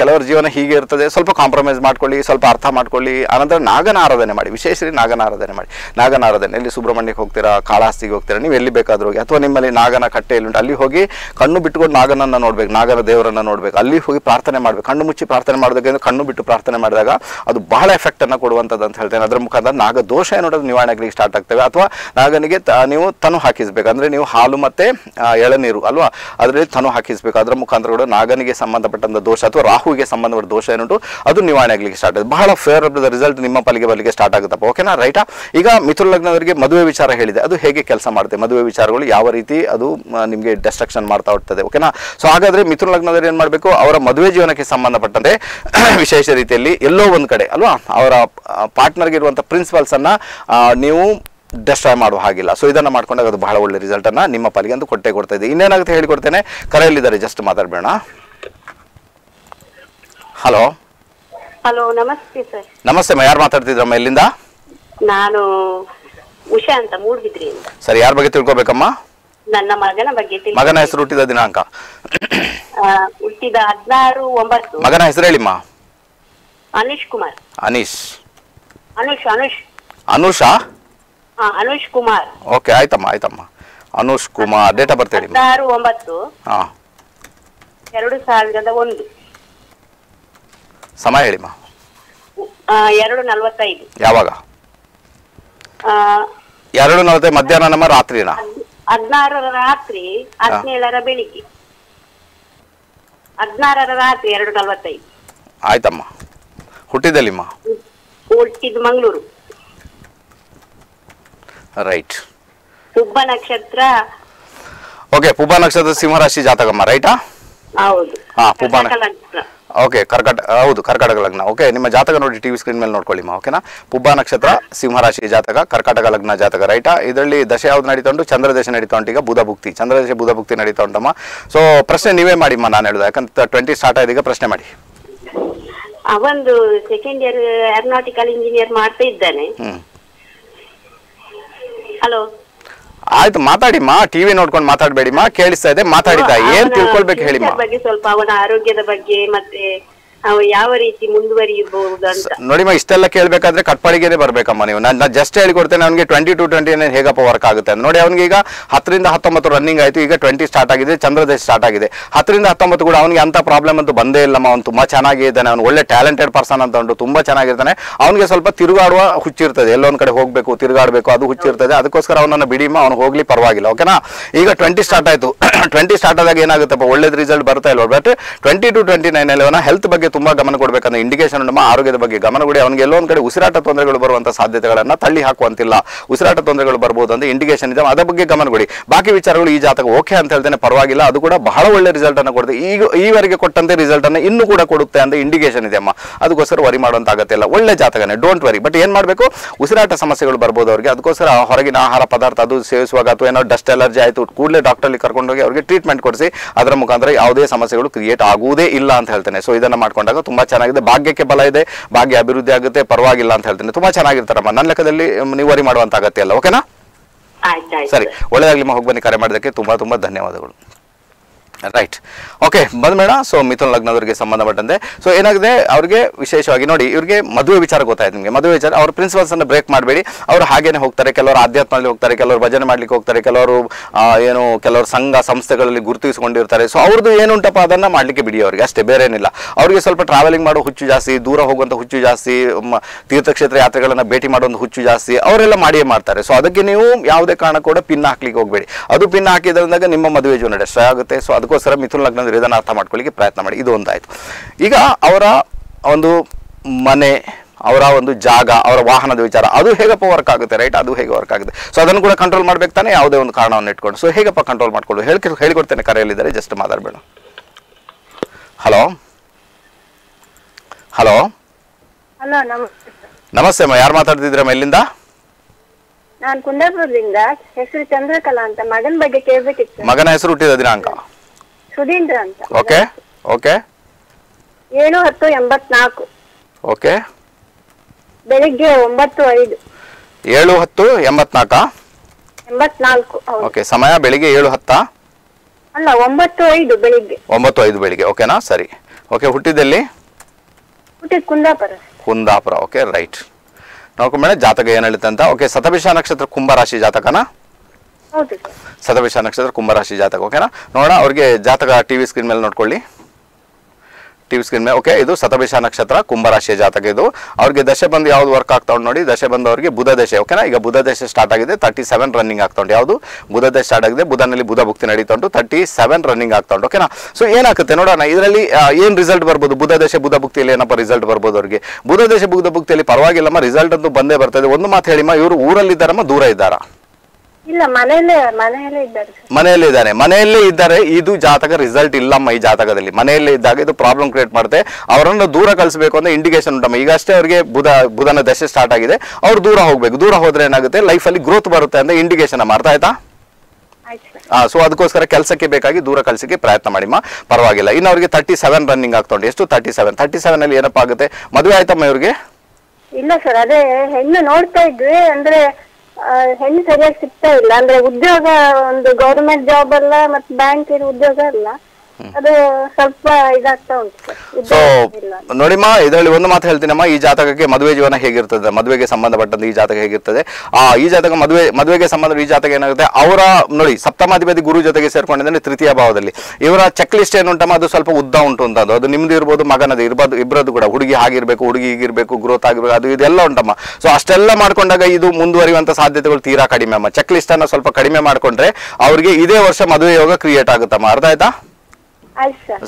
ಕೆಲವರ ಜೀವನ ಹೀಗೆ ಇರ್ತದೆ. ಸ್ವಲ್ಪ ಕಾಂಪ್ರಮೈಸ್ ಮಾಡ್ಕೊಳ್ಳಿ, ಸ್ವಲ್ಪ ಅರ್ಥ ಮಾಡ್ಕೊಳ್ಳಿ. ಆನಂತರ ನಾಗನ ಆರಾಧನೆ ಮಾಡಿ. ವಿಶೇಷ ನಾಗನ ಆರಾಧನೆ ಮಾಡಿ. ನಾಗನ ಆರಾಧನೆ ಎಲ್ಲಿ ಸುಬ್ರಹ್ಮಣ್ಯಕ್ಕೆ ಹೋಗ್ತೀರಾ ಕಾಳಾಸ್ತಿಗೆ ಹೋಗ್ತೀರಾ, ನೀವು ಎಲ್ಲಿ ಬೇಕಾದ್ರೂ ಹೋಗಿ. ಅಥವಾ ನಿಮ್ಮಲ್ಲಿ ನಾಗನ ಕಟ್ಟೆಯಲ್ಲಿ ಉಂಟು ಅಲ್ಲಿ ಹೋಗಿ ಕಣ್ಣು ಬಿಟ್ಟುಕೊಂಡು ನಾಗನನ್ನ ನೋಡ್ಬೇಕು, ನಾಗನ ದೇವರನ್ನ ನೋಡ್ಬೇಕು. ಅಲ್ಲಿ ಹೋಗಿ ಪ್ರಾರ್ಥನೆ ಮಾಡ್ಬೇಕು. ಕಣ್ಣು ಮುಚ್ಚಿ ಪ್ರಾರ್ಥನೆ ಮಾಡೋದಕ್ಕೆ ಕಣ್ಣು ಬಿಟ್ಟು ಪ್ರಾರ್ಥನೆ ಮಾಡಿದಾಗ ಅದು ಬಹಳ ಎಫೆಕ್ಟ್ ಅನ್ನ ಕೊಡುವಂಥದ್ದು ಅಂತ ಹೇಳ್ತೇನೆ. ಅದರ ಮುಖಾಂತರ ನಾಗ ದೋಷ ಏನೋದು ನಿವಾರಣೆ ಆಗಲಿಕ್ಕೆ ಸ್ಟಾರ್ಟ್ ಆಗ್ತವೆ. ಅಥವಾ ನಾಗನಿಗೆ ನೀವು ತನು ಹಾಕಿಸ್ಬೇಕು. ಅಂದ್ರೆ ನೀವು ಹಾಲು ಮತ್ತೆ ಎಳನೀರು ಅಲ್ವಾ? ಅದರಲ್ಲಿ ತನು ಹಾಕಿಸ್ಬೇಕು. ಅದರ ಮುಖಾಂತರ ಕೂಡ ನಾಗನಿಗೆ ಸಂಬಂಧಪಟ್ಟಂತ ದೋಷ ಅಥವಾ ರಾಹುವಿಗೆ ಸಂಬಂಧಪಟ್ಟ ದೋಷ ಏನುಂಟು, ಅದು ನಿವಾರಣೆ ಆಗಲಿಕ್ಕೆ ಸ್ಟಾರ್ಟ್ ಆಗುತ್ತೆ ಬಹಳ ಫೇವರಬಲ್ ರಿಸಲ್ಟ್ ನಿಮ್ಮ ಪಾಲಿಗೆ ಬರಲಿಕ್ಕೆ ಸ್ಟಾರ್ಟ್ ಆಗುತ್ತಪ್ಪ. ಓಕೆನಾ ರೈಟಾ ಈಗ ಮಿಥುನ ಲಗ್ನದವರಿಗೆ ಮದುವೆ ವಿಚಾರ ಹೇಳಿದೆ. ಅದು ಹೇಗೆ ಕೆಲಸ ಮಾಡುತ್ತೆ? ಮದುವೆ ವಿಚಾರಗಳು ಯಾವ ರೀತಿ ಅದು ನಿಮಗೆ ಡೆಸ್ಟ್ರಕ್ಷನ್ ಮಾಡ್ತಾ ಹೋಗ್ತದೆ. ಓಕೆನಾ ಸೊ ಹಾಗಾದ್ರೆ ಮಿಥುನ ಲಗ್ನದಲ್ಲಿ ಏನು ಮಾಡಬೇಕು? ಅವರ ಮದುವೆ ಜೀವನಕ್ಕೆ ಸಂಬಂಧಪಟ್ಟಂತೆ ವಿಶೇಷ ರೀತಿಯಲ್ಲಿ ಎಲ್ಲೋ ಒಂದು ಕಡೆ ಅಲ್ವಾ? ಅವರ ಪಾರ್ಟ್ನರ್ಗೆ ಇರುವಂಥ ಪ್ರಿನ್ಸಿಪಲ್ಸನ್ನು ನೀವು ಡೆಸ್ಟ್ರಾಯ್ ಮಾಡುವ ಹಾಗಿಲ್ಲ. ಸೊ ಇದನ್ನು ಮಾಡ್ಕೊಂಡಾಗ ಅದು ಬಹಳ ಒಳ್ಳೆ ರಿಸಲ್ಟನ್ನು ನಿಮ್ಮ ಪಾಲಿಗೆ ಅಂತ ಕೊಟ್ಟೆ ಕೊಡ್ತಾ ಇದೆ. ಇನ್ನೇನಾಗುತ್ತೆ ಹೇಳಿಕೊಡ್ತೇನೆ ಕರೆಯಲ್ಲಿದ್ದಾರೆ ಜಸ್ಟ್ ಮಾತಾಡಬೇಡ. ಹಲೋ ಹಲೋ ನಮಸ್ತೆ ಸರ್ ನಮಸ್ತೆ ಯಾರು ಮಾತಾಡ್ತಿದ್ರಮ್ಮ ಎಲ್ಲಿಂದ ನಾನು ಉಷಾ ಅಂತ ಮೂಡ್ಬಿದ್ರಿ ಸರಿ ಯಾರ ಬಗ್ಗೆ ತಿಳ್ಕೊಬೇಕಮ್ಮ? ನನ್ನ ಮಗನ ಬಗ್ಗೆ ಮಗನ ಹೆಸರು ಹುಟ್ಟಿದ ದಿನಾಂಕ? ಹುಟ್ಟಿದ ಹದಿನಾರು ಒಂಬತ್ತು. ಮಗನ ಹೆಸರು ಹೇಳಿಮ್ಮ ಅನೀಶ್ ಕುಮಾರ್. ಅನೀಶ್. ಅನುಷ್ ಅನುಷ್. ಅನುಷಾ? ಅನುಷ್ ಕುಮಾರ್. ಓಕೆ ಆಯ್ತಮ್ಮ ಆಯ್ತಮ್ಮ. Anush Kumar date of birth ಹೇಳಿ ಹದಿನಾರು ಒಂಬತ್ತು. ಹಾಂ. ಎರಡು ಸಾವಿರದ ಒಂದು. ಸಮಯ ಹೇಳಿಮ್ಮ ಎರಡು ನಲವತ್ತೈದು. ಯಾವಾಗ? ಆ, ಎರಡು ನಲವತ್ತೈದು ಮಧ್ಯಾಹ್ನ ನಮ್ಮ ರಾತ್ರಿನಾ? ಹದಿನಾರರ ರಾತ್ರಿ ಹದಿನೇಳರ ಬೆಳಿಗ್ಗೆ. ಹದಿನಾರರ ರಾತ್ರಿ ಎರಡು ನಲ್ವತ್ತೈದು. ಆಯ್ತಮ್ಮ. ಹುಟ್ಟಿದಲ್ಲಿಮ್ಮ? ಹುಟ್ಟಿದ್ದು ಮಂಗಳೂರು. ರೈಟ್. ಪುಬ್ಬ ನಕ್ಷತ್ರ. ಓಕೆ ಪುಬ್ಬ ನಕ್ಷತ್ರ ಸಿಂಹರಾಶಿ ಜಾತಕಮ್ಮ ರೈಟಾ? ಹೌದು. ಹಾ, ಪುಬ್ಬ ನಕ್ಷತ್ರ. ಓಕೆ ಕರ್ಕಟ ಹೌದು ಕರ್ಕಟಕ ಲಗ್ನ. ಓಕೆ ನಿಮ್ಮ ಜಾತಕ ನೋಡಿ ಟಿವಿ ಸ್ಕ್ರೀನ್ ಮೇಲೆ ನೋಡ್ಕೊಳ್ಳಿಮ್ಮ ಓಕೆನಾ ಪುಬ್ಬ ನಕ್ಷತ್ರ ಸಿಂಹರಾಶಿ ಜಾತಕ ಕರ್ಕಟಕ ಲಗ್ನ ಜಾತಕ ರೈಟಾ ಇದರಲ್ಲಿ ದಶೆ ಯಾವ್ದು ನಡೀತಾ ಉಂಟು? ಚಂದ್ರದೇಶ ನಡೀತಾ ಉಂಟು ಈಗ ಬುಧ ಭುಕ್ತಿ. ಚಂದ್ರದೇಶ ಬುಧ ಭುಕ್ತಿ ನಡೀತಾ ಉಂಟಮ್ಮ ಸೊ ಪ್ರಶ್ನೆ ನೀವೇ ಮಾಡಿಮ್ಮ ನಾನು ಹೇಳುದು. ಯಾಕಂತ ಟ್ವೆಂಟಿ ಸ್ಟಾರ್ಟ್ ಆಯ್ತು ಈಗ ಪ್ರಶ್ನೆ ಮಾಡಿ. ಒಂದು ಸೆಕೆಂಡ್ ಇಯರ್ ಏರೋನಾಟಿಕಲ್ ಇಂಜಿನಿಯರ್ ಮಾಡ್ತಾ ಇದ್ದಾನೆ. ಹಲೋ ಆಯ್ತು ಮಾತಾಡಿಮ್ಮ. ಟಿವಿ ನೋಡ್ಕೊಂಡು ಮಾತಾಡ್ಬೇಡಿಮ್ಮ. ಕೇಳಿಸ್ತಾ ಇದೆ ಮಾತಾಡಿದ ಏನ್ ತಿಳ್ಕೊಳ್ಬೇಕು ಹೇಳಿಮ್ಮ ಬಗ್ಗೆ ಸ್ವಲ್ಪ ಅವನ ಆರೋಗ್ಯದ ಬಗ್ಗೆ ಮತ್ತೆ ಯಾವ ರೀತಿ ಮುಂದುವರಿಯಬಹುದು ನೋಡಿಮ್ಮ ಇಷ್ಟೆಲ್ಲ ಕೇಳಬೇಕಾದ್ರೆ ಕಟ್ಪಾಡಿಗೆನೆ ಬರ್ಬೇಕಮ್ಮ ನೀವು. ನಾನು ಜಸ್ಟ್ ಹೇಳಿಕೊಡ್ತೇನೆ, ಅವನಿಗೆ ಟ್ವೆಂಟಿ ಟು ಟ್ವೆಂಟಿ ನೈನ್ ಹೇಗಪ್ಪ ವರ್ಕ್ ಆಗುತ್ತೆ ಅಂತ. ನೋಡಿ, ಅವನಿಗೆ ಈಗ ಹತ್ತರಿಂದ ಹತ್ತೊಂಬತ್ತು ರನ್ನಿಂಗ್ ಆಯ್ತು. ಈಗ ಟ್ವೆಂಟಿ ಸ್ಟಾರ್ಟ್ ಆಗಿದೆ, ಚಂದ್ರದೇಶ್ ಸ್ಟಾರ್ಟ್ ಆಗಿದೆ. ಹತ್ತರಿಂದ ಹತ್ತೊಂಬತ್ತು ಕೂಡ ಅವನಿಗೆ ಅಂತ ಪ್ರಾಬ್ಲಮ್ ಅಂತೂ ಬಂದೇ ಇಲ್ಲಮ್ಮ. ಅವ್ನು ತುಂಬಾ ಚೆನ್ನಾಗಿದ್ದಾನೆ ಅವ್ನು ಒಳ್ಳೆ ಟ್ಯಾಲೆಂಟೆಡ್ ಪರ್ಸನ್ ಅಂತ ಉಂಟು ತುಂಬಾ ಚೆನ್ನಾಗಿರ್ತಾನೆ. ಅವನಿಗೆ ಸ್ವಲ್ಪ ತಿರುಗಾಡುವ ಹುಚ್ಚಿರ್ತದೆ. ಎಲ್ಲೊಂದ್ ಕಡೆ ಹೋಗ್ಬೇಕು, ತಿರುಗಾಡಬೇಕು, ಅದು ಹುಚ್ಚಿರ್ತದೆ. ಅದಕ್ಕೋಸ್ಕರ ಅವನನ್ನು ಬಿಡಿಮ್ಮ ಅವ್ನು ಹೋಗ್ಲಿ ಪರವಾಗಿಲ್ಲ ಓಕೆನಾ ಈಗ ಟ್ವೆಂಟಿ ಸ್ಟಾರ್ಟ್ ಆಯ್ತು. ಟ್ವೆಂಟಿ ಸ್ಟಾರ್ಟ್ ಆದಾಗ ಏನಾಗುತ್ತಪ್ಪ ಒಳ್ಳೇದು ರಿಸಲ್ಟ್ ಬರ್ತಾ ಇಲ್ಲ but twenty two twenty nine ಅಲ್ಲಿ ಅವನ ಹೆಲ್ತ್ ಬಗ್ಗೆ ತುಂಬಾ ಗಮನ ಕೊಡಬೇಕಂದ್ರೆ ಇಂಡಿಕೇಶನ್ ನಮ್ಮ ಆರೋಗ್ಯದ ಬಗ್ಗೆ ಗಮನ ಕೊಡಿ. ಅವನಿಗೆ ಎಲ್ಲೋ ಒಂದು ಕಡೆ ಉಸಿರಾಟ ತೊಂದರೆಗಳು ಬರುವಂತ ಸಾಧ್ಯತೆಗಳನ್ನು ತಳ್ಳಿ ಹಾಕುವಂತಿಲ್ಲ. ಉಸಿರಾಟ ತೊಂದರೆಗಳು ಬರ್ಬೋದು ಅಂತ ಇಂಡಿಕೇಶನ್ ಇದೆ. ಅದರ ಬಗ್ಗೆ ಗಮನ ಕೊಡಿ. ಬಾಕಿ ವಿಚಾರಗಳು ಈ ಜಾತಕ ಓಕೆ ಅಂತ ಹೇಳ್ತೇನೆ ಪರವಾಗಿಲ್ಲ. ಅದು ಕೂಡ ಬಹಳ ಒಳ್ಳೆ ರಿಸಲ್ಟ್ ಅನ್ನು ಕೊಡುತ್ತೆ ಈಗ, ಈವರೆಗೆ ಕೊಟ್ಟಂತೆ ರಿಸಲ್ಟ್ ಅನ್ನು ಇನ್ನೂ ಕೂಡ ಕೊಡುತ್ತೆ ಅಂತ ಇಂಡಿಕೇಶನ್ ಇದೆ ಅಮ್ಮ. ಅದಕ್ಕೋಸ್ಕರ ವರಿ ಮಾಡುವಂತ ಅಗತ್ಯ ಇಲ್ಲ. ಒಳ್ಳೆ ಜಾತಕನೇ ಡೋಂಟ್ ವರಿ ಬಟ್ ಏನ್ ಮಾಡಬೇಕು? ಉಸಿರಾಟ ಸಮಸ್ಯೆಗಳು ಬರ್ಬೋದು ಅವರಿಗೆ. ಅದಕ್ಕೋಸ್ಕರ ಹೊರಗಿನ ಆಹಾರ ಪದಾರ್ಥ ಅದು ಸೇವಿಸುವಾಗ ಅಥವಾ ಏನೋ ಡಸ್ಟ್ ಅಲರ್ಜಿ ಆಯಿತು, ಕೂಡಲೇ ಡಾಕ್ಟರ್ಲಿ ಕರ್ಕೊಂಡೋಗಿ ಅವರಿಗೆ ಟ್ರೀಟ್ಮೆಂಟ್ ಕೊಡಿಸಿ. ಅದರ ಮುಖಾಂತರ ಯಾವುದೇ ಸಮಸ್ಯೆಗಳು ಕ್ರಿಯೇಟ್ ಆಗುವುದೇ ಇಲ್ಲ ಅಂತ ಹೇಳ್ತೇನೆ. ಸೊ ಇದನ್ನ ಮಾಡ್ಕೊಂಡಾಗ ತುಂಬಾ ಚೆನ್ನಾಗಿದೆ. ಭಾಗ್ಯಕ್ಕೆ ಬಲ ಇದೆ. ಭಾಗ್ಯ ಅಭಿವೃದ್ಧಿ ಆಗುತ್ತೆ. ಪರವಾಗಿಲ್ಲ ಅಂತ ಹೇಳ್ತೀನಿ. ತುಂಬಾ ಚೆನ್ನಾಗಿರ್ತಾರಮ್ಮ ನನ್ನ ಲೆಕ್ಕದಲ್ಲಿ ನೀವು ವರಿ ಮಾಡುವಂತ ಅಗತ್ಯ ಅಲ್ಲ. ಓಕೆನಾ? ಸರಿ. ಒಳ್ಳೆದಾಗ್ಲಿ ಹೋಗಿ ಬನ್ನಿ. ಕರೆ ಮಾಡೋದಕ್ಕೆ ತುಂಬಾ ತುಂಬಾ ಧನ್ಯವಾದಗಳು. ರೈಟ್ ಓಕೆ ಬಂದ್ಬೇಡ ಸೊ ಮಿಥುನ್ ಲಗ್ನದವ್ರಿಗೆ ಸಂಬಂಧಪಟ್ಟಂತೆ. ಸೊ ಏನಾಗಿದೆ, ಅವ್ರಿಗೆ ವಿಶೇಷವಾಗಿ ನೋಡಿ, ಇವ್ರಿಗೆ ಮದುವೆ ವಿಚಾರ ಗೊತ್ತಾಯ್ತು ನಿಮಗೆ. ಮದುವೆ ವಿಚಾರ, ಅವ್ರ ಪ್ರಿನ್ಸಿಪಲ್ಸ್ ಅನ್ನ ಬ್ರೇಕ್ ಮಾಡಬೇಡಿ. ಅವ್ರು ಹಾಗೇನೆ ಹೋಗ್ತಾರೆ, ಕೆಲವರು ಆಧ್ಯಾತ್ಮದಲ್ಲಿ ಹೋಗ್ತಾರೆ, ಕೆಲವರು ಭಜನೆ ಮಾಡ್ಲಿಕ್ಕೆ ಹೋಗ್ತಾರೆ, ಕೆಲವರು ಏನು, ಕೆಲವರು ಸಂಘ ಸಂಸ್ಥೆಗಳಲ್ಲಿ ಗುರುತಿಸಿಕೊಂಡಿರ್ತಾರೆ. ಸೊ ಅವ್ರದ್ದು ಏನುಂಟಪ್ಪ ಅದನ್ನು ಮಾಡ್ಲಿಕ್ಕೆ ಬಿಡಿ ಅವರಿಗೆ, ಅಷ್ಟೇ ಬೇರೆ ಏನಿಲ್ಲ ಅವ್ರಿಗೆ ಸ್ವಲ್ಪ ಟ್ರಾವೆಲಿಂಗ್ ಮಾಡೋ ಹುಚ್ಚು ಜಾಸ್ತಿ, ದೂರ ಹೋಗುವಂಥ ಹುಚ್ಚು ಜಾಸ್ತಿ ತೀರ್ಥಕ್ಷೇತ್ರ ಯಾತ್ರೆಗಳನ್ನು ಭೇಟಿ ಮಾಡುವಂಥ ಹುಚ್ಚು ಜಾಸ್ತಿ, ಅವರೆಲ್ಲ ಮಾಡಿಯೇ ಮಾಡ್ತಾರೆ. ಸೊ ಅದಕ್ಕೆ ನೀವು ಯಾವುದೇ ಕಾರಣ ಕೂಡ ಪಿನ್ ಹಾಕ್ಲಿಕ್ಕೆ ಹೋಗಬೇಡಿ. ಅದು ಪಿನ್ ಹಾಕಿದ್ರಿಂದಾಗ ನಿಮ್ಮ ಮದುವೆ ಜೀವನ ಡೆಸ್ಟ್ರಾಯ್ ಆಗುತ್ತೆ. ಸೊ ಅದಕ್ಕೋಸ್ಕರ ಮಿಥುನ ಲಗ್ನದ ವಿಧಾನ ಅರ್ಥ ಮಾಡ್ಕೊಳ್ಳಿಕ್ಕೆ ಪ್ರಯತ್ನ ಮಾಡಿ. ಇದು ಒಂದಾಯಿತು. ಈಗ ಅವರ ಒಂದು ಮನೆ ಅವರ ಒಂದು ಜಾಗ ಅವರ ವಾಹನದ ವಿಚಾರ ಅದು ಹೇಗಪ್ಪ ವರ್ಕ್ ಆಗುತ್ತೆ ರೈಟ್ ಅದು ಹೇಗೆ ವರ್ಕ್ ಆಗುತ್ತೆ? ಸೊ ಅದನ್ನು ಕೂಡ ಕಂಟ್ರೋಲ್ ಮಾಡ್ಬೇಕು ತಾನೆ? ಯಾವುದೇ ಒಂದು ಕಾರಣವನ್ನು ಇಟ್ಕೊಂಡು. ಸೊ ಹೇಗಪ್ಪ ಕಂಟ್ರೋಲ್ ಮಾಡ್ಕೊಳ್ಳೋದು ಹೇಳಿ ಹೇಳಿಕೊಡ್ತೇನೆ ಕರೆಯಲ್ಲಿದ್ದಾರೆ. ಜಸ್ಟ್ ಮಾತಾಡಬೇಡ. ಹಲೋ ಹಲೋ ನಮಸ್ತೆ ಅಮ್ಮ. ಯಾರು ಮಾತಾಡ್ತಿದ್ರಮ್ಮ ಎಲ್ಲಿಂದ ನಾನು ಕುಂದಾಪುರದಿಂದ ಹೆಸರು ಚಂದ್ರಕಲಾ ಅಂತ ಮಗನ ಬಗ್ಗೆ ಕೇಳಬೇಕಿತ್ತು. ಮಗನ ಹೆಸರು ಹುಟ್ಟಿದ ದಿನಾಂಕ. ಸುಧೀಂದ್ರ ಅಂತ. Okay okay. ಏಳು ಹತ್ತು ಎಂಬತ್ನಾಲ್ಕು. ಓಕೆ. ಬೆಳಿಗ್ಗೆ ಒಂಬತ್ತು ಐದು. ಏಳು ಹತ್ತು ಎಂಬತ್ನಾಲ್ಕ? ಎಂಬತ್ನಾಲ್ಕು ಓಕೆ ಸಮಯ ಬೆಳಿಗ್ಗೆ ಏಳು ಹತ್ತಾ? ಅಲ್ಲ ಒಂಬತ್ತು ಐದು ಬೆಳಿಗ್ಗೆ. ಒಂಬತ್ತು ಐದು ಬೆಳಿಗ್ಗೆ ಓಕೆನಾ? ಸರಿ. ಓಕೆ ಹುಟ್ಟಿದಲ್ಲಿ ಹುಟ್ಟಿದ ಕುಂದಾಪುರ. Kundapura okay right. ನೋಡ್ಕೊಂಬೇಡ ಜಾತಕ ಏನು ಹೇಳುತ್ತೆ ಅಂತ. ಓಕೆ ಸತಭಿಷ ನಕ್ಷತ್ರ ಕುಂಭರಾಶಿ ಜಾತಕನಾ? ಸತಭಿಷ ನಕ್ಷತ್ರ ಕುಂಭರಾಶಿ ಜಾತಕ ಓಕೆನಾ ನೋಡೋಣ, ಅವ್ರಿಗೆ ಜಾತಕ ಟಿ ವಿ ಸ್ಕ್ರೀನ್ ಮೇಲೆ ನೋಡ್ಕೊಳ್ಳಿ. ಟಿ ವಿ ಸ್ಕ್ರೀನ್ ಮೇಲೆ ಓಕೆ ಇದು ಸತಭಿಷ ನಕ್ಷತ್ರ ಕುಂಭರಾಶಿಯ ಜಾತಕ ಇದು. ಅವ್ರಿಗೆ ದಶೆ ಬಂದು ಯಾವ್ದು ವರ್ಕ್ ಆಗ್ತಾ ನೋಡಿ, ದಶೆ ಬಂದು ಅವ್ರಿಗೆ ಬುಧ ದಶೆ ಓಕೆನಾ ಈಗ ಬುಧ ದಶೆ ಸ್ಟಾರ್ಟ್ ಆಗಿದೆ ತರ್ಟಿ ಸೆವೆನ್ ರನ್ನಿಂಗ್ ಆಗ್ತಾ ಉಂಟು. ಯಾವುದು? ಬುಧ ದಶೆ ಸ್ಟಾರ್ಟ್ ಆಗಿದೆ, ಬುಧನಲ್ಲಿ ಬುಧ ಭುಕ್ತಿ ನಡೀತಾ ಉಂಟು ತರ್ಟಿ ಸೆವೆನ್ ರನ್ನಿಂಗ್ ಆಗ್ತಾ ಉಂಟು ಓಕೆನಾ ಸೊ ಏನಾಗುತ್ತೆ ನೋಡೋಣ, ಇದರಲ್ಲಿ ಏನು ರಿಸಲ್ಟ್ ಬರ್ಬೋದು? ಬುಧ ದಶೆ, ಬುಧ ಭುಕ್ತಿಯಲ್ಲಿ ಏನಪ್ಪ ರಿಸಲ್ಟ್ ಬರ್ಬೋದು ಅವ್ರಿಗೆ? ಬುಧ ದಶೆ, ಬುಧ ಭುಕ್ತಿಯಲ್ಲಿ ಪರವಾಗಿಲ್ಲಮ್ಮ ರಿಸಲ್ಟ್ ಅಂತೂ ಬಂದೇ ಬರ್ತದೆ. ಒಂದು ಮಾತು ಹೇಳಿಮ್ಮ, ಇವರು ಊರಲ್ಲಿದ್ದಾರಮ್ಮ, ದೂರ ಇದ್ದಾರಾ? ಇಲ್ಲ ಮನೆಯಲ್ಲೇ ಮನೆಯಲ್ಲೇ ಇದ್ದಾರೆ ಸರ್. ಮನೆಯಲ್ಲಿ ಇದ್ದಾನೆ ಮನೆಯಲ್ಲೇ ಇದ್ದಾರೆ. ಇದು ಜಾತಕ ರಿಸಲ್ಟ್ ಇಲ್ಲಮ್ಮ ಈ ಜಾತಕದಲ್ಲಿ. ಮನೆಯಲ್ಲೇ ಇದ್ದಾಗ ಇದು ಪ್ರಾಬ್ಲಮ್ ಕ್ರಿಯೇಟ್ ಮಾಡುತ್ತೆ. ಅವರನ್ನು ದೂರ ಕಳಿಸಬೇಕು ಅಂತ ಇಂಡಿಕೇಶನ್ ಉಂಟಮ್ಮ. ಈಗಷ್ಟೇ ಅವರಿಗೆ ಬುಧ ಬುಧನ ದಶೆ ಸ್ಟಾರ್ಟ್ ಆಗಿದೆ. ಅವ್ರು ದೂರ ಹೋಗ್ಬೇಕು. ದೂರ ಹೋದ್ರೆ ಏನಾಗುತ್ತೆ? ಲೈಫಲ್ಲಿ ಗ್ರೋತ್ ಬರುತ್ತೆ ಅಂತ ಇಂಡಿಕೇಶನ್ ಅಮ್ಮ. ಅರ್ಥ ಆಯ್ತಾ? ಆಯ್ತು ಸರ್. ಆ ಸೊ ಅದಕ್ಕೋಸ್ಕರ ಕೆಲಸಕ್ಕೆ ಬೇಕಾಗಿ ದೂರ ಕಳಿಸಕ್ಕೆ ಪ್ರಯತ್ನ ಮಾಡಿಮ್ಮ. ಪರವಾಗಿಲ್ಲ. ಇನ್ನು ಅವರಿಗೆ ತರ್ಟಿ ಸೆವೆನ್ ರನ್ನಿಂಗ್ ಆಗ್ತಾ ಉಂಟು. ಎಷ್ಟು? ತರ್ಟಿ ಸೆವೆನ್ ತರ್ಟಿ ಸೆವೆನ್ ಅಲ್ಲಿ ಏನಪ್ಪ ಆಗುತ್ತೆ? ಮದುವೆ ಆಯ್ತಮ್ಮ ಇವ್ರಿಗೆ? ಇಲ್ಲ ಸರ್ ಅದೇ ಹೆಣ್ಣು ನೋಡ್ತಾ ಇದ್ವಿ. ಅಂದ್ರೆ ಹೆಣ್ಣು ಸರಿಯಾಗಿ ಸಿಗ್ತಾ ಇಲ್ಲ. ಅಂದ್ರೆ ಉದ್ಯೋಗ ಒಂದು ಗೌರ್ಮೆಂಟ್ ಜಾಬ್ ಅಲ್ಲ ಮತ್ತೆ ಬ್ಯಾಂಕ್ ಉದ್ಯೋಗ ಅಲ್ಲ. ಅದು ಸ್ವಲ್ಪ ಇದಾಗ್ತಾ ಉಂಟು. ಸರ್ ಸೊ ನೋಡಿಮ್ಮ ಇದರಲ್ಲಿ ಒಂದು ಮಾತು ಹೇಳ್ತೀನಮ್ಮ ಈ ಜಾತಕಕ್ಕೆ ಮದುವೆ ಜೀವನ ಹೇಗಿರ್ತದೆ? ಮದುವೆಗೆ ಸಂಬಂಧಪಟ್ಟಂತೆ ಈ ಜಾತಕ ಹೇಗಿರ್ತದೆ? ಆ ಈ ಜಾತಕ ಮದುವೆ ಮದುವೆಗೆ ಸಂಬಂಧ ಈ ಜಾತಕ ಏನಾಗುತ್ತೆ? ಅವರ ನೋಡಿ ಸಪ್ತಮಾಧಿಪತಿ ಗುರು ಜೊತೆಗೆ ಸೇರ್ಕೊಂಡಿದ್ರೆ ತೃತೀಯ ಭಾವದಲ್ಲಿ. ಇವರ ಚೆಕ್ ಲಿಸ್ಟ್ ಏನುಂಟಮ್ಮ? ಅದು ಸ್ವಲ್ಪ ಉದ್ದ ಉಂಟು ಅಂತ. ಅದು ಅದು ನಿಮ್ದು ಇರ್ಬೋದು ಮಗನದು ಇರ್ಬೋದು ಇಬ್ಬರದ್ದು ಕೂಡ. ಹುಡುಗಿ ಆಗಿರ್ಬೇಕು ಹುಡುಗಿ ಹೀಗಿರ್ಬೇಕು ಗ್ರೋತ್ ಆಗಿರ್ಬೇಕು ಅದು ಇದೆಲ್ಲ ಉಂಟಮ್ಮ. ಸೊ ಅಷ್ಟೆಲ್ಲ ಮಾಡ್ಕೊಂಡಾಗ ಇದು ಮುಂದುವರಿಯುವಂತ ಸಾಧ್ಯತೆಗಳು ತೀರಾ ಕಡಿಮೆ ಅಮ್ಮ. ಚೆಕ್ ಲಿಸ್ಟ್ ಅನ್ನ ಸ್ವಲ್ಪ ಕಡಿಮೆ ಮಾಡ್ಕೊಂಡ್ರೆ ಅವರಿಗೆ ಇದೇ ವರ್ಷ ಮದುವೆ ಯೋಗ ಕ್ರಿಯೇಟ್ ಆಗುತ್ತಮ್ಮ. ಅರ್ಥ ಆಯ್ತಾ?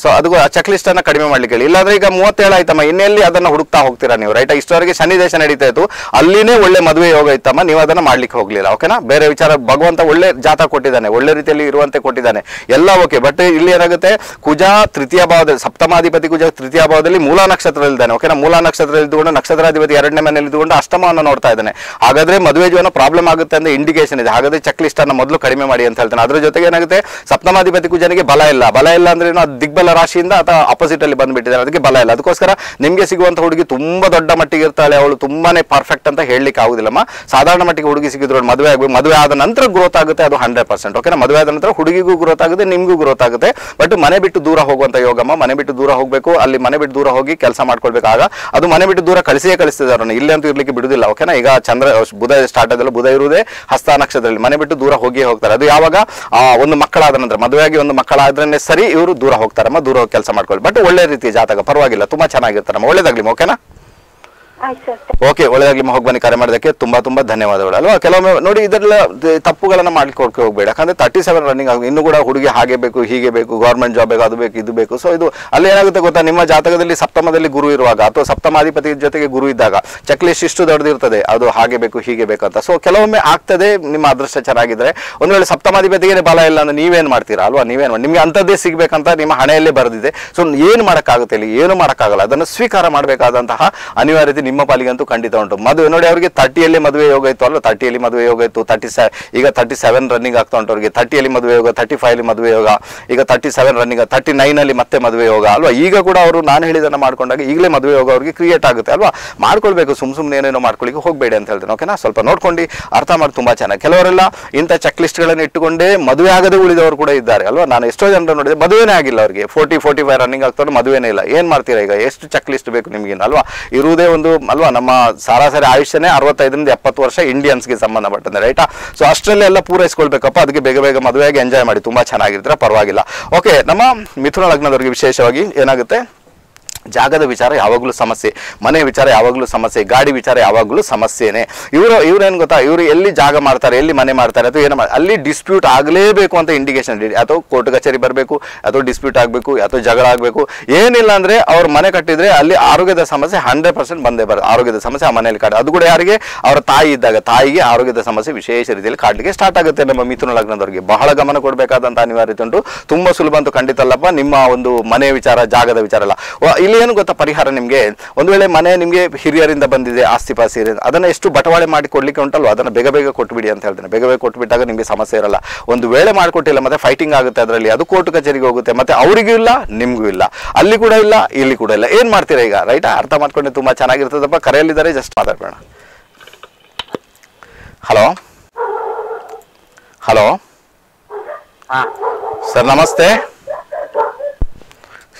ಸೊ ಅದು ಚೆಕ್ ಲಿಸ್ಟ್ ಅನ್ನ ಕಡಿಮೆ ಮಾಡ್ಲಿಕ್ಕೆ ಹೇಳಿ. ಇಲ್ಲಾಂದ್ರೆ ಈಗ ಮೂವತ್ತೇಳು ಆಯ್ತಮ್ಮ, ಇನ್ನೆಲ್ಲಿ ಅದನ್ನ ಹುಡುಕ್ತಾ ಹೋಗ್ತೀರಾ ನೀವು ರೈಟ್ ಇಷ್ಟವರೆಗೆ ಶನಿ ದೇಶ ನಡೀತಾ ಇತ್ತು. ಅಲ್ಲಿನೇ ಒಳ್ಳೆ ಮದುವೆ ಯೋಗ ಇತ್ತಮ್ಮ, ನೀವು ಅದನ್ನ ಮಾಡ್ಲಿಕ್ಕೆ ಹೋಗ್ಲಿಲ್ಲ ಓಕೆನಾ ಬೇರೆ ವಿಚಾರ, ಭಗವಂತ ಒಳ್ಳೆ ಜಾತ ಕೊಟ್ಟಿದ್ದಾನೆ, ಒಳ್ಳೆ ರೀತಿಯಲ್ಲಿ ಇರುವಂತೆ ಕೊಟ್ಟಿದ್ದಾನೆ. ಎಲ್ಲ ಓಕೆ ಬಟ್ ಇಲ್ಲಿ ಏನಾಗುತ್ತೆ? ಕುಜ ತೃತೀಯ ಭಾವದಲ್ಲಿ ಸಪ್ತಮಾಧಿಪತಿ ಕುಜ ತೃತೀಯ ಭಾವದಲ್ಲಿ ಮೂಲ ನಕ್ಷತ್ರದಲ್ಲಿದ್ದಾನೆ ಓಕೆನಾ ಮೂಲ ನಕ್ಷತ್ರದಲ್ಲಿ ಇದ್ದುಕೊಂಡು, ನಕ್ಷತ್ರಾಧಿಪತಿ ಎರಡನೇ ಮನೆಯಲ್ಲಿ ಇದ್ದುಕೊಂಡು ಅಷ್ಟಮವನ್ನು ನೋಡ್ತಾ ಇದ್ದಾನೆ. ಹಾಗಾದ್ರೆ ಮದುವೆ ಜೀವನ ಪ್ರಾಬ್ಲಮ್ ಆಗುತ್ತೆ ಅಂತ ಇಂಡಿಕೇಶನ್ ಇದೆ. ಹಾಗಾದ್ರೆ ಚೆಕ್ ಲಿಸ್ಟ್ ಅನ್ನ ಮೊದಲು ಕಡಿಮೆ ಮಾಡಿ ಅಂತ ಹೇಳ್ತಾನೆ. ಅದ್ರ ಜೊತೆಗೆ ಏನಾಗುತ್ತೆ? ಸಪ್ತಮಾಧಿಪತಿ ಕುಜನಿಗೆ ಬಲ ಇಲ್ಲ. ಬಲ ಇಲ್ಲ ಅಂದ್ರೆ ದಿಗ್ಬಲ ರಾಶಿಯಿಂದ ಅಥವಾ ಅಪೋಸಿಟ್ ಅಲ್ಲಿ ಬಂದ್ಬಿಟ್ಟಿದ್ದಾರೆ. ಅದಕ್ಕೆ ಬಲ ಇಲ್ಲ. ಅದಕ್ಕೋಸ್ಕರ ನಿಮಗೆ ಸಿಗುವಂತ ಹುಡುಗಿ ತುಂಬಾ ದೊಡ್ಡ ಮಟ್ಟಿಗೆ ಇರ್ತಾಳೆ. ಅವಳು ತುಂಬಾನೇ ಪರ್ಫೆಕ್ಟ್ ಅಂತ ಹೇಳಲಿಕ್ಕೆ ಆಗುದಿಲ್ಲಮ್ಮ. ಸಾಧಾರಣ ಮಟ್ಟಿಗೆ ಹುಡುಗಿ ಸಿಗಿದ್ರು ಮದುವೆ ಆಗಬೇಕು ಮದುವೆ ಆದ ನಂತರ ಗ್ರೋತ್ ಆಗುತ್ತೆ. ಅದು ಹಂಡ್ರೆಡ್ ಪರ್ಸೆಂಟ್ ಓಕೆನಾ ಮದುವೆ ಆದ ನಂತರ ಹುಡುಗಿಗೂ ಗ್ರೋತ್ ಆಗುತ್ತೆ, ನಿಮ್ಗೂ ಗ್ರೋತ್ ಆಗುತ್ತೆ. ಬಟ್ ಮನೆ ಬಿಟ್ಟು ದೂರ ಹೋಗುವಂತ ಯೋಗಮ್ಮ, ಮನೆ ಬಿಟ್ಟು ದೂರ ಹೋಗಬೇಕು. ಅಲ್ಲಿ ಮನೆ ಬಿಟ್ಟು ದೂರ ಹೋಗಿ ಕೆಲಸ ಮಾಡ್ಕೊಳ್ಬೇಕಾಗ ಅದು ಮನೆ ಬಿಟ್ಟು ದೂರ ಕಳಿಸಿಯೇ ಕಳಿಸ್ತಿದ್ದಾರೆ ಇಲ್ಲ ಅಂತೂ ಇರ್ಲಿಕ್ಕೆ ಬಿಡುದಿಲ್ಲ. ಓಕೆನಾ ಈಗ ಚಂದ್ರ, ಬುಧ ಸ್ಟಾರ್ಟ್ ಆದಲ್ಲ ಬುಧ ಇರುವುದೇ ಹಸ್ತ ನಕ್ಷತ್ರದಲ್ಲಿ. ಮನೆ ಬಿಟ್ಟು ದೂರ ಹೋಗಿ ಹೋಗ್ತಾರೆ. ಅದು ಯಾವಾಗ? ಒಂದು ಮಕ್ಕಳಾದ ನಂತರ. ಮದುವೆಯಾಗಿ ಒಂದು ಮಕ್ಕಳಾದ್ರೆ ಸರಿ, ಇವರು ದೂರ ಹೋಗ್ತಾರಮ್ಮ, ದೂರ ಹೋಗಿ ಕೆಲಸ ಮಾಡ್ಕೊಳ್ಳಿ. ಬಟ್ ಒಳ್ಳೆ ರೀತಿ ಜಾತಕ, ಪರವಾಗಿಲ್ಲ, ತುಂಬಾ ಚೆನ್ನಾಗಿರ್ತಾರಮ್ಮ ಒಳ್ಳೇದಾಗ್ಲಿ ಓಕೆನಾ ಓಕೆ, ಒಳ್ಳೆದಾಗ್ಲಿ ಹೋಗಿ ಬನ್ನಿ, ಕರೆ ಮಾಡೋದಕ್ಕೆ ತುಂಬಾ ತುಂಬಾ ಧನ್ಯವಾದಗಳು. ಅಲ್ವಾ? ಕೆಲವೊಮ್ಮೆ ನೋಡಿ, ಇದೆಲ್ಲ ತಪ್ಪುಗಳನ್ನ ಮಾಡ್ಕೊಡ್ಕೆ ಹೋಗ್ಬೇಡ. ಯಾಕಂದ್ರೆ ತರ್ಟಿ ಸೆವೆನ್ ರನ್ನಿಂಗ್ ಆಗ, ಇನ್ನು ಕೂಡ ಹುಡುಗಿ ಹಾಗೆ ಬೇಕು, ಹೀಗೆ ಬೇಕು ಗೌರ್ಮೆಂಟ್ ಜಾಬ್ ಬೇಕು ಅದು ಬೇಕು, ಇದು ಬೇಕು. ಸೊ ಇದು, ಅಲ್ಲಿ ಏನಾಗುತ್ತೆ ಗೊತ್ತಾ? ನಿಮ್ಮ ಜಾತಕದಲ್ಲಿ ಸಪ್ತಮದಲ್ಲಿ ಗುರು ಇರುವಾಗ, ಅಥವಾ ಸಪ್ತಮಾಧಿಪತಿ ಜೊತೆಗೆ ಗುರು ಇದ್ದಾಗ ಚೆಕ್ ಇಷ್ಟು ದೊಡ್ಡದಿರ್ತದೆ ಅದು ಹಾಗೆ ಬೇಕು, ಹೀಗೆ ಬೇಕು ಅಂತ. ಸೊ ಕೆಲವೊಮ್ಮೆ ಆಗ್ತದೆ, ನಿಮ್ಮ ಅದೃಷ್ಟ ಚೆನ್ನಾಗಿದ್ರೆ. ಒಂದು ವೇಳೆ ಸಪ್ತಮಾಧಿಪತಿಗೆ ಬಲ ಇಲ್ಲ ಅಂದ್ರೆ ನೀವೇನ್ ಮಾಡ್ತೀರಾ? ಅಲ್ವಾ? ನೀವೇನ್ ನಿಮ್ಗೆ ಅಂಥದ್ದೇ ಸಿಗ್ಬೇಕಂತ ನಿಮ್ಮ ಹಣೆಯಲ್ಲೇ ಬರೆದಿದೆ. ಸೊ ಏನು ಮಾಡೋಕ್ಕಾಗುತ್ತೆ ಇಲ್ಲಿ? ಏನು ಮಾಡೋಕ್ಕಾಗಲ್ಲ? ಅದನ್ನು ಸ್ವೀಕಾರ ಮಾಡಬೇಕಾದಂತಹ ಅನಿವಾರ್ಯತೆ ನಿಮ್ಮ ಪಾಲಿಗಂತೂ ಖಂಡಿತ ಉಂಟು. ಮದುವೆ, ನೋಡಿ ಅವರಿಗೆ ತರ್ಟಿಯಲ್ಲಿ ಮದುವೆ ಯೋಗ ಇತ್ತು ಅಲ್ಲ ತರ್ಟಿಯಲ್ಲಿ ಮದುವೆ ಯೋಗ ಇತ್ತು ತರ್ಟಿ ಸೆ ಈಗ ತರ್ಟಿ ಸೆವೆನ್ ರನ್ನಿಂಗ್ ಆಗ್ತಾ ಉಂಟು ಅವರಿಗೆ. ತರ್ಟಿಯಲ್ಲಿ ಮದುವೆ ಯೋಗ ತರ್ಟಿ ಫೈವಲ್ಲಿ ಮದುವೆ ಯೋಗ, ಈಗ ತರ್ಟಿ ಸೆವೆನ್ ರನ್ನಿಂಗ್ ತರ್ಟಿ ನೈನಲ್ಲಿ ಮತ್ತೆ ಮದುವೆ ಯೋಗ ಅಲ್ವಾ? ಈಗ ಕೂಡ ಅವರು ನಾನು ಹೇಳಿದನ್ನು ಮಾಡ್ಕೊಂಡಾಗ ಈಗಲೇ ಮದುವೆ ಯೋಗ ಅವರಿಗೆ ಕ್ರಿಯೇಟ್ ಆಗುತ್ತೆ ಅಲ್ವಾ? ಮಾಡ್ಕೊಳ್ಬೇಕು, ಸುಮ್ ಸುಮ್ಮನೆ ಏನೇನೋ ಮಾಡ್ಕೊಳ್ಳಿಕ್ಕೆ ಹೋಗಬೇಡಿ ಅಂತ ಹೇಳ್ತೇನೆ ಓಕೆನಾ ಸ್ವಲ್ಪ ನೋಡ್ಕೊಂಡು ಅರ್ಥ ಮಾಡಿ ತುಂಬ ಚೆನ್ನಾಗಿ. ಕೆಲವರೆಲ್ಲ ಇಂಥ ಚೆಕ್ ಲಿಸ್ಟ್ಗಳನ್ನು ಇಟ್ಟುಕೊಂಡೇ ಮದುವೆ ಆಗದೆ ಉಳಿದವರು ಕೂಡ ಇದ್ದಾರೆ ಅಲ್ವಾ? ನಾನು ಎಷ್ಟೋ ಜನರು ನೋಡಿದೆ, ಮದುವೆನೇ ಆಗಿಲ್ಲ ಅವರಿಗೆ. ಫೋರ್ಟಿ ಫೋರ್ಟಿ ಫೈವ್ ರನ್ನಿಂಗ್ ಆಗ್ತಾರೆ ಮದುವೆನೇ ಇಲ್ಲ. ಏನು ಮಾಡ್ತೀರಾ ಈಗ? ಎಷ್ಟು ಚೆಕ್ ಲಿಸ್ಟ್ ಬೇಕು ನಿಮಗೇನು ಅಲ್ವಾ? ಇರುವುದೇ ಒಂದು ಅಲ್ವಾ, ನಮ್ಮ ಸರಾಸರಿ ಆಯುಷ್ಯನೇ ಅರವತ್ತೈದರಿಂದ ಎಪ್ಪತ್ತು ವರ್ಷ ಇಂಡಿಯನ್ಸ್ಗೆ ಸಂಬಂಧಪಟ್ಟಂತೆ, ರೈಟಾ? ಸೊ ಅಷ್ಟರಲ್ಲೇ ಎಲ್ಲ ಪೂರೈಸ್ಕೊಳ್ಬೇಕಪ್ಪ, ಅದಕ್ಕೆ ಬೇಗ ಬೇಗ ಮದುವೆಯಾಗಿ ಎಂಜಾಯ್ ಮಾಡಿ, ತುಂಬ ಚೆನ್ನಾಗಿರ್ತಾರೆ, ಪರವಾಗಿಲ್ಲ. ಓಕೆ ನಮ್ಮ ಮಿಥುನ ಲಗ್ನದವರಿಗೆ ವಿಶೇಷವಾಗಿ ಏನಾಗುತ್ತೆ? ಜಾಗದ ವಿಚಾರ ಯಾವಾಗಲೂ ಸಮಸ್ಯೆ, ಮನೆ ವಿಚಾರ ಯಾವಾಗಲೂ ಸಮಸ್ಯೆ, ಗಾಡಿ ವಿಚಾರ ಯಾವಾಗಲೂ ಸಮಸ್ಯೆನೇ. ಇವರು, ಇವ್ರೇನು ಗೊತ್ತಾ? ಇವರು ಎಲ್ಲಿ ಜಾಗ ಮಾಡ್ತಾರೆ, ಎಲ್ಲಿ ಮನೆ ಮಾಡ್ತಾರೆ ಅಥವಾ ಏನು ಅಲ್ಲಿ ಡಿಸ್ಪ್ಯೂಟ್ ಆಗಲೇಬೇಕು ಅಂತ ಇಂಡಿಕೇಶನ್ ಅಥವಾ ಕೋರ್ಟ್ ಕಚೇರಿ ಬರಬೇಕು, ಅಥವಾ ಡಿಸ್ಪ್ಯೂಟ್ ಆಗಬೇಕು, ಅಥವಾ ಜಗಳ ಆಗಬೇಕು. ಏನಿಲ್ಲ ಅಂದರೆ ಅವ್ರ ಮನೆ ಕಟ್ಟಿದರೆ ಅಲ್ಲಿ ಆರೋಗ್ಯದ ಸಮಸ್ಯೆ ಹಂಡ್ರೆಡ್ ಪರ್ಸೆಂಟ್ ಬಂದೇ ಬರುತ್ತೆ ಆರೋಗ್ಯದ ಸಮಸ್ಯೆ ಆ ಮನೆಯಲ್ಲಿ ಕಾಡ, ಅದು ಕೂಡ ಯಾರಿಗೆ? ಅವರ ತಾಯಿ ಇದ್ದಾಗ. ತಾಯಿಗೆ ಆರೋಗ್ಯದ ಸಮಸ್ಯೆ ವಿಶೇಷ ರೀತಿಯಲ್ಲಿ ಕಾಡಲಿಕ್ಕೆ ಸ್ಟಾರ್ಟ್ ಆಗುತ್ತೆ ನಮ್ಮ ಮಿಥುನ ಲಗ್ನದವರಿಗೆ. ಬಹಳ ಗಮನ ಕೊಡಬೇಕಾದಂಥ ಅನಿವಾರ್ಯತೆ ಉಂಟು. ತುಂಬ ಸುಲಭ ಅಂತೂ ಖಂಡಿತ ಅಲ್ಲಪ್ಪ. ನಿಮ್ಮ ಒಂದು ಮನೆ ವಿಚಾರ, ಜಾಗದ ವಿಚಾರ ಅಲ್ಲ ಇಲ್ಲಿ ಏನು ಗೊತ್ತಾ ಪರಿಹಾರ ನಿಮಗೆ? ಒಂದು ವೇಳೆ ಮನೆ ನಿಮಗೆ ಹಿರಿಯರಿಂದ ಬಂದಿದೆ ಆಸ್ತಿ ಪಾಸ್ತಿ ಅದನ್ನ ಎಷ್ಟು ಬಟವಾಡೆ ಮಾಡಿ ಕೊಡ್ಲಿಕ್ಕೆ ಉಂಟಲ್ವ ಅದನ್ನ ಬೇಗ ಬೇಗ ಕೊಟ್ಬಿಡಿ ಅಂತ ಹೇಳ್ತೇನೆ. ಬೇಗ ಬೇಗ ಕೊಟ್ಬಿಟ್ಟಾಗ ನಿಮಗೆ ಸಮಸ್ಯೆ ಇರಲ್ಲ. ಒಂದು ವೇಳೆ ಮಾಡಿಕೊಟ್ಟಿಲ್ಲ ಮತ್ತೆ ಫೈಟಿಂಗ್ ಆಗುತ್ತೆ ಅದರಲ್ಲಿ. ಅದು ಕೋರ್ಟ್ ಕಚೇರಿಗೆ ಹೋಗುತ್ತೆ. ಮತ್ತೆ ಅವರಿಗೂ ಇಲ್ಲ ನಿಮಗೂ ಇಲ್ಲ. ಅಲ್ಲಿ ಕೂಡ ಇಲ್ಲ ಇಲ್ಲಿ ಕೂಡ ಇಲ್ಲ. ಏನು ಮಾಡ್ತೀರಾ ಈಗ? ರೈಟಾ? ಅರ್ಥ ಮಾಡ್ಕೊಂಡು ತುಂಬಾ ಚೆನ್ನಾಗಿರ್ತದಪ್ಪ. ಕರೆಯಲ್ಲಿದ್ದಾರೆ ಜಸ್ಟ್ ಮಾತಾಡಬೇಡ ಹಲೋ? ಹಲೋ? ಸರ್ ನಮಸ್ತೆ.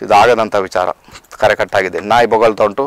ಇದಾಗದಂಥ ವಿಚಾರ. ಕರೆ ಕಟ್ಟಾಗಿದೆ. ನಾಯಿ ಬೊಗಳ್ತಾ ಉಂಟು.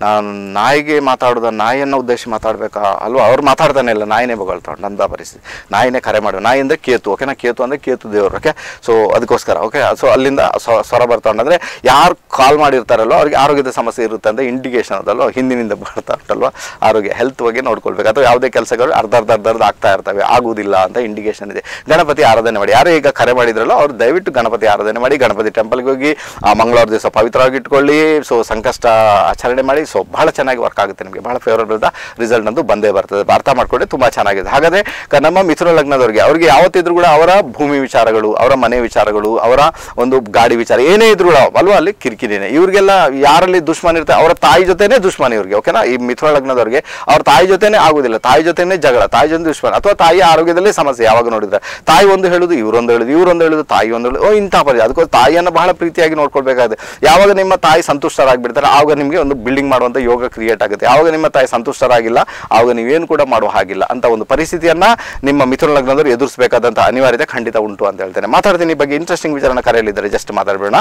ನಾನು ನಾಯಿಗೆ ಮಾತಾಡೋದ, ನಾಯಿಯನ್ನು ಉದ್ದೇಶ ಮಾತಾಡ್ಬೇಕಾ? ಅಲ್ವಾ? ಅವ್ರು ಮಾತಾಡ್ತಾನೆ ಇಲ್ಲ, ನಾಯಿನೇ ಬಗಳ ಉಂಟು ನಂದ ಪರಿಸ್ಥಿತಿ. ನಾಯಿನೇ ಕರೆ ಮಾಡು ನಾಯಿ ಅಂದ್ರೆ ಕೇತು ಓಕೆನಾ ಕೇತು ಅಂದರೆ ಕೇತು ದೇವರು ಓಕೆ ಸೊ ಅದಕ್ಕೋಸ್ಕರ ಓಕೆ ಸೊ ಅಲ್ಲಿಂದ ಸ್ವ- ಸ್ವರ ಬರ್ತಾ ಅಂದರೆ, ಯಾರು ಕಾಲ್ ಮಾಡಿರ್ತಾರಲ್ಲ ಅವ್ರಿಗೆ ಆರೋಗ್ಯದ ಸಮಸ್ಯೆ ಇರುತ್ತೆ ಅಂತ ಇಂಡಿಕೇಶನ್ ಅದಲ್ವ ಹಿಂದಿನಿಂದ ಬರ್ತಾ ಉಂಟಲ್ವ ಆರೋಗ್ಯ ಹೆಲ್ತ್ ಬಗ್ಗೆ ನೋಡ್ಕೊಳ್ಬೇಕು. ಅಥವಾ ಯಾವುದೇ ಕೆಲಸಗಳು ಅರ್ಧ ಅರ್ಧ ಅರ್ಧ ಅರ್ಧ ಆಗ್ತಾ ಇರ್ತವೆ ಆಗುವುದಿಲ್ಲ ಅಂತ ಇಂಡಿಕೇಶನ್ ಇದೆ. ಗಣಪತಿ ಆರಾಧನೆ ಮಾಡಿ. ಯಾರೇ ಈಗ ಕರೆ ಮಾಡಿದ್ರಲ್ಲ ಅವ್ರು ದಯವಿಟ್ಟು ಗಣಪತಿ ಆರಾಧನೆ ಮಾಡಿ, ಗಣಪತಿ ಟೆಂಪಲ್ಗೆ ಹೋಗಿ, ಆ ಮಂಗಳವಾರ ದಿವಸ ಪವಿತ್ರವಾಗಿ ಇಟ್ಕೊಳ್ಳಿ ಸೊ ಸಂಕಷ್ಟ ಆಚರಣೆ ಮಾಡಿ ಸೊ ಬಹಳ ಚೆನ್ನಾಗಿ ವರ್ಕ್ ಆಗುತ್ತೆ ನಿಮಗೆ. ಬಹಳ ಫೇವರಬಲ್ ರಿಸಲ್ಟ್ ಅಂತೂ ಬಂದೇ ಬರ್ತದೆ. ಅರ್ಥ ಮಾಡ್ಕೊಂಡ್ರೆ ತುಂಬ ಚೆನ್ನಾಗಿದೆ. ಹಾಗಾದರೆ ನಮ್ಮ ಮಿಥುನ ಲಗ್ನದವರಿಗೆ, ಅವರಿಗೆ ಯಾವತ್ತಿದ್ರು ಕೂಡ ಅವರ ಭೂಮಿ ವಿಚಾರಗಳು, ಅವರ ಮನೆ ವಿಚಾರಗಳು, ಅವರ ಒಂದು ಗಾಡಿ ವಿಚಾರ ಏನೇ ಇದ್ರು ಕೂಡ ಅಲ್ವಾ, ಅಲ್ಲಿ ಕಿರಿಕಿರಿನೇ. ಇವರಿಗೆಲ್ಲ ಯಾರಲ್ಲಿ ದುಶ್ಮನ್ ಇರ್ತಾರೆ, ಅವರ ತಾಯಿ ಜೊತೆನೇ ದುಶ್ಮನ್ ಇವರಿಗೆ ಓಕೆನಾ ಈ ಮಿಥುನ ಲಗ್ನದವರಿಗೆ ಅವ್ರ ತಾಯಿ ಜೊತೆನೇ ಆಗುದಿಲ್ಲ. ತಾಯಿ ಜೊತೆನೇ ಜಗಳ, ತಾಯಿ ಜೊತೆ ದುಶ್ಮನ್, ಅಥವಾ ತಾಯಿ ಆರೋಗ್ಯದಲ್ಲೇ ಸಮಸ್ಯೆ, ಯಾವಾಗ ನೋಡಿದ್ರೆ. ತಾಯಿ ಒಂದು ಹೇಳುದು, ಇವರೊಂದು ಹೇಳುದು ಇವರೊಂದು ಹೇಳುದು, ತಾಯಿ ಒಂದು ಹೇಳುದು, ಓ, ಇಂಥ ಪರಿ ಅದಕ್ಕೋಸ್ಕರ ತಾಯಿಯನ್ನು ಬಹಳ ಪ್ರೀತಿಯಾಗಿ ನೋಡ್ಕೊಳ್ಬೇಕಾಗುತ್ತೆ. ಯಾವಾಗ ನಿಮ್ಮ ತಾಯಿ ಸಂತುಷ್ಟರಾಗಿಬಿಡ್ತಾರೆ, ಆವಾಗ ನಿಮಗೆ ಒಂದು ಬಿಲ್ಡಿಂಗ್ ಮಾಡುವಂಥ ಯೋಗ ಕ್ರಿಯೇಟ್ ಆಗುತ್ತೆ. ಯಾವಾಗ ನಿಮ್ಮ ತಾಯಿ ಸಂತುಷ್ಟರಾಗಿಲ್ಲ ಆವಾಗ ನೀವೇನು ಕೂಡ ಮಾಡುವ ಹಾಗಿಲ್ಲ ಅಂತ ಒಂದು ಪರಿಸ್ಥಿತಿಯನ್ನು ನಿಮ್ಮ ಮಿಥುನ ಲಗ್ನದವರು ಎದುರಿಸಬೇಕಾದಂಥ ಅನಿವಾರ್ಯತೆ ಖಂಡಿತ ಉಂಟು ಅಂತ ಹೇಳ್ತೇನೆ. ಮಾತಾಡ್ತೀನಿ ಈ ಬಗ್ಗೆ ಇಂಟ್ರೆಸ್ಟಿಂಗ್ ವಿಚಾರನ ಕರೆಯಲಿದ್ದಾರೆ ಜಸ್ಟ್ ಮಾತಾಡಬೇಡ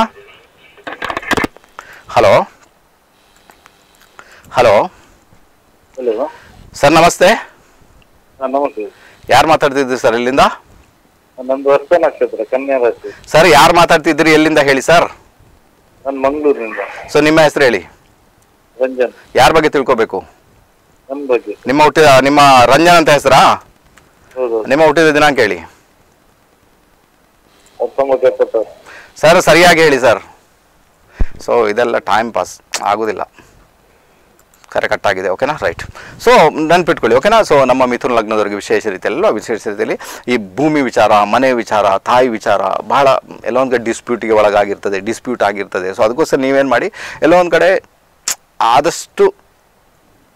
ಹಲೋ ಹಲೋ ಹಲೋ ಸರ್ ನಮಸ್ತೆ. ನಮಸ್ತೆ. ಯಾರು ಮಾತಾಡ್ತಿದ್ರಿ ಸರ್ ಇಲ್ಲಿಂದ? ನಮ್ದು ವರ್ಷ ನಕ್ಷತ್ರ ಕನ್ಯಾ ರಾಶಿ. ಸರ್ ಯಾರು ಮಾತಾಡ್ತಿದ್ರಿ ಎಲ್ಲಿಂದ ಹೇಳಿ ಸರ್ ನಾನು ಮಂಗಳೂರಿನಿಂದ. ಸೊ ನಿಮ್ಮ ಹೆಸರು ಹೇಳಿ. ರಂಜನ್. ಯಾರ ಬಗ್ಗೆ ತಿಳ್ಕೊಬೇಕು? ಬಗ್ಗೆ. ನಿಮ್ಮ ಹುಟ್ಟಿದ ನಿಮ್ಮ ರಂಜನ್ ಅಂತ ಹೆಸರಾ? ಹೌದು. ನಿಮ್ಮ ಹುಟ್ಟಿದ ದಿನಾಂಕ ಹೇಳಿ. ಹತ್ತೊಂಬತ್ತು ಎಪ್ಪತ್ತಾರು. ಸರ್ ಸರಿಯಾಗಿ ಹೇಳಿ ಸರ್. ಸೊ ಇದೆಲ್ಲ ಟೈಮ್ ಪಾಸ್ ಆಗೋದಿಲ್ಲ. ಕರೆ ಆಗಿದೆ ಓಕೆನಾ ರೈಟ್ ಸೊ ನೆನ್ಪಿಟ್ಕೊಳ್ಳಿ ಓಕೆನಾ ಸೊ ನಮ್ಮ ಮಿಥುನ ಲಗ್ನದವರಿಗೆ ವಿಶೇಷ ರೀತಿಯಲ್ಲ ವಿಶೇಷ ರೀತಿಯಲ್ಲಿ ಈ ಭೂಮಿ ವಿಚಾರ ಮನೆ ವಿಚಾರ ತಾಯಿ ವಿಚಾರ ಬಹಳ ಎಲ್ಲೊಂದು ಕಡೆ ಡಿಸ್ಪ್ಯೂಟಿಗೆ ಒಳಗಾಗಿರ್ತದೆ ಡಿಸ್ಪ್ಯೂಟ್ ಆಗಿರ್ತದೆ. ಸೊ ಅದಕ್ಕೋಸ್ಕರ ನೀವೇನು ಮಾಡಿ ಎಲ್ಲೋ ಒಂದು ಕಡೆ ಆದಷ್ಟು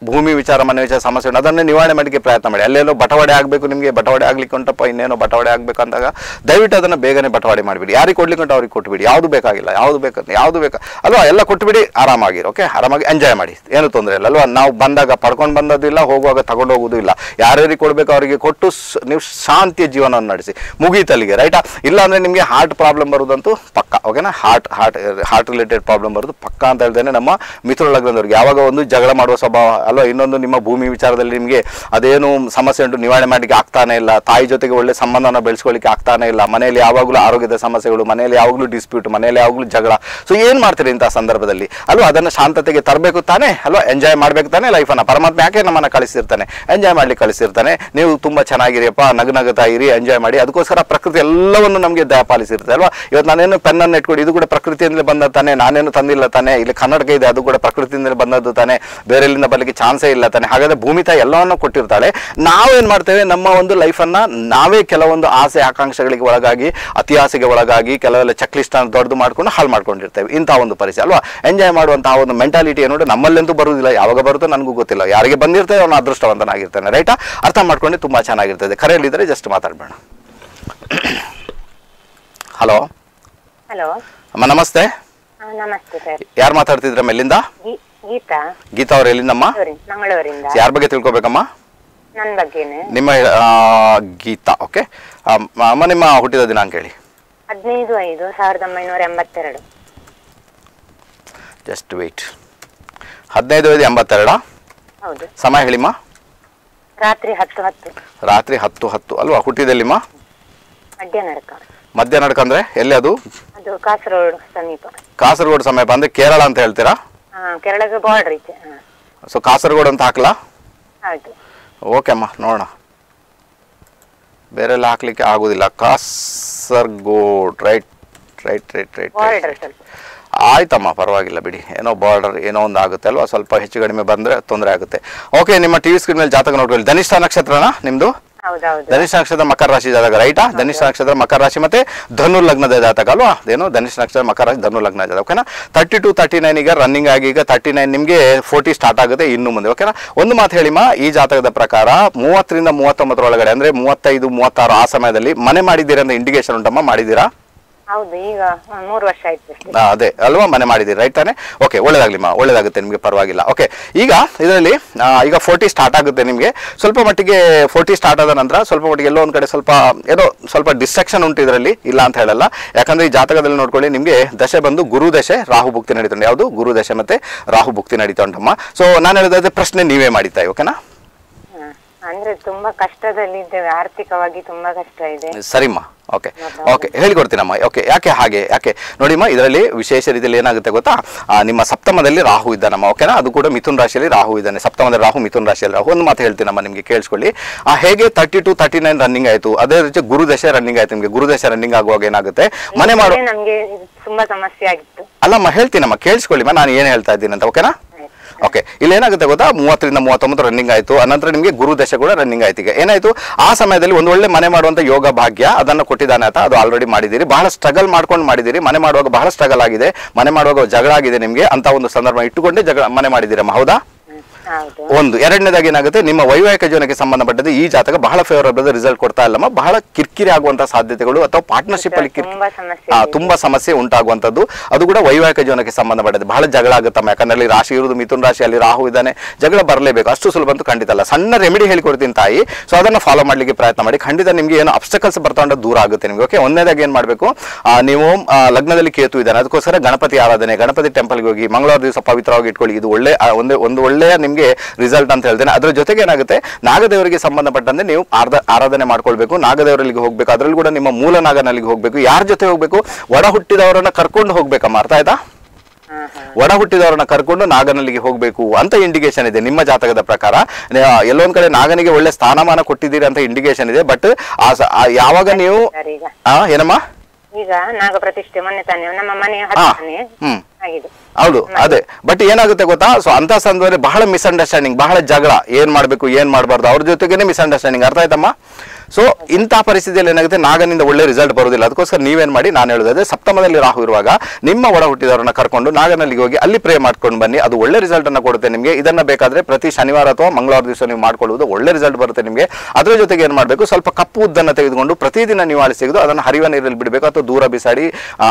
ಭೂಮಿ ವಿಚಾರ, ಮನೆ ವಿಚಾರ, ಸಮಸ್ಯೆ ಉಂಟು. ಅದನ್ನೇ ನಿವಾರಣೆ ಮಾಡಲಿಕ್ಕೆ ಪ್ರಯತ್ನ ಮಾಡಿ. ಅಲ್ಲೇನೋ ಬಟವಾಡೆ ಆಗಬೇಕು ನಿಮಗೆ, ಬಟವಾಡೆ ಆಗ್ಲಿಕ್ಕೆ ಉಂಟಪ್ಪ, ಇನ್ನೇನೋ ಬಟವಾಡೆ ಆಗಬೇಕು ಅಂದಾಗ ದಯವಿಟ್ಟು ಅದನ್ನು ಬೇಗನೆ ಬಟವಾಡೆ ಮಾಡಿಬಿಡಿ. ಯಾರಿಗೆ ಕೊಡ್ಲಿಕ್ಕೆ ಉಂಟು ಅವ್ರಿಗೆ ಕೊಟ್ಟುಬಿಡಿ ಯಾವುದು ಬೇಕಾಗಿಲ್ಲ, ಯಾವುದು ಬೇಕು ಯಾವುದು ಬೇಕು ಅಲ್ವಾ ಎಲ್ಲ ಕೊಟ್ಟುಬಿಡಿ ಆರಾಮಾಗಿ ಓಕೆ ಆರಾಮಾಗಿ ಎಂಜಾಯ್ ಮಾಡಿ. ಏನು ತೊಂದರೆ ಇಲ್ಲ, ಅಲ್ವಾ? ನಾವು ಬಂದಾಗ, ಪಡ್ಕೊಂಡು ಬಂದದ್ದು ಇಲ್ಲ ಹೋಗುವಾಗ ತಗೊಂಡು ಹೋಗೋದು ಇಲ್ಲ. ಯಾರ್ಯಾರಿಗೆ ಕೊಡಬೇಕು ಅವರಿಗೆ ಕೊಟ್ಟು ನೀವು ಶಾಂತಿಯ ಜೀವನವನ್ನು ನಡೆಸಿ. ಮುಗೀತಲ್ಲಿಗೆ ರೈಟಾ ಇಲ್ಲ ಅಂದರೆ ನಿಮಗೆ ಹಾರ್ಟ್ ಪ್ರಾಬ್ಲಮ್ ಬರುವುದಂತೂ ಪಕ್ಕ ಓಕೆನಾ heart heart heart related problem ಬರೋದು ಪಕ್ಕ ಅಂತ ಹೇಳ್ದೇನೆ ನಮ್ಮ ಮಿಥುನ ಲಗ್ನದವ್ರಿಗೆ. ಯಾವಾಗ ಒಂದು ಜಗಳ ಮಾಡುವ ಸ್ವಭಾವ ಅಲ್ವಾ ಇನ್ನೊಂದು ನಿಮ್ಮ ಭೂಮಿ ವಿಚಾರದಲ್ಲಿ ನಿಮಗೆ ಅದೇನು ಸಮಸ್ಯೆ ಉಂಟು, ನಿವಾರಣೆ ಮಾಡಲಿಕ್ಕೆ ಆಗ್ತಾನೆ ಇಲ್ಲ, ತಾಯಿ ಜೊತೆಗೆ ಒಳ್ಳೆ ಸಂಬಂಧನ ಬೆಳೆಸ್ಕೊಳ್ಳಿಕ್ಕೆ ಆಗ್ತಾನೆ ಇಲ್ಲ, ಮನೆಯಲ್ಲಿ ಯಾವಾಗಲೂ ಆರೋಗ್ಯದ ಸಮಸ್ಯೆಗಳು, ಮನೆಯಲ್ಲಿ ಯಾವಾಗಲೂ ಡಿಸ್ಪ್ಯೂಟ್ ಮನೆಯಲ್ಲಿ ಯಾವಾಗಲೂ ಜಗಳ. ಸೊ ಏನು ಮಾಡ್ತೀರಿ ಇಂಥ ಸಂದರ್ಭದಲ್ಲಿ? ಅಲ್ವಾ ಅದನ್ನು ಶಾಂತತೆಗೆ ತರಬೇಕು ತಾನೇ? ಅಲ್ವಾ ಎಂಜಾಯ್ ಮಾಡಬೇಕು ತಾನೇ ಲೈಫನ್ನು ಪರಮಾತ್ಮ ಯಾಕೆ ನಮ್ಮನ್ನು ಕಳಿಸಿರ್ತಾನೆ? ಎಂಜಾಯ್ ಮಾಡ್ಲಿಕ್ಕೆ ಕಳಿಸಿರ್ತಾನೆ. ನೀವು ತುಂಬ ಚೆನ್ನಾಗಿರಿಯಪ್ಪ ನಗು ನಗುತ್ತಾ ಇರಿ ಎಂಜಾಯ್ ಮಾಡಿ, ಅದಕ್ಕೋಸ್ಕರ ಪ್ರಕೃತಿ ಎಲ್ಲವನ್ನು ನಮಗೆ ದಯಪಾಲಿಸಿರುತ್ತೆ ಅಲ್ವಾ? ಇವತ್ತು ನಾನೇನು ಪೆನ್ನನ್ನು ಇಟ್ಕೊಡಿ ಇದು ಕೂಡ ಪ್ರಕೃತಿಯಿಂದಲೇ ಬಂದ ತಾನೆ? ನಾನೇನು ತಂದಿಲ್ಲ ತಾನೆ? ಇಲ್ಲಿ ಕನ್ನಡಕ ಇದೆ, ಅದು ಕೂಡ ಪ್ರಕೃತಿಯಿಂದಲೇ ಬಂದದ್ದು ತಾನೆ? ಬೇರೆ ಎಲ್ಲಿಂದ ಬರ್ಲಿಕ್ಕೆ ಚಾನ್ಸೇ ಇಲ್ಲ ತಾನೆ. ಹಾಗಾದ್ರೆ ಭೂಮಿ ತಾಯಿ ಎಲ್ಲವನ್ನು ಕೊಟ್ಟಿರ್ತಾಳೆ. ನಾವೇನು ಮಾಡ್ತೇವೆ? ನಮ್ಮ ಒಂದು ಲೈಫನ್ನು ನಾವೇ ಕೆಲವೊಂದು ಆಸೆ ಆಕಾಂಕ್ಷೆಗಳಿಗೆ ಒಳಗಾಗಿ ಅತಿ ಆಸೆಗೆ ಒಳಗಾಗಿ ಕೆಲವೆಲ್ಲ ಚೆಕ್ ಲಿಸ್ಟ್ ಅನ್ನು ದೊಡ್ಡದು ಮಾಡ್ಕೊಂಡು ಹಾಳು ಮಾಡ್ಕೊಂಡಿರ್ತೇವೆ. ಇಂಥ ಒಂದು ಪರಿಸ್ಥಿತಿ ಅಲ್ವಾ? ಎಂಜಾಯ್ ಮಾಡುವಂತಹ ಒಂದು ಮೆಂಟಾಲಿಟಿ ಏನೋ ನಮ್ಮಲ್ಲಂತೂ ಬರುವುದಿಲ್ಲ. ಯಾವಾಗ ಬರುತ್ತೋ ನನಗೂ ಗೊತ್ತಿಲ್ಲ. ಯಾರಿಗೆ ಬಂದಿರ್ತೇವೆ ಅವನು ಅದೃಷ್ಟವಂತನಾಗಿರ್ತಾನೆ ರೈಟಾ ಅರ್ಥ ಮಾಡ್ಕೊಂಡು ತುಂಬಾ ಚೆನ್ನಾಗಿರ್ತದೆ. ಕರೆಯಲ್ಲಿದ್ದರೆ ಜಸ್ಟ್ ಮಾತಾಡಬೇಡ. ಹಲೋ ಹಲೋ ಅಮ್ಮ ನಮಸ್ತೆ. ನಮಸ್ತೆ ಸರ್. ಯಾರು ಮಾತಾಡ್ತಿದ್ರಮ್ಮ ಎಲ್ಲಿಂದ ಗೀತಾ? ಗೀತಾ ಅವ್ರು ಎಲ್ಲಿಂದಮ್ಮ? ಮಂಗಳೂರಿಂದ. ಯಾರ ಬಗ್ಗೆ ತಿಳ್ಕೊಬೇಕಮ್ಮ? ನನ್ನ ಬಗ್ಗೆನೆ. ನಿಮ್ಮ ಗೀತಾ ಓಕೆ? ಅಮ್ಮ ನಿಮ್ಮ ಹುಟ್ಟಿದ ದಿನಾಂಕ ಹೇಳಿ. ಹದಿನೈದು ಐದು ಸಾವಿರದ ಒಂಬೈನೂರ ಎಂಬತ್ತೆರಡು. ಜಸ್ಟ್ ವೇಟ್ ಹದಿನೈದು ಐದು ಎಂಬತ್ತೆರಡ? ಹೌದು. ಸಮಯ ಹೇಳಿಮ್ಮ. ರಾತ್ರಿ ಹತ್ತು ಹತ್ತು. ರಾತ್ರಿ ಹತ್ತು ಹತ್ತು. ಅಲ್ವಾ ಹುಟ್ಟಿದಲ್ಲಿಮ್ಮ ಮಧ್ಯ ನಡಕ. ಮಧ್ಯ ನಡ್ಕ ಅಂದ್ರೆ ಎಲ್ಲಿ ಅದು? ಅದು ಕಾಸರಗೋಡು ಸಮೀಪ. ಕಾಸರಗೋಡು ಸಮೀಪ ಅಂದ್ರೆ ಕೇರಳ ಅಂತ ಹೇಳ್ತೀರಾ? ಹಾ ಬಾರ್ಡರ್ ಇದೆ ಹಾ. ಸೊ ಕಾಸರಗೋಡು ಅಂತ ಹಾಕ್ಲಾ? ಆಯ್ತು ಓಕೆ ಅಮ್ಮ ನೋಡೋಣ. ಬೇರೆಲ್ಲ ಹಾಕ್ಲಿಕ್ಕೆ ಆಗೋದಿಲ್ಲ. Kasaragod right right right right ಆಯ್ತಮ್ಮ ಪರವಾಗಿಲ್ಲ ಬಿಡಿ. ಏನೋ ಬಾರ್ಡರ್ ಏನೋ ಒಂದು ಆಗುತ್ತೆ ಅಲ್ವಾ? ಸ್ವಲ್ಪ ಹೆಚ್ಚು ಕಡಿಮೆ ಬಂದರೆ ತೊಂದರೆ ಆಗುತ್ತೆ. ಓಕೆ ನಿಮ್ಮ ಟಿ ವಿ ಸ್ಕ್ರೀನ್ ಮೇಲೆ ಜಾತಕ ನೋಡ್ಕೊಳ್ಳಿ. ಧನಿಷ್ಠ ನಕ್ಷತ್ರನಾ ನಿಮ್ಮದು ಧನಿಷ್ಠ ನಕ್ಷತ್ರ ಮಕರ ರಾಶಿ ಜಾತಕ ರೈಟಾ? ಧನಿಷ್ಠ ನಕ್ಷತ್ರ ಮಕರ ರಾಶಿ ಮತ್ತೆ ಧನು ಲಗ್ನದ ಜಾತಕ ಅಲ್ವಾ? ಅದೇನು ಧನಿಷ್ಠ ನಕ್ಷತ್ರ ಮಕರ ರಾಶಿ ಧನು ಲಗ್ನ ಜಾತಕ ಓಕೆನಾ ತರ್ಟಿ ಟು ತರ್ಟಿ ನೈನ್ ಈಗ ರನ್ನಿಂಗ್ ಆಗಿ ಈಗ ತರ್ಟಿ ನೈನ್ ನಿಮಗೆ ಫೋರ್ಟಿ ಸ್ಟಾರ್ಟ್ ಆಗುತ್ತೆ ಇನ್ನು ಮುಂದೆ ಓಕೆನಾ ಒಂದು ಮಾತು ಹೇಳಿಮ್ಮ ಈ ಜಾತಕದ ಪ್ರಕಾರ ಮೂವತ್ತರಿಂದ ಮೂವತ್ತೊಂಬತ್ತರೊಳಗಡೆ ಅಂದ್ರೆ ಮೂವತ್ತೈದು ಮೂವತ್ತಾರು ಆ ಸಮಯದಲ್ಲಿ ಮನೆ ಮಾಡಿದ್ದೀರಾ ಅಂತ ಇಂಡಿಕೇಶನ್ ಉಂಟಮ್ಮ ಮಾಡಿದ್ದೀರಾ? ಈಗ ಮೂರು ವರ್ಷ ಆಯ್ತು ಅದೇ, ಅಲ್ವಾ ಮನೆ ಮಾಡಿದ್ದೀರಿ ರೈಟ್ ತಾನೆ? ಓಕೆ ಒಳ್ಳೇದಾಗ್ಲಿಮ್ಮ ಒಳ್ಳೇದಾಗುತ್ತೆ ನಿಮಗೆ, ಪರವಾಗಿಲ್ಲ. ಓಕೆ ಈಗ ಇದರಲ್ಲಿ ಈಗ ಫೋರ್ಟಿ ಸ್ಟಾರ್ಟ್ ಆಗುತ್ತೆ ನಿಮಗೆ. ಸ್ವಲ್ಪ ಮಟ್ಟಿಗೆ ಫೋರ್ಟಿ ಸ್ಟಾರ್ಟ್ ಆದ ನಂತರ ಸ್ವಲ್ಪ ಮಟ್ಟಿಗೆ ಎಲ್ಲೋ ಒಂದು ಕಡೆ ಸ್ವಲ್ಪ, ಏನೋ ಸ್ವಲ್ಪ ಡಿಸ್ಟ್ರಕ್ಷನ್ ಉಂಟು ಇದರಲ್ಲಿ, ಇಲ್ಲ ಅಂತ ಹೇಳಲ್ಲ. ಯಾಕಂದ್ರೆ ಈ ಜಾತಕದಲ್ಲಿ ನೋಡ್ಕೊಳ್ಳಿ, ನಿಮಗೆ ದಶೆ ಬಂದು ಗುರು ದಶೆ, ರಾಹು ಭುಕ್ತಿ ನಡೀತುಂಟು ಯಾವುದು? ಗುರು ದಶೆ ಮತ್ತೆ ರಾಹು ಭುಕ್ತಿ ನಡೀತಾ ಉಂಟಮ್ಮ. ಸೊ ನಾನು ಹೇಳಿದ್ರೆ ಪ್ರಶ್ನೆ ನೀವೇ ಮಾಡಿತಾಯಿ ಓಕೆನಾ. ಅಂದ್ರೆ ತುಂಬಾ ಕಷ್ಟದಲ್ಲಿ ಇದ್ದೇವೆ ಆರ್ಥಿಕವಾಗಿ ತುಂಬಾ ಕಷ್ಟ ಇದೆ. ಸರಿಮ್ಮ ಓಕೆ ಓಕೆ ಹೇಳಿಕೊಡ್ತೀನಮ್ಮ ಓಕೆ ಯಾಕೆ ಹಾಗೆ? ಯಾಕೆ? ನೋಡಿಮ್ಮ ಇದರಲ್ಲಿ ವಿಶೇಷ ರೀತಿಯಲ್ಲಿ ಏನಾಗುತ್ತೆ ಗೊತ್ತಾ? ನಿಮ್ಮ ಸಪ್ತಮದಲ್ಲಿ ರಾಹು ಇದ್ದಾನಮ್ಮ. ಓಕೆನಾ ಅದು ಕೂಡ ಮಿಥುನ್ ರಾಶಿಯಲ್ಲಿ ರಾಹು ಇದ್ದಾನೆ. ಸಪ್ತಮದಲ್ಲಿ ರಾಹು ಮಿಥುನ್ ರಾಶಿಯಲ್ಲಿ ರಾಹು. ಒಂದು ಮಾತು ಹೇಳ್ತೀನಮ್ಮ ನಿಮಗೆ ಕೇಳಿಸ್ಕೊಳ್ಳಿ. ಆ, ಹೇಗೆ thirty two thirty nine running ಆಯಿತು? ಅದೇ ರೀತಿ ಗುರುದಶೆ ರನ್ನಿಂಗ್ ಆಯ್ತು ನಿಮಗೆ. ಗುರುದಶೆ ರನ್ನಿಂಗ್ ಆಗುವಾಗ ಏನಾಗುತ್ತೆ? ಮನೆ ಮಾಡೋ ನಮಗೆ ತುಂಬಾ ಸಮಸ್ಯೆ ಆಗಿತ್ತು. ಅಲ್ಲಮ್ಮ ಹೇಳ್ತೀನಮ್ಮ. ಕೇಳಿಸ್ಕೊಳ್ಳಿಮ್ಮ ನಾನು ಏನು ಹೇಳ್ತಾ ಇದ್ದೀನಿ ಅಂತ. ಓಕೆನಾ ಓಕೆ ಇಲ್ಲಿ ಏನಾಗುತ್ತೆ ಗೊತ್ತಾ? ಮೂವತ್ತರಿಂದ ಮೂವತ್ತೊಂಬತ್ತು ರನ್ನಿಂಗ್ ಆಯಿತು. ಅನಂತರ ನಿಮಗೆ ಗುರು ದಶೆ ಕೂಡ ರನ್ನಿಂಗ್ ಆಯ್ತು. ಈಗ ಏನಾಯಿತು? ಆ ಸಮಯದಲ್ಲಿ ಒಂದು ಒಳ್ಳೆ ಮನೆ ಮಾಡುವಂಥ ಯೋಗ ಭಾಗ್ಯ ಅದನ್ನು ಕೊಟ್ಟಿದ್ದಾನೆ ಅಂತ ಅದು ಆಲ್ರೆಡಿ ಮಾಡಿದ್ದೀರಿ. ಬಹಳ ಸ್ಟ್ರಗಲ್ ಮಾಡ್ಕೊಂಡು ಮಾಡಿದ್ದೀರಿ. ಮನೆ ಮಾಡುವಾಗ ಬಹಳ ಸ್ಟ್ರಗಲ್ ಆಗಿದೆ. ಮನೆ ಮಾಡುವಾಗ ಜಗಳ ಆಗಿದೆ ನಿಮಗೆ. ಅಂತ ಒಂದು ಸಂದರ್ಭ ಇಟ್ಟುಕೊಂಡೇ ಜಗಳ ಮನೆ ಮಾಡಿದ್ದೀರಮ್ಮ. ಹೌದು? ಒಂದು ಎರಡನೇದಾಗಿ ಏನಾಗುತ್ತೆ ನಿಮ್ಮ ವೈವಾಹಿಕ ಜೀವನಕ್ಕೆ ಸಂಬಂಧಪಟ್ಟದ್ದು ಈ ಜಾತಕ ಬಹಳ ಫೇವರಬಲ್ ರಿಸಲ್ಟ್ ಕೊಡ್ತಾ ಇಲ್ಲಮ್ಮ. ಬಹಳ ಕಿರಿಕಿರಿ ಆಗುವಂತಹ ಸಾಧ್ಯತೆಗಳು ಅಥವಾ ಪಾರ್ಟ್ನರ್ಶಿಪ್ ಅಲ್ಲಿ ತುಂಬಾ ಸಮಸ್ಯೆ ಉಂಟಾಗುವಂತದ್ದು ಅದು ಕೂಡ ವೈವಾಹಿಕ ಜೀವನಕ್ಕೆ ಸಂಬಂಧಪಟ್ಟದ್ದು. ಬಹಳ ಜಗಳ ಆಗುತ್ತಮ್ಮ. ಯಾಕಂದ್ರೆ ಅಲ್ಲಿ ರಾಶಿ ಇರುವುದು ಮಿಥುನ್ ರಾಶಿಯಲ್ಲಿ ರಾಹು ಇದ್ದಾನೆ. ಜಗಳ ಬರಲೇಬೇಕು. ಅಷ್ಟು ಸುಲಭ ಅಂತೂ ಖಂಡಿತ ಅಲ್ಲ. ಸಣ್ಣ ರೆಮಿಡಿ ಹೇಳಿಕೊಡ್ತೀನಿ ತಾಯಿ. ಸೊ ಅದನ್ನ ಫಾಲೋ ಮಾಡ್ಲಿಕ್ಕೆ ಪ್ರಯತ್ನ ಮಾಡಿ. ಖಂಡಿತ ನಿಮ್ಗೆ ಏನು ಅಬ್ಸ್ಟಕಲ್ಸ್ ಬರ್ತಾ ದೂರ ಆಗುತ್ತೆ ನಿಮ್ಗೆ. ಓಕೆ ಒಂದನೇದಾಗಿ ಏನ್ ಮಾಡಬೇಕು? ನೀವು ಲಗ್ನದಲ್ಲಿ ಕೇತು ಇದ್ದಾನೆ. ಅದಕ್ಕೋಸ್ಕರ ಗಣಪತಿ ಆರಾಧನೆ ಗಣಪತಿ ಟೆಂಪಲ್ಗೆ ಹೋಗಿ ಮಂಗಳವಾರ ದಿವಸ ಪವಿತ್ರವಾಗಿ ಇಟ್ಕೊಳ್ಳಿ. ಇದು ಒಳ್ಳೆ ಒಂದು ಒಳ್ಳೆಯ ನಿಮ್ಗೆ ರಿಸಲ್ಟ್ ಅಂತ ಹೇಳ್ತೇನೆ. ಅದ್ರ ಜೊತೆಗೆ ಏನಾಗುತ್ತೆ ನಾಗದೇವರಿಗೆ ಸಂಬಂಧಪಟ್ಟಂತೆ ನೀವು ಆರ್ಧ ಆರಾಧನೆ ಮಾಡ್ಕೊಳ್ಬೇಕು. ನಾಗದೇವರಲ್ಲಿಗೆ ಹೋಗ್ಬೇಕು. ಅದರಲ್ಲಿ ಕೂಡ ನಿಮ್ಮ ಮೂಲ ನಾಗನಲ್ಲಿಗೆ ಹೋಗ್ಬೇಕು. ಯಾರ ಜೊತೆ ಹೋಗ್ಬೇಕು? ಒಡ ಹುಟ್ಟಿದವರನ್ನ ಕರ್ಕೊಂಡು ಹೋಗ್ಬೇಕಮ್ಮ. ಅರ್ಥ ಆಯ್ತಾ? ಒಡ ಹುಟ್ಟಿದವರನ್ನ ಕರ್ಕೊಂಡು ನಾಗನಲ್ಲಿಗೆ ಹೋಗ್ಬೇಕು ಅಂತ ಇಂಡಿಕೇಶನ್ ಇದೆ ನಿಮ್ಮ ಜಾತಕದ ಪ್ರಕಾರ. ಎಲ್ಲೊಂದ್ ಕಡೆ ನಾಗನಿಗೆ ಒಳ್ಳೆ ಸ್ಥಾನಮಾನ ಕೊಟ್ಟಿದ್ದೀರಿ ಅಂತ ಇಂಡಿಕೇಶನ್ ಇದೆ. ಬಟ್ ಆ ಯಾವಾಗ ನೀವು ಏನಮ್ಮ? ಈಗ ನಾಗ ಪ್ರತಿಷ್ಠೆ ಮೊನ್ನೆ ತಾನೆ ನಮ್ಮ ಹತ್ತಿರನೇ ಆಗಿದೆ. ಹೌದು ಅದೇ. ಬಟ್ ಏನಾಗುತ್ತೆ ಗೊತ್ತಾ? ಸೊ ಅಂತ ಸಂದರ್ಭದಲ್ಲಿ ಬಹಳ ಮಿಸ್ಅಂಡರ್ಸ್ಟ್ಯಾಂಡಿಂಗ್ ಬಹಳ ಜಗಳ. ಏನ್ ಮಾಡ್ಬೇಕು ಏನ್ ಮಾಡಬಾರ್ದು ಅವ್ರ ಜೊತೆಗೇನೆ ಮಿಸ್ಅಂಡರ್ಸ್ಟ್ಯಾಂಡಿಂಗ್ ಅರ್ಥ ಆಯ್ತಮ್ಮ? ಸೊ ಇಂಥ ಪರಿಸ್ಥಿತಿಯಲ್ಲಿ ಏನಾಗುತ್ತೆ? ನಾಗನಿಂದ ಒಳ್ಳೆ ರಿಸಲ್ಟ್ ಬರೋದಿಲ್ಲ ಅದಕ್ಕೋಸ್ಕರ ನೀವೇನು ಮಾಡಿ? ನಾನು ಹೇಳೋದಾದ್ರೆ ಸಪ್ತಮದಲ್ಲಿ ರಾಹು ಇರುವಾಗ ನಿಮ್ಮ ಒಡ ಹುಟ್ಟಿದವರನ್ನ ಕರ್ಕೊಂಡು ನಾಗನಲ್ಲಿಗೆ ಹೋಗಿ ಅಲ್ಲಿ ಪ್ರೇ ಮಾಡ್ಕೊಂಡು ಬನ್ನಿ. ಅದು ಒಳ್ಳೆ ರಿಸಲ್ಟ್ ಅನ್ನು ಕೊಡುತ್ತೆ ನಿಮಗೆ. ಇದನ್ನ ಬೇಕಾದ್ರೆ ಪ್ರತಿ ಶನಿವಾರ ಅಥವಾ ಮಂಗಳವಾರ ದಿವಸ ನೀವು ಮಾಡ್ಕೊಳ್ಳುವುದು ಒಳ್ಳೆ ರಿಸಲ್ಟ್ ಬರುತ್ತೆ ನಿಮಗೆ. ಅದರ ಜೊತೆಗೆ ಏನು ಮಾಡಬೇಕು? ಸ್ವಲ್ಪ ಕಪ್ಪು ಉದ್ದನ್ನು ತೆಗೆದುಕೊಂಡು ಪ್ರತಿದಿನ ನೀವು ಆಳಿಸಿ ತೆಗೆದು ಅದನ್ನು ಹರಿವ ನೀರಲ್ಲಿ ಬಿಡಬೇಕು. ಅಥವಾ ದೂರ ಬಿಸಾಡಿ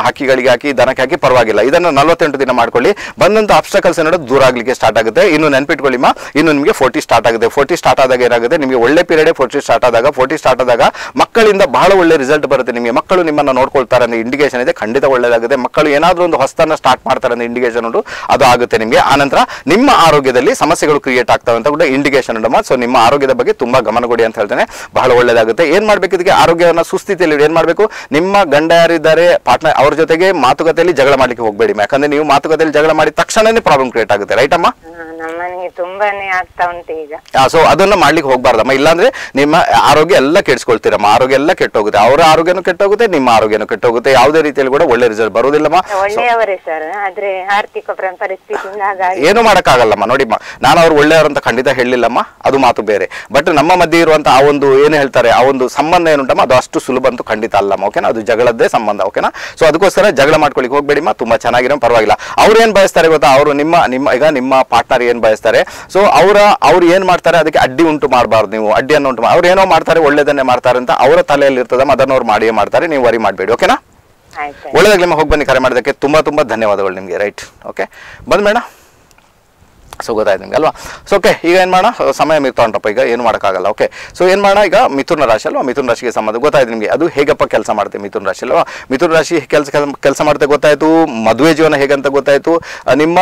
ಹಕ್ಕಿಗಳಿಗೆ ಹಾಕಿ, ದನಕ್ಕೆ ಹಾಕಿ ಪರವಾಗಿಲ್ಲ. ಇದನ್ನು ನಲವತ್ತೆಂಟು ದಿನ ಮಾಡ್ಕೊಳ್ಳಿ. ಬಂದಂಥ ಅಬ್ಸ್ಟಕಲ್ಸ್ ಅನ್ನೋದು ದೂರ ಆಗಲಿಕ್ಕೆ ಸ್ಟಾರ್ಟ್ ಆಗುತ್ತೆ. ಇನ್ನು ನೆನ್ಪಿಟ್ಕೊಳ್ಳಿಮ್ಮ ಇನ್ನು ನಿಮಗೆ ಫೋರ್ಟಿ ಸ್ಟಾರ್ಟ್ ಆಗುತ್ತೆ. ಫೋರ್ಟಿ ಸ್ಟಾರ್ಟ್ ಆದಾಗ ಏನಾಗುತ್ತೆ? ನಿಮಗೆ ಒಳ್ಳೆ ಪೀರಿಯಡ್ ಫೋರ್ಟಿ ಸ್ಟಾರ್ಟ್ ಆದಾಗ ಫೋರ್ಟಿ ಸ್ಟಾರ್ಟ್ ಆದಾಗ ಮಕ್ಕಳಿಂದ ಬಹಳ ಒಳ್ಳೆ ರಿಸಲ್ಟ್ ಬರುತ್ತೆ ನಿಮಗೆ. ಮಕ್ಕಳು ನಿಮ್ಮನ್ನು ನೋಡ್ಕೊಳ್ತಾರೆ ಅನ್ನೋ ಇಂಡಿಕೇಶನ್ ಇದೆ ಖಂಡಿತ ಒಳ್ಳೆಯದಾಗುತ್ತೆ. ಮಕ್ಕಳು ಏನಾದರೂ ಒಂದು ಹೊಸ್ತನ್ನ ಸ್ಟಾರ್ಟ್ ಮಾಡ್ತಾರೆ ಅನ್ನೋ ಇಂಡಿಕೇಶನ್ ಉಂಟು ಅದು ಆಗುತ್ತೆ ನಿಮಗೆ. ಆನಂತರ ನಿಮ್ಮ ಆರೋಗ್ಯದಲ್ಲಿ ಸಮಸ್ಯೆಗಳು ಕ್ರಿಯೇಟ್ ಆಗ್ತವೆ ಅಂತ ಕೂಡ ಇಂಡಿಕೇಶನ್ ಉಂಟಮ್ಮ ಸೊ ನಿಮ್ಮ ಆರೋಗ್ಯದ ಬಗ್ಗೆ ತುಂಬ ಗಮನ ಕೊಡಿ ಅಂತ ಹೇಳ್ತೇನೆ. ಬಹಳ ಒಳ್ಳೆಯದಾಗುತ್ತೆ. ಏನ್ ಮಾಡಬೇಕು ಇದಕ್ಕೆ? ಆರೋಗ್ಯವನ್ನ ಸುಸ್ಥಿತಿಯಲ್ಲಿ ಏನು ಮಾಡಬೇಕು? ನಿಮ್ಮ ಗಂಡ ಯಾರಿದ್ದಾರೆ ಪಾರ್ಟ್ನರ್ ಅವ್ರ ಜೊತೆಗೆ ಮಾತುಕತೆಯಲ್ಲಿ ಜಗಳ ಮಾಡ್ಲಿಕ್ಕೆ ಹೋಗಬೇಡಿ. ಯಾಕಂದ್ರೆ ನೀವು ಮಾತುಕತೆಯಲ್ಲಿ ಜಗಳ ಮಾಡಿ ತಕ್ಷಣನೇ ಪ್ರಾಬ್ಲಮ್ ಕ್ರಿಯೇಟ್ ಆಗುತ್ತೆ. ರೈಟ್ ಅಮ್ಮ? ತುಂಬಾನೇ ಆಗ್ತಾ ಉಂಟು ಈಗ. ಸೊ ಅದನ್ನ ಮಾಡ್ಲಿಕ್ಕೆ ಹೋಗ್ಬಾರ್ದಮ್ಮ. ಇಲ್ಲಾಂದ್ರೆ ನಿಮ್ಮ ಆರೋಗ್ಯ ಎಲ್ಲ ಕೆಡಿಸ್ಕೊಳ್ತೀರಮ್ಮ ಆರೋಗ್ಯ ಎಲ್ಲ ಕೆಟ್ಟೋಗುತ್ತೆ. ಅವರ ಆರೋಗ್ಯನೂ ಕೆಟ್ಟೋಗುತ್ತೆ ನಿಮ್ಮ ಆರೋಗ್ಯನೂ ಕೆಟ್ಟೋಗುತ್ತೆ. ಯಾವುದೇ ರೀತಿಯಲ್ಲಿ ಕೂಡ ಒಳ್ಳೆ ರಿಸಲ್ಟ್ ಬರೋದಿಲ್ಲಮ್ಮ ಒಳ್ಳೆಯವರೇ ಸರ್. ಆದ್ರೆ ಆರ್ಥಿಕ ಪ್ರ- ಪರಿಸ್ಥಿತಿಯಿಂದ ಹಾಗಾಗಿ ಏನು ಮಾಡೋಕ್ಕಾಗಲ್ಲಮ್ಮ. ನೋಡಿಮ್ಮ ನಾನು ಅವ್ರು ಒಳ್ಳೆಯವರು ಅಂತ ಖಂಡಿತ ಹೇಳಿಲ್ಲಮ್ಮ ಅದು ಮಾತು ಬೇರೆ. ಬಟ್ ನಮ್ಮ ಮಧ್ಯೆ ಇರುವಂತಹ ಆ ಒಂದು ಏನು ಹೇಳ್ತಾರೆ ಆ ಒಂದು ಸಂಬಂಧ ಏನುಂಟಮ್ಮ ಅದು ಅಷ್ಟು ಸುಲಭ ಅಂತೂ ಖಂಡಿತ ಅಲ್ಲಮ್ಮ. ಓಕೆನಾ? ಅದು ಜಗಳದ್ದೇ ಸಂಬಂಧ ಓಕೆನಾ? ಸೊ ಅದಕ್ಕೋಸ್ಕರ ಜಗಳ ಮಾಡ್ಕೊಳ್ಳಿಕ್ಕೆ ಹೋಗ್ಬೇಡಿಮ್ಮ. ತುಂಬಾ ಚೆನ್ನಾಗಿರೋ ಪರವಾಗಿಲ್ಲ. ಅವ್ರು ಏನ್ ಬಯಸ್ತಾರೆ ಗೊತ್ತಾ? ಅವರು ನಿಮ್ಮ ನಿಮ್ಮ ಈಗ ನಿಮ್ಮ ಪಾರ್ಟ್ನರ್ ಏನ್ ಬಯಸ್ತಾರೆ? ಸೊ ಅವರ ಅವ್ರು ಏನ್ ಮಾಡ್ತಾರೆ? ಅದಕ್ಕೆ ಅಡ್ಡಿ ಉಂಟು ಮಾಡಬಾರ್ದು ನೀವು. ಅಡ್ಡಿಯನ್ನು ಉಂಟು ಅವ್ರು ಏನೋ ಮಾಡ್ತಾರೆ ಒಳ್ಳೇದನ್ನೇ ಮಾಡ್ತಾರೆ ಅಂತ ಅವರ ತಲೆಯಲ್ಲಿ ಇರ್ತದಮ್ಮ ಅದನ್ನ ಅವ್ರು ಮಾಡಿಯೇ ಮಾಡ್ತಾರೆ ನೀವು ವರಿ ಮಾಡಬೇಡಿ ಓಕೆನಾ ಒಳ್ಳೇದಾಗ್ಲಿ ಹೋಗಿ ಬನ್ನಿ ಕರೆ ಮಾಡೋದಕ್ಕೆ. ತುಂಬಾ ತುಂಬಾ ಧನ್ಯವಾದಗಳು ನಿಮಗೆ ರೈಟ್ ಓಕೆ ಬಂದ್ ಮೇಡ. ಸೊ ಗೊತ್ತಾಯ್ತು ನಿಮ್ಗೆ ಅಲ್ವಾ? ಸೊ ಓಕೆ ಈಗ ಏನು ಮಾಡೋಣ? ಸಮಯ ಮೀರ್ತಾ ಉಂಟಪ್ಪ ಈಗ ಏನು ಮಾಡೋಕ್ಕಾಗಲ್ಲ ಓಕೆ ಸೊ ಏನು ಮಾಡೋಣ ಈಗ? ಮಿಥುನ ರಾಶಿ ಅಲ್ವಾ? ಮಿಥುನ ರಾಶಿಗೆ ಸಂಬಂಧ ಗೊತ್ತಾಯ್ತು ನಿಮಗೆ. ಅದು ಹೇಗಪ್ಪ ಕೆಲಸ ಮಾಡುತ್ತೆ ಮಿಥುನ ರಾಶಿ ಅಲ್ವಾ? ಮಿಥುನ ರಾಶಿ ಕೆಲಸ ಕೆಲಸ ಮಾಡುತ್ತೆ ಗೊತ್ತಾಯ್ತು? ಮದುವೆ ಜೀವನ ಹೇಗಂತ ಗೊತ್ತಾಯ್ತು? ನಿಮ್ಮ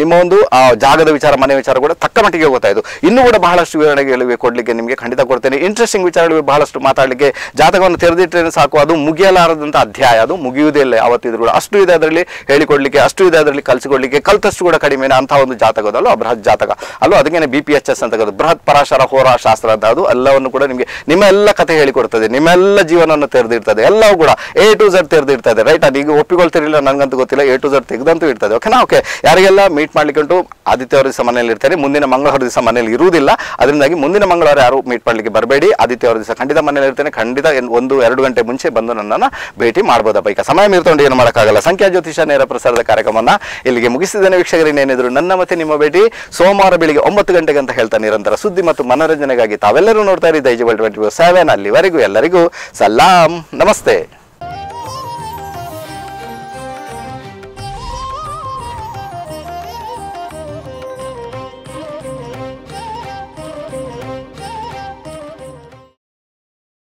ನಿಮ್ಮ ಒಂದು ಆ, ಜಾಗದ ವಿಚಾರ ಮನೆ ವಿಚಾರ ಕೂಡ ತಕ್ಕ ಮಟ್ಟಿಗೆ ಗೊತ್ತಾಯ್ತು. ಇನ್ನೂ ಕೂಡ ಬಹಳಷ್ಟು ವಿವರಣೆಗಳಿವೆ ಕೊಡಲಿಕ್ಕೆ ನಿಮಗೆ ಖಂಡಿತ ಕೊಡ್ತೇನೆ. ಇಂಟ್ರೆಸ್ಟಿಂಗ್ ವಿಚಾರಗಳು ಬಹಳಷ್ಟು ಮಾತಾಡಲಿಕ್ಕೆ ಜಾತಕವನ್ನು ತೆರೆದಿಟ್ಟರೆ ಸಾಕು. ಅದು ಮುಗಿಯಲಾರದಂಥ ಅಧ್ಯಾಯ. ಅದು ಮುಗಿಯುವುದೇ ಇಲ್ಲ ಯಾವತ್ತಿದ್ರು ಕೂಡ. ಅಷ್ಟು ಇದೆ ಅದರಲ್ಲಿ ಹೇಳಿಕೊಡ್ಲಿಕ್ಕೆ ಅಷ್ಟು ಇದೆ ಅದರಲ್ಲಿ ಕಲಿಸಿಕೊಡ್ಲಿಕ್ಕೆ ಕಲ್ತಷ್ಟು ಕೂಡ ಕಡಿಮೆ ಅಂತಹ ಒಂದು ಜಾತಕ ಅದಲ್ಲ ಬೃಹತ್ ಜಾತಕ. ಅಲ್ಲೋ, ಅದಕ್ಕೆ ಬಿ ಪಿ ಎಚ್ ಎಸ್ ಅಂತ ಕರೆದು, ಬೃಹತ್ ಪರಾಶರ ಹೋರಾ ಶಾಸ್ತ್ರ ಅಂತ ಅದು ಎಲ್ಲವನ್ನು ಕೂಡ ನಿಮಗೆ ನಿಮ್ಮ ಎಲ್ಲ ಕಥೆ ಹೇಳಿಕೊಡ್ತದೆ. ನಿಮ್ಮೆಲ್ಲ ಜೀವನವನ್ನು ತೆರೆದಿರ್ತದೆ ಎಲ್ಲವೂ ಕೂಡ ಎ ಟು ಝಡ್ ತೆರೆದಿರ್ತದೆ ರೈಟ್ ಈಗ ಒಪ್ಪಿಕೊಳ್ತಿರಲಿಲ್ಲ ನನಗಂತೂ ಗೊತ್ತಿಲ್ಲ. ಎ ಟು ಝಡ್ ತೆಗೆದಂತೂ ಇರ್ತದೆ ಓಕೆನಾ ಓಕೆ ಯಾರಿಗೆಲ್ಲ ಮೀಟ್ ಮಾಡ್ಲಿಕ್ಕೆ ಉಂಟು? ಆದಿತ್ಯ ಅವ್ರ ದಿವಸ ಮನೆಯಲ್ಲಿ ಇರ್ತಾರೆ. ಮುಂದಿನ ಮಂಗಳವಾರ ದಿವಸ ಮನೆಯಲ್ಲಿ ಇರುವುದಿಲ್ಲ. ಅದರಿಂದಾಗಿ ಮುಂದಿನ ಮಂಗಳವಾರ ಯಾರು ಮೀಟ್ ಮಾಡ್ಲಿಕ್ಕೆ ಬರಬೇಡಿ. ಆದಿತ್ಯವಾರ ದಿವಸ ಖಂಡಿತ ಮನೆಯಲ್ಲಿ ಇರ್ತೇನೆ. ಖಂಡಿತ ಒಂದು, ಎರಡು ಗಂಟೆ ಮುಂಚೆ ಬಂದು ನನ್ನನ್ನು ಭೇಟಿ ಮಾಡ್ಬೋದಪ್ಪ. ಈಗ ಸಮಯ ಮೀರ್ಕೊಂಡು ಏನು ಮಾಡೋಕ್ಕಾಗಲ್ಲ. ಸಂಖ್ಯಾ ಜ್ಯೋತಿಷ ನೇರ ಪ್ರಸಾರದ ಕಾರ್ಯಕ್ರಮವನ್ನು ಇಲ್ಲಿಗೆ ಮುಗಿಸಿದ್ದೇನೆ. ವೀಕ್ಷಕರು ಏನಿದ್ರು ನನ್ನ ಮತ್ತೆ ನಿಮ್ಮ ಭೇಟಿ. ಸೋಮವಾರ ಬೆಳಿಗ್ಗೆ ಒಂಬತ್ತು ಗಂಟೆಗೆ ಅಂತ ಹೇಳ್ತಾ ನಿರಂತರ ಸುದ್ದಿ ಮತ್ತು ಮನೋರಂಜನೆಗಾಗಿ ತಾವೆಲ್ಲರೂ ನೋಡ್ತಾ ಇರಿ ದೈಜಬಲ್ ಟ್ವೆಂಟಿ ಸೆವೆನ್ ಅಲ್ಲಿವರೆಗೂ ಎಲ್ಲರಿಗೂ ಸಲಾಂ. ನಮಸ್ತೆ.